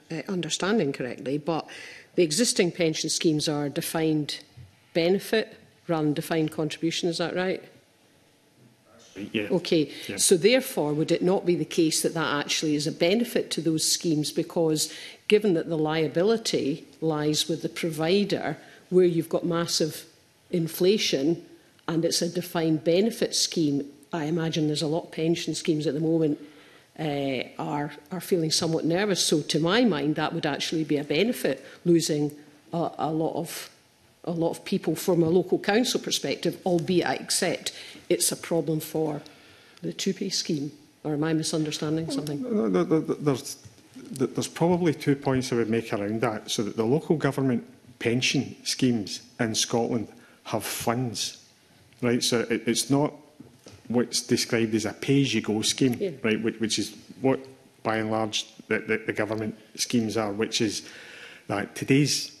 understanding correctly, but the existing pension schemes are defined benefit run defined contribution. Is that right? Yeah. Okay. Yeah. So therefore, would it not be the case that that actually is a benefit to those schemes because given that the liability lies with the provider where you've got massive inflation and it's a defined benefit scheme, I imagine there's a lot of pension schemes at the moment uh, are, are feeling somewhat nervous. So to my mind, that would actually be a benefit, losing a, a lot of a lot of people from a local council perspective, albeit I accept it's a problem for the two-pay scheme. Or am I misunderstanding something? No, no, there's, there's probably two points I would make around that. So that the local government pension schemes in Scotland have funds, right? So it, it's not what's described as a pay-as-you-go scheme, yeah. right? Which, which is what, by and large, the, the, the government schemes are, which is that today's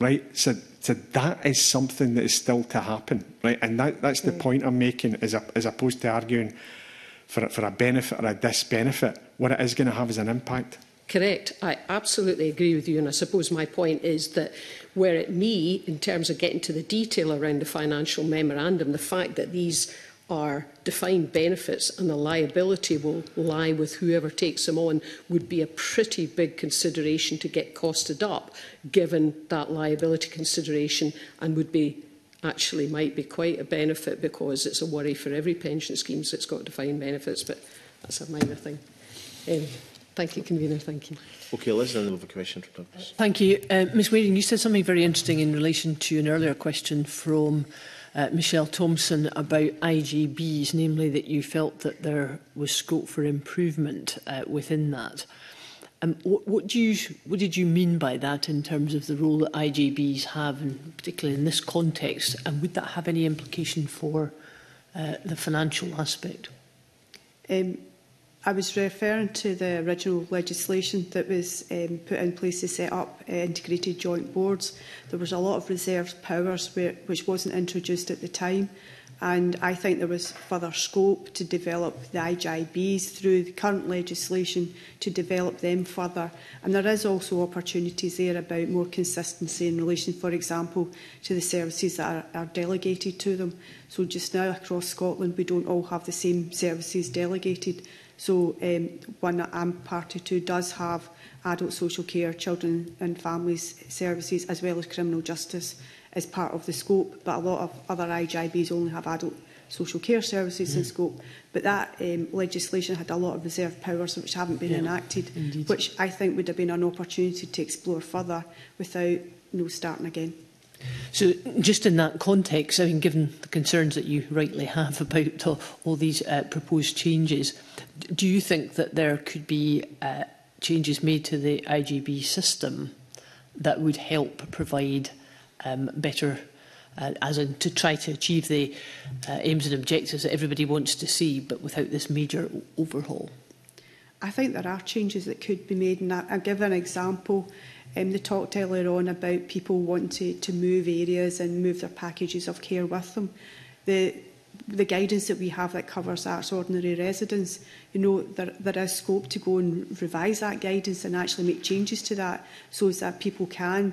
Right? So So that is something that is still to happen, right? And that, that's the mm. point I'm making, as, a, as opposed to arguing for, for a benefit or a disbenefit. What it is going to have is an impact. Correct. I absolutely agree with you. And I suppose my point is that where it me, in terms of getting to the detail around the financial memorandum, the fact that these are defined benefits and the liability will lie with whoever takes them on would be a pretty big consideration to get costed up given that liability consideration and would be actually might be quite a benefit because it's a worry for every pension scheme that's got defined benefits but that's a minor thing. Um, Thank you, Convener. Thank you. Okay, Liz, and then over Commissioner Douglas. Thank you. Uh, Ms Waring, you said something very interesting in relation to an earlier question from uh, Michelle Thompson about IGBs, namely that you felt that there was scope for improvement uh, within that. Um, what, what, do you, what did you mean by that in terms of the role that IGBs have, and particularly in this context, and would that have any implication for uh, the financial aspect? Um, I was referring to the original legislation that was um, put in place to set up uh, integrated joint boards. There was a lot of reserved powers where, which wasn't introduced at the time. And I think there was further scope to develop the IGIBs through the current legislation to develop them further. And there is also opportunities there about more consistency in relation, for example, to the services that are, are delegated to them. So just now across Scotland, we don't all have the same services delegated. So um, one that I'm party to does have adult social care, children and families services, as well as criminal justice as part of the scope. But a lot of other IGIBs only have adult social care services mm. in mm-hmm. scope. But that um, legislation had a lot of reserved powers which haven't been yeah, enacted, indeed. which I think would have been an opportunity to explore further without you no know, starting again. So just in that context, I mean, given the concerns that you rightly have about all, all these uh, proposed changes, do you think that there could be uh, changes made to the IGB system that would help provide um, better, uh, as in to try to achieve the uh, aims and objectives that everybody wants to see, but without this major overhaul? I think there are changes that could be made, and I'll give an example. Um, they talked earlier on about people wanting to, to move areas and move their packages of care with them. The the guidance that we have that covers arts ordinary residents, you know, there, there is scope to go and revise that guidance and actually make changes to that so that people can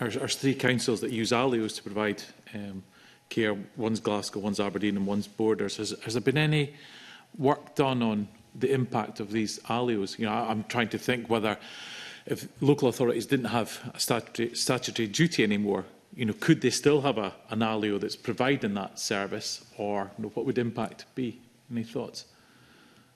our three councils that use ALIOs to provide um, care, one's Glasgow, one's Aberdeen and one's Borders. Has, has there been any work done on the impact of these ALIOs? You know, I, I'm trying to think whether if local authorities didn't have a statutory, statutory duty anymore, you know, could they still have a, an ALIO that's providing that service or you know, what would impact be? Any thoughts?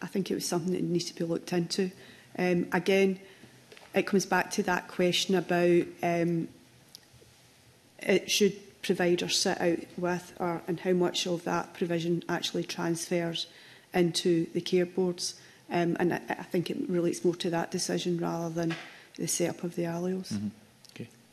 I think it was something that needs to be looked into. Um, again, it comes back to that question about um, it should providers sit out with or, and how much of that provision actually transfers into the care boards. Um, and I, I think it relates more to that decision rather than the setup of the alleles. Mm -hmm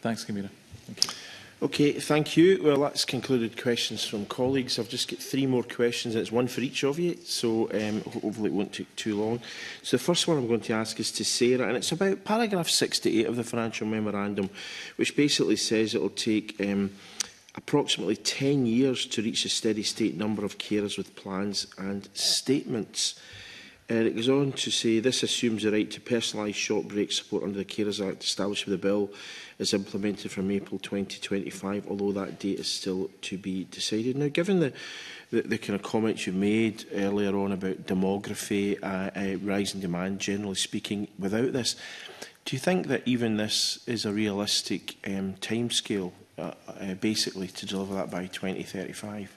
Thanks, Camila. Okay, thank you. Well, that's concluded questions from colleagues. I've just got three more questions. It's one for each of you, so um, hopefully it won't take too long. So the first one I'm going to ask is to Sarah, and it's about paragraph 68 of the financial memorandum, which basically says it will take um, approximately 10 years to reach a steady state number of carers with plans and statements. Yeah. And it goes on to say, this assumes the right to personalised short break support under the Carers Act established by the bill is implemented from April 2025, although that date is still to be decided. Now, given the, the, the kind of comments you made earlier on about demography, uh, uh, rising demand, generally speaking, without this, do you think that even this is a realistic um, timescale, uh, uh, basically, to deliver that by 2035?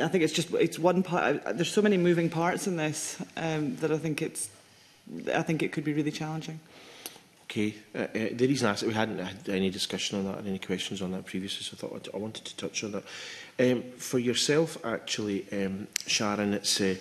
I think it's just it's one part. There's so many moving parts in this um, that I think it's I think it could be really challenging. Okay. Uh, uh, the reason I asked we hadn't had any discussion on that or any questions on that previously, so I thought I, I wanted to touch on that. Um, for yourself, actually, um, Sharon, it's uh,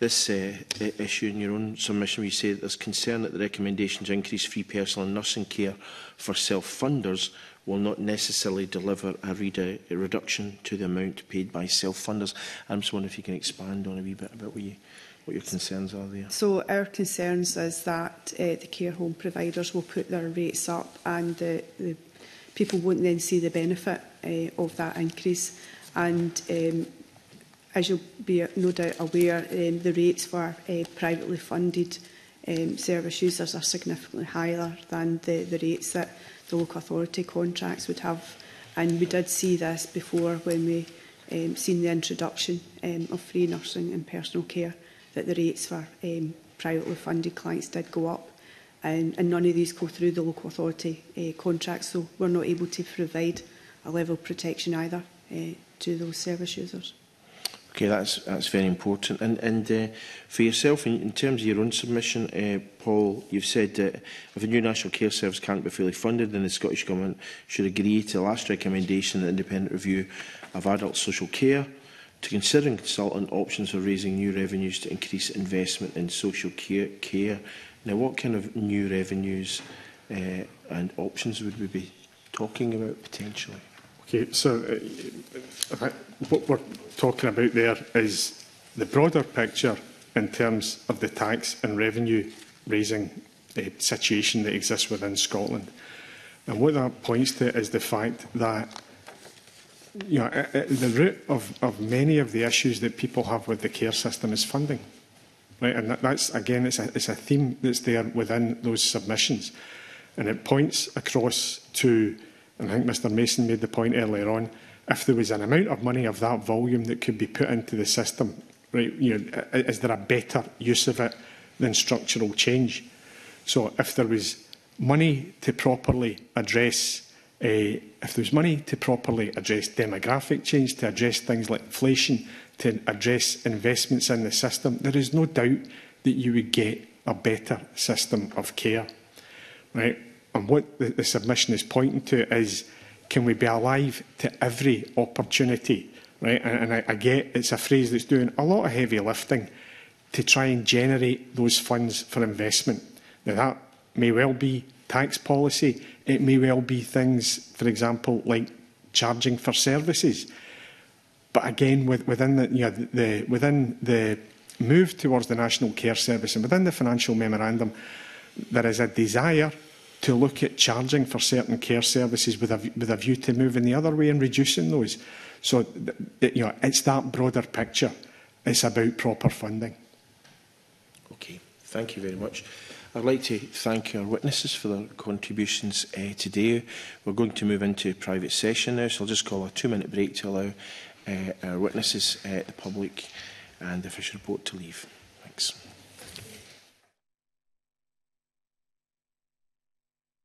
this uh, issue in your own submission where you say that there's concern that the recommendations increase free personal and nursing care for self-funders will not necessarily deliver a, readout, a reduction to the amount paid by self-funders. I'm just wondering if you can expand on a wee bit about what, you, what your concerns are there. So our concerns is that uh, the care home providers will put their rates up and uh, the people won't then see the benefit uh, of that increase. And um, as you'll be no doubt aware, um, the rates for uh, privately funded um, service users are significantly higher than the, the rates that the local authority contracts would have. And we did see this before when we um, seen the introduction um, of free nursing and personal care, that the rates for um, privately funded clients did go up. And, and none of these go through the local authority uh, contracts, so we're not able to provide a level of protection either uh, to those service users. Okay, that's that's very important. And and uh, for yourself, in, in terms of your own submission, uh, Paul, you've said that if a new national care service can't be fully funded, then the Scottish Government should agree to the last recommendation, the independent review of adult social care, to consider and consult on options for raising new revenues to increase investment in social care. care. Now, what kind of new revenues uh, and options would we be talking about potentially? Okay, so uh, uh, uh, what we're talking about there is the broader picture in terms of the tax and revenue raising uh, situation that exists within Scotland. And what that points to is the fact that you know, uh, the root of, of many of the issues that people have with the care system is funding. Right? And that's, again, it's a, it's a theme that's there within those submissions. And it points across to and I think Mr Mason made the point earlier on, if there was an amount of money of that volume that could be put into the system, right, you know, is there a better use of it than structural change? So if there was money to properly address uh, if there's money to properly address demographic change, to address things like inflation, to address investments in the system, there is no doubt that you would get a better system of care. Right? And what the, the submission is pointing to is, can we be alive to every opportunity? Right? And, and I, I get it's a phrase that's doing a lot of heavy lifting to try and generate those funds for investment. Now, that may well be tax policy. It may well be things, for example, like charging for services. But again, with, within, the, you know, the, within the move towards the National Care Service and within the financial memorandum, there is a desire to look at charging for certain care services with a, with a view to moving the other way and reducing those. So you know, it's that broader picture. It's about proper funding. Okay, thank you very much. I'd like to thank our witnesses for their contributions uh, today. We're going to move into a private session now, so I'll just call a two-minute break to allow uh, our witnesses, uh, the public and the official Board to leave. Thanks.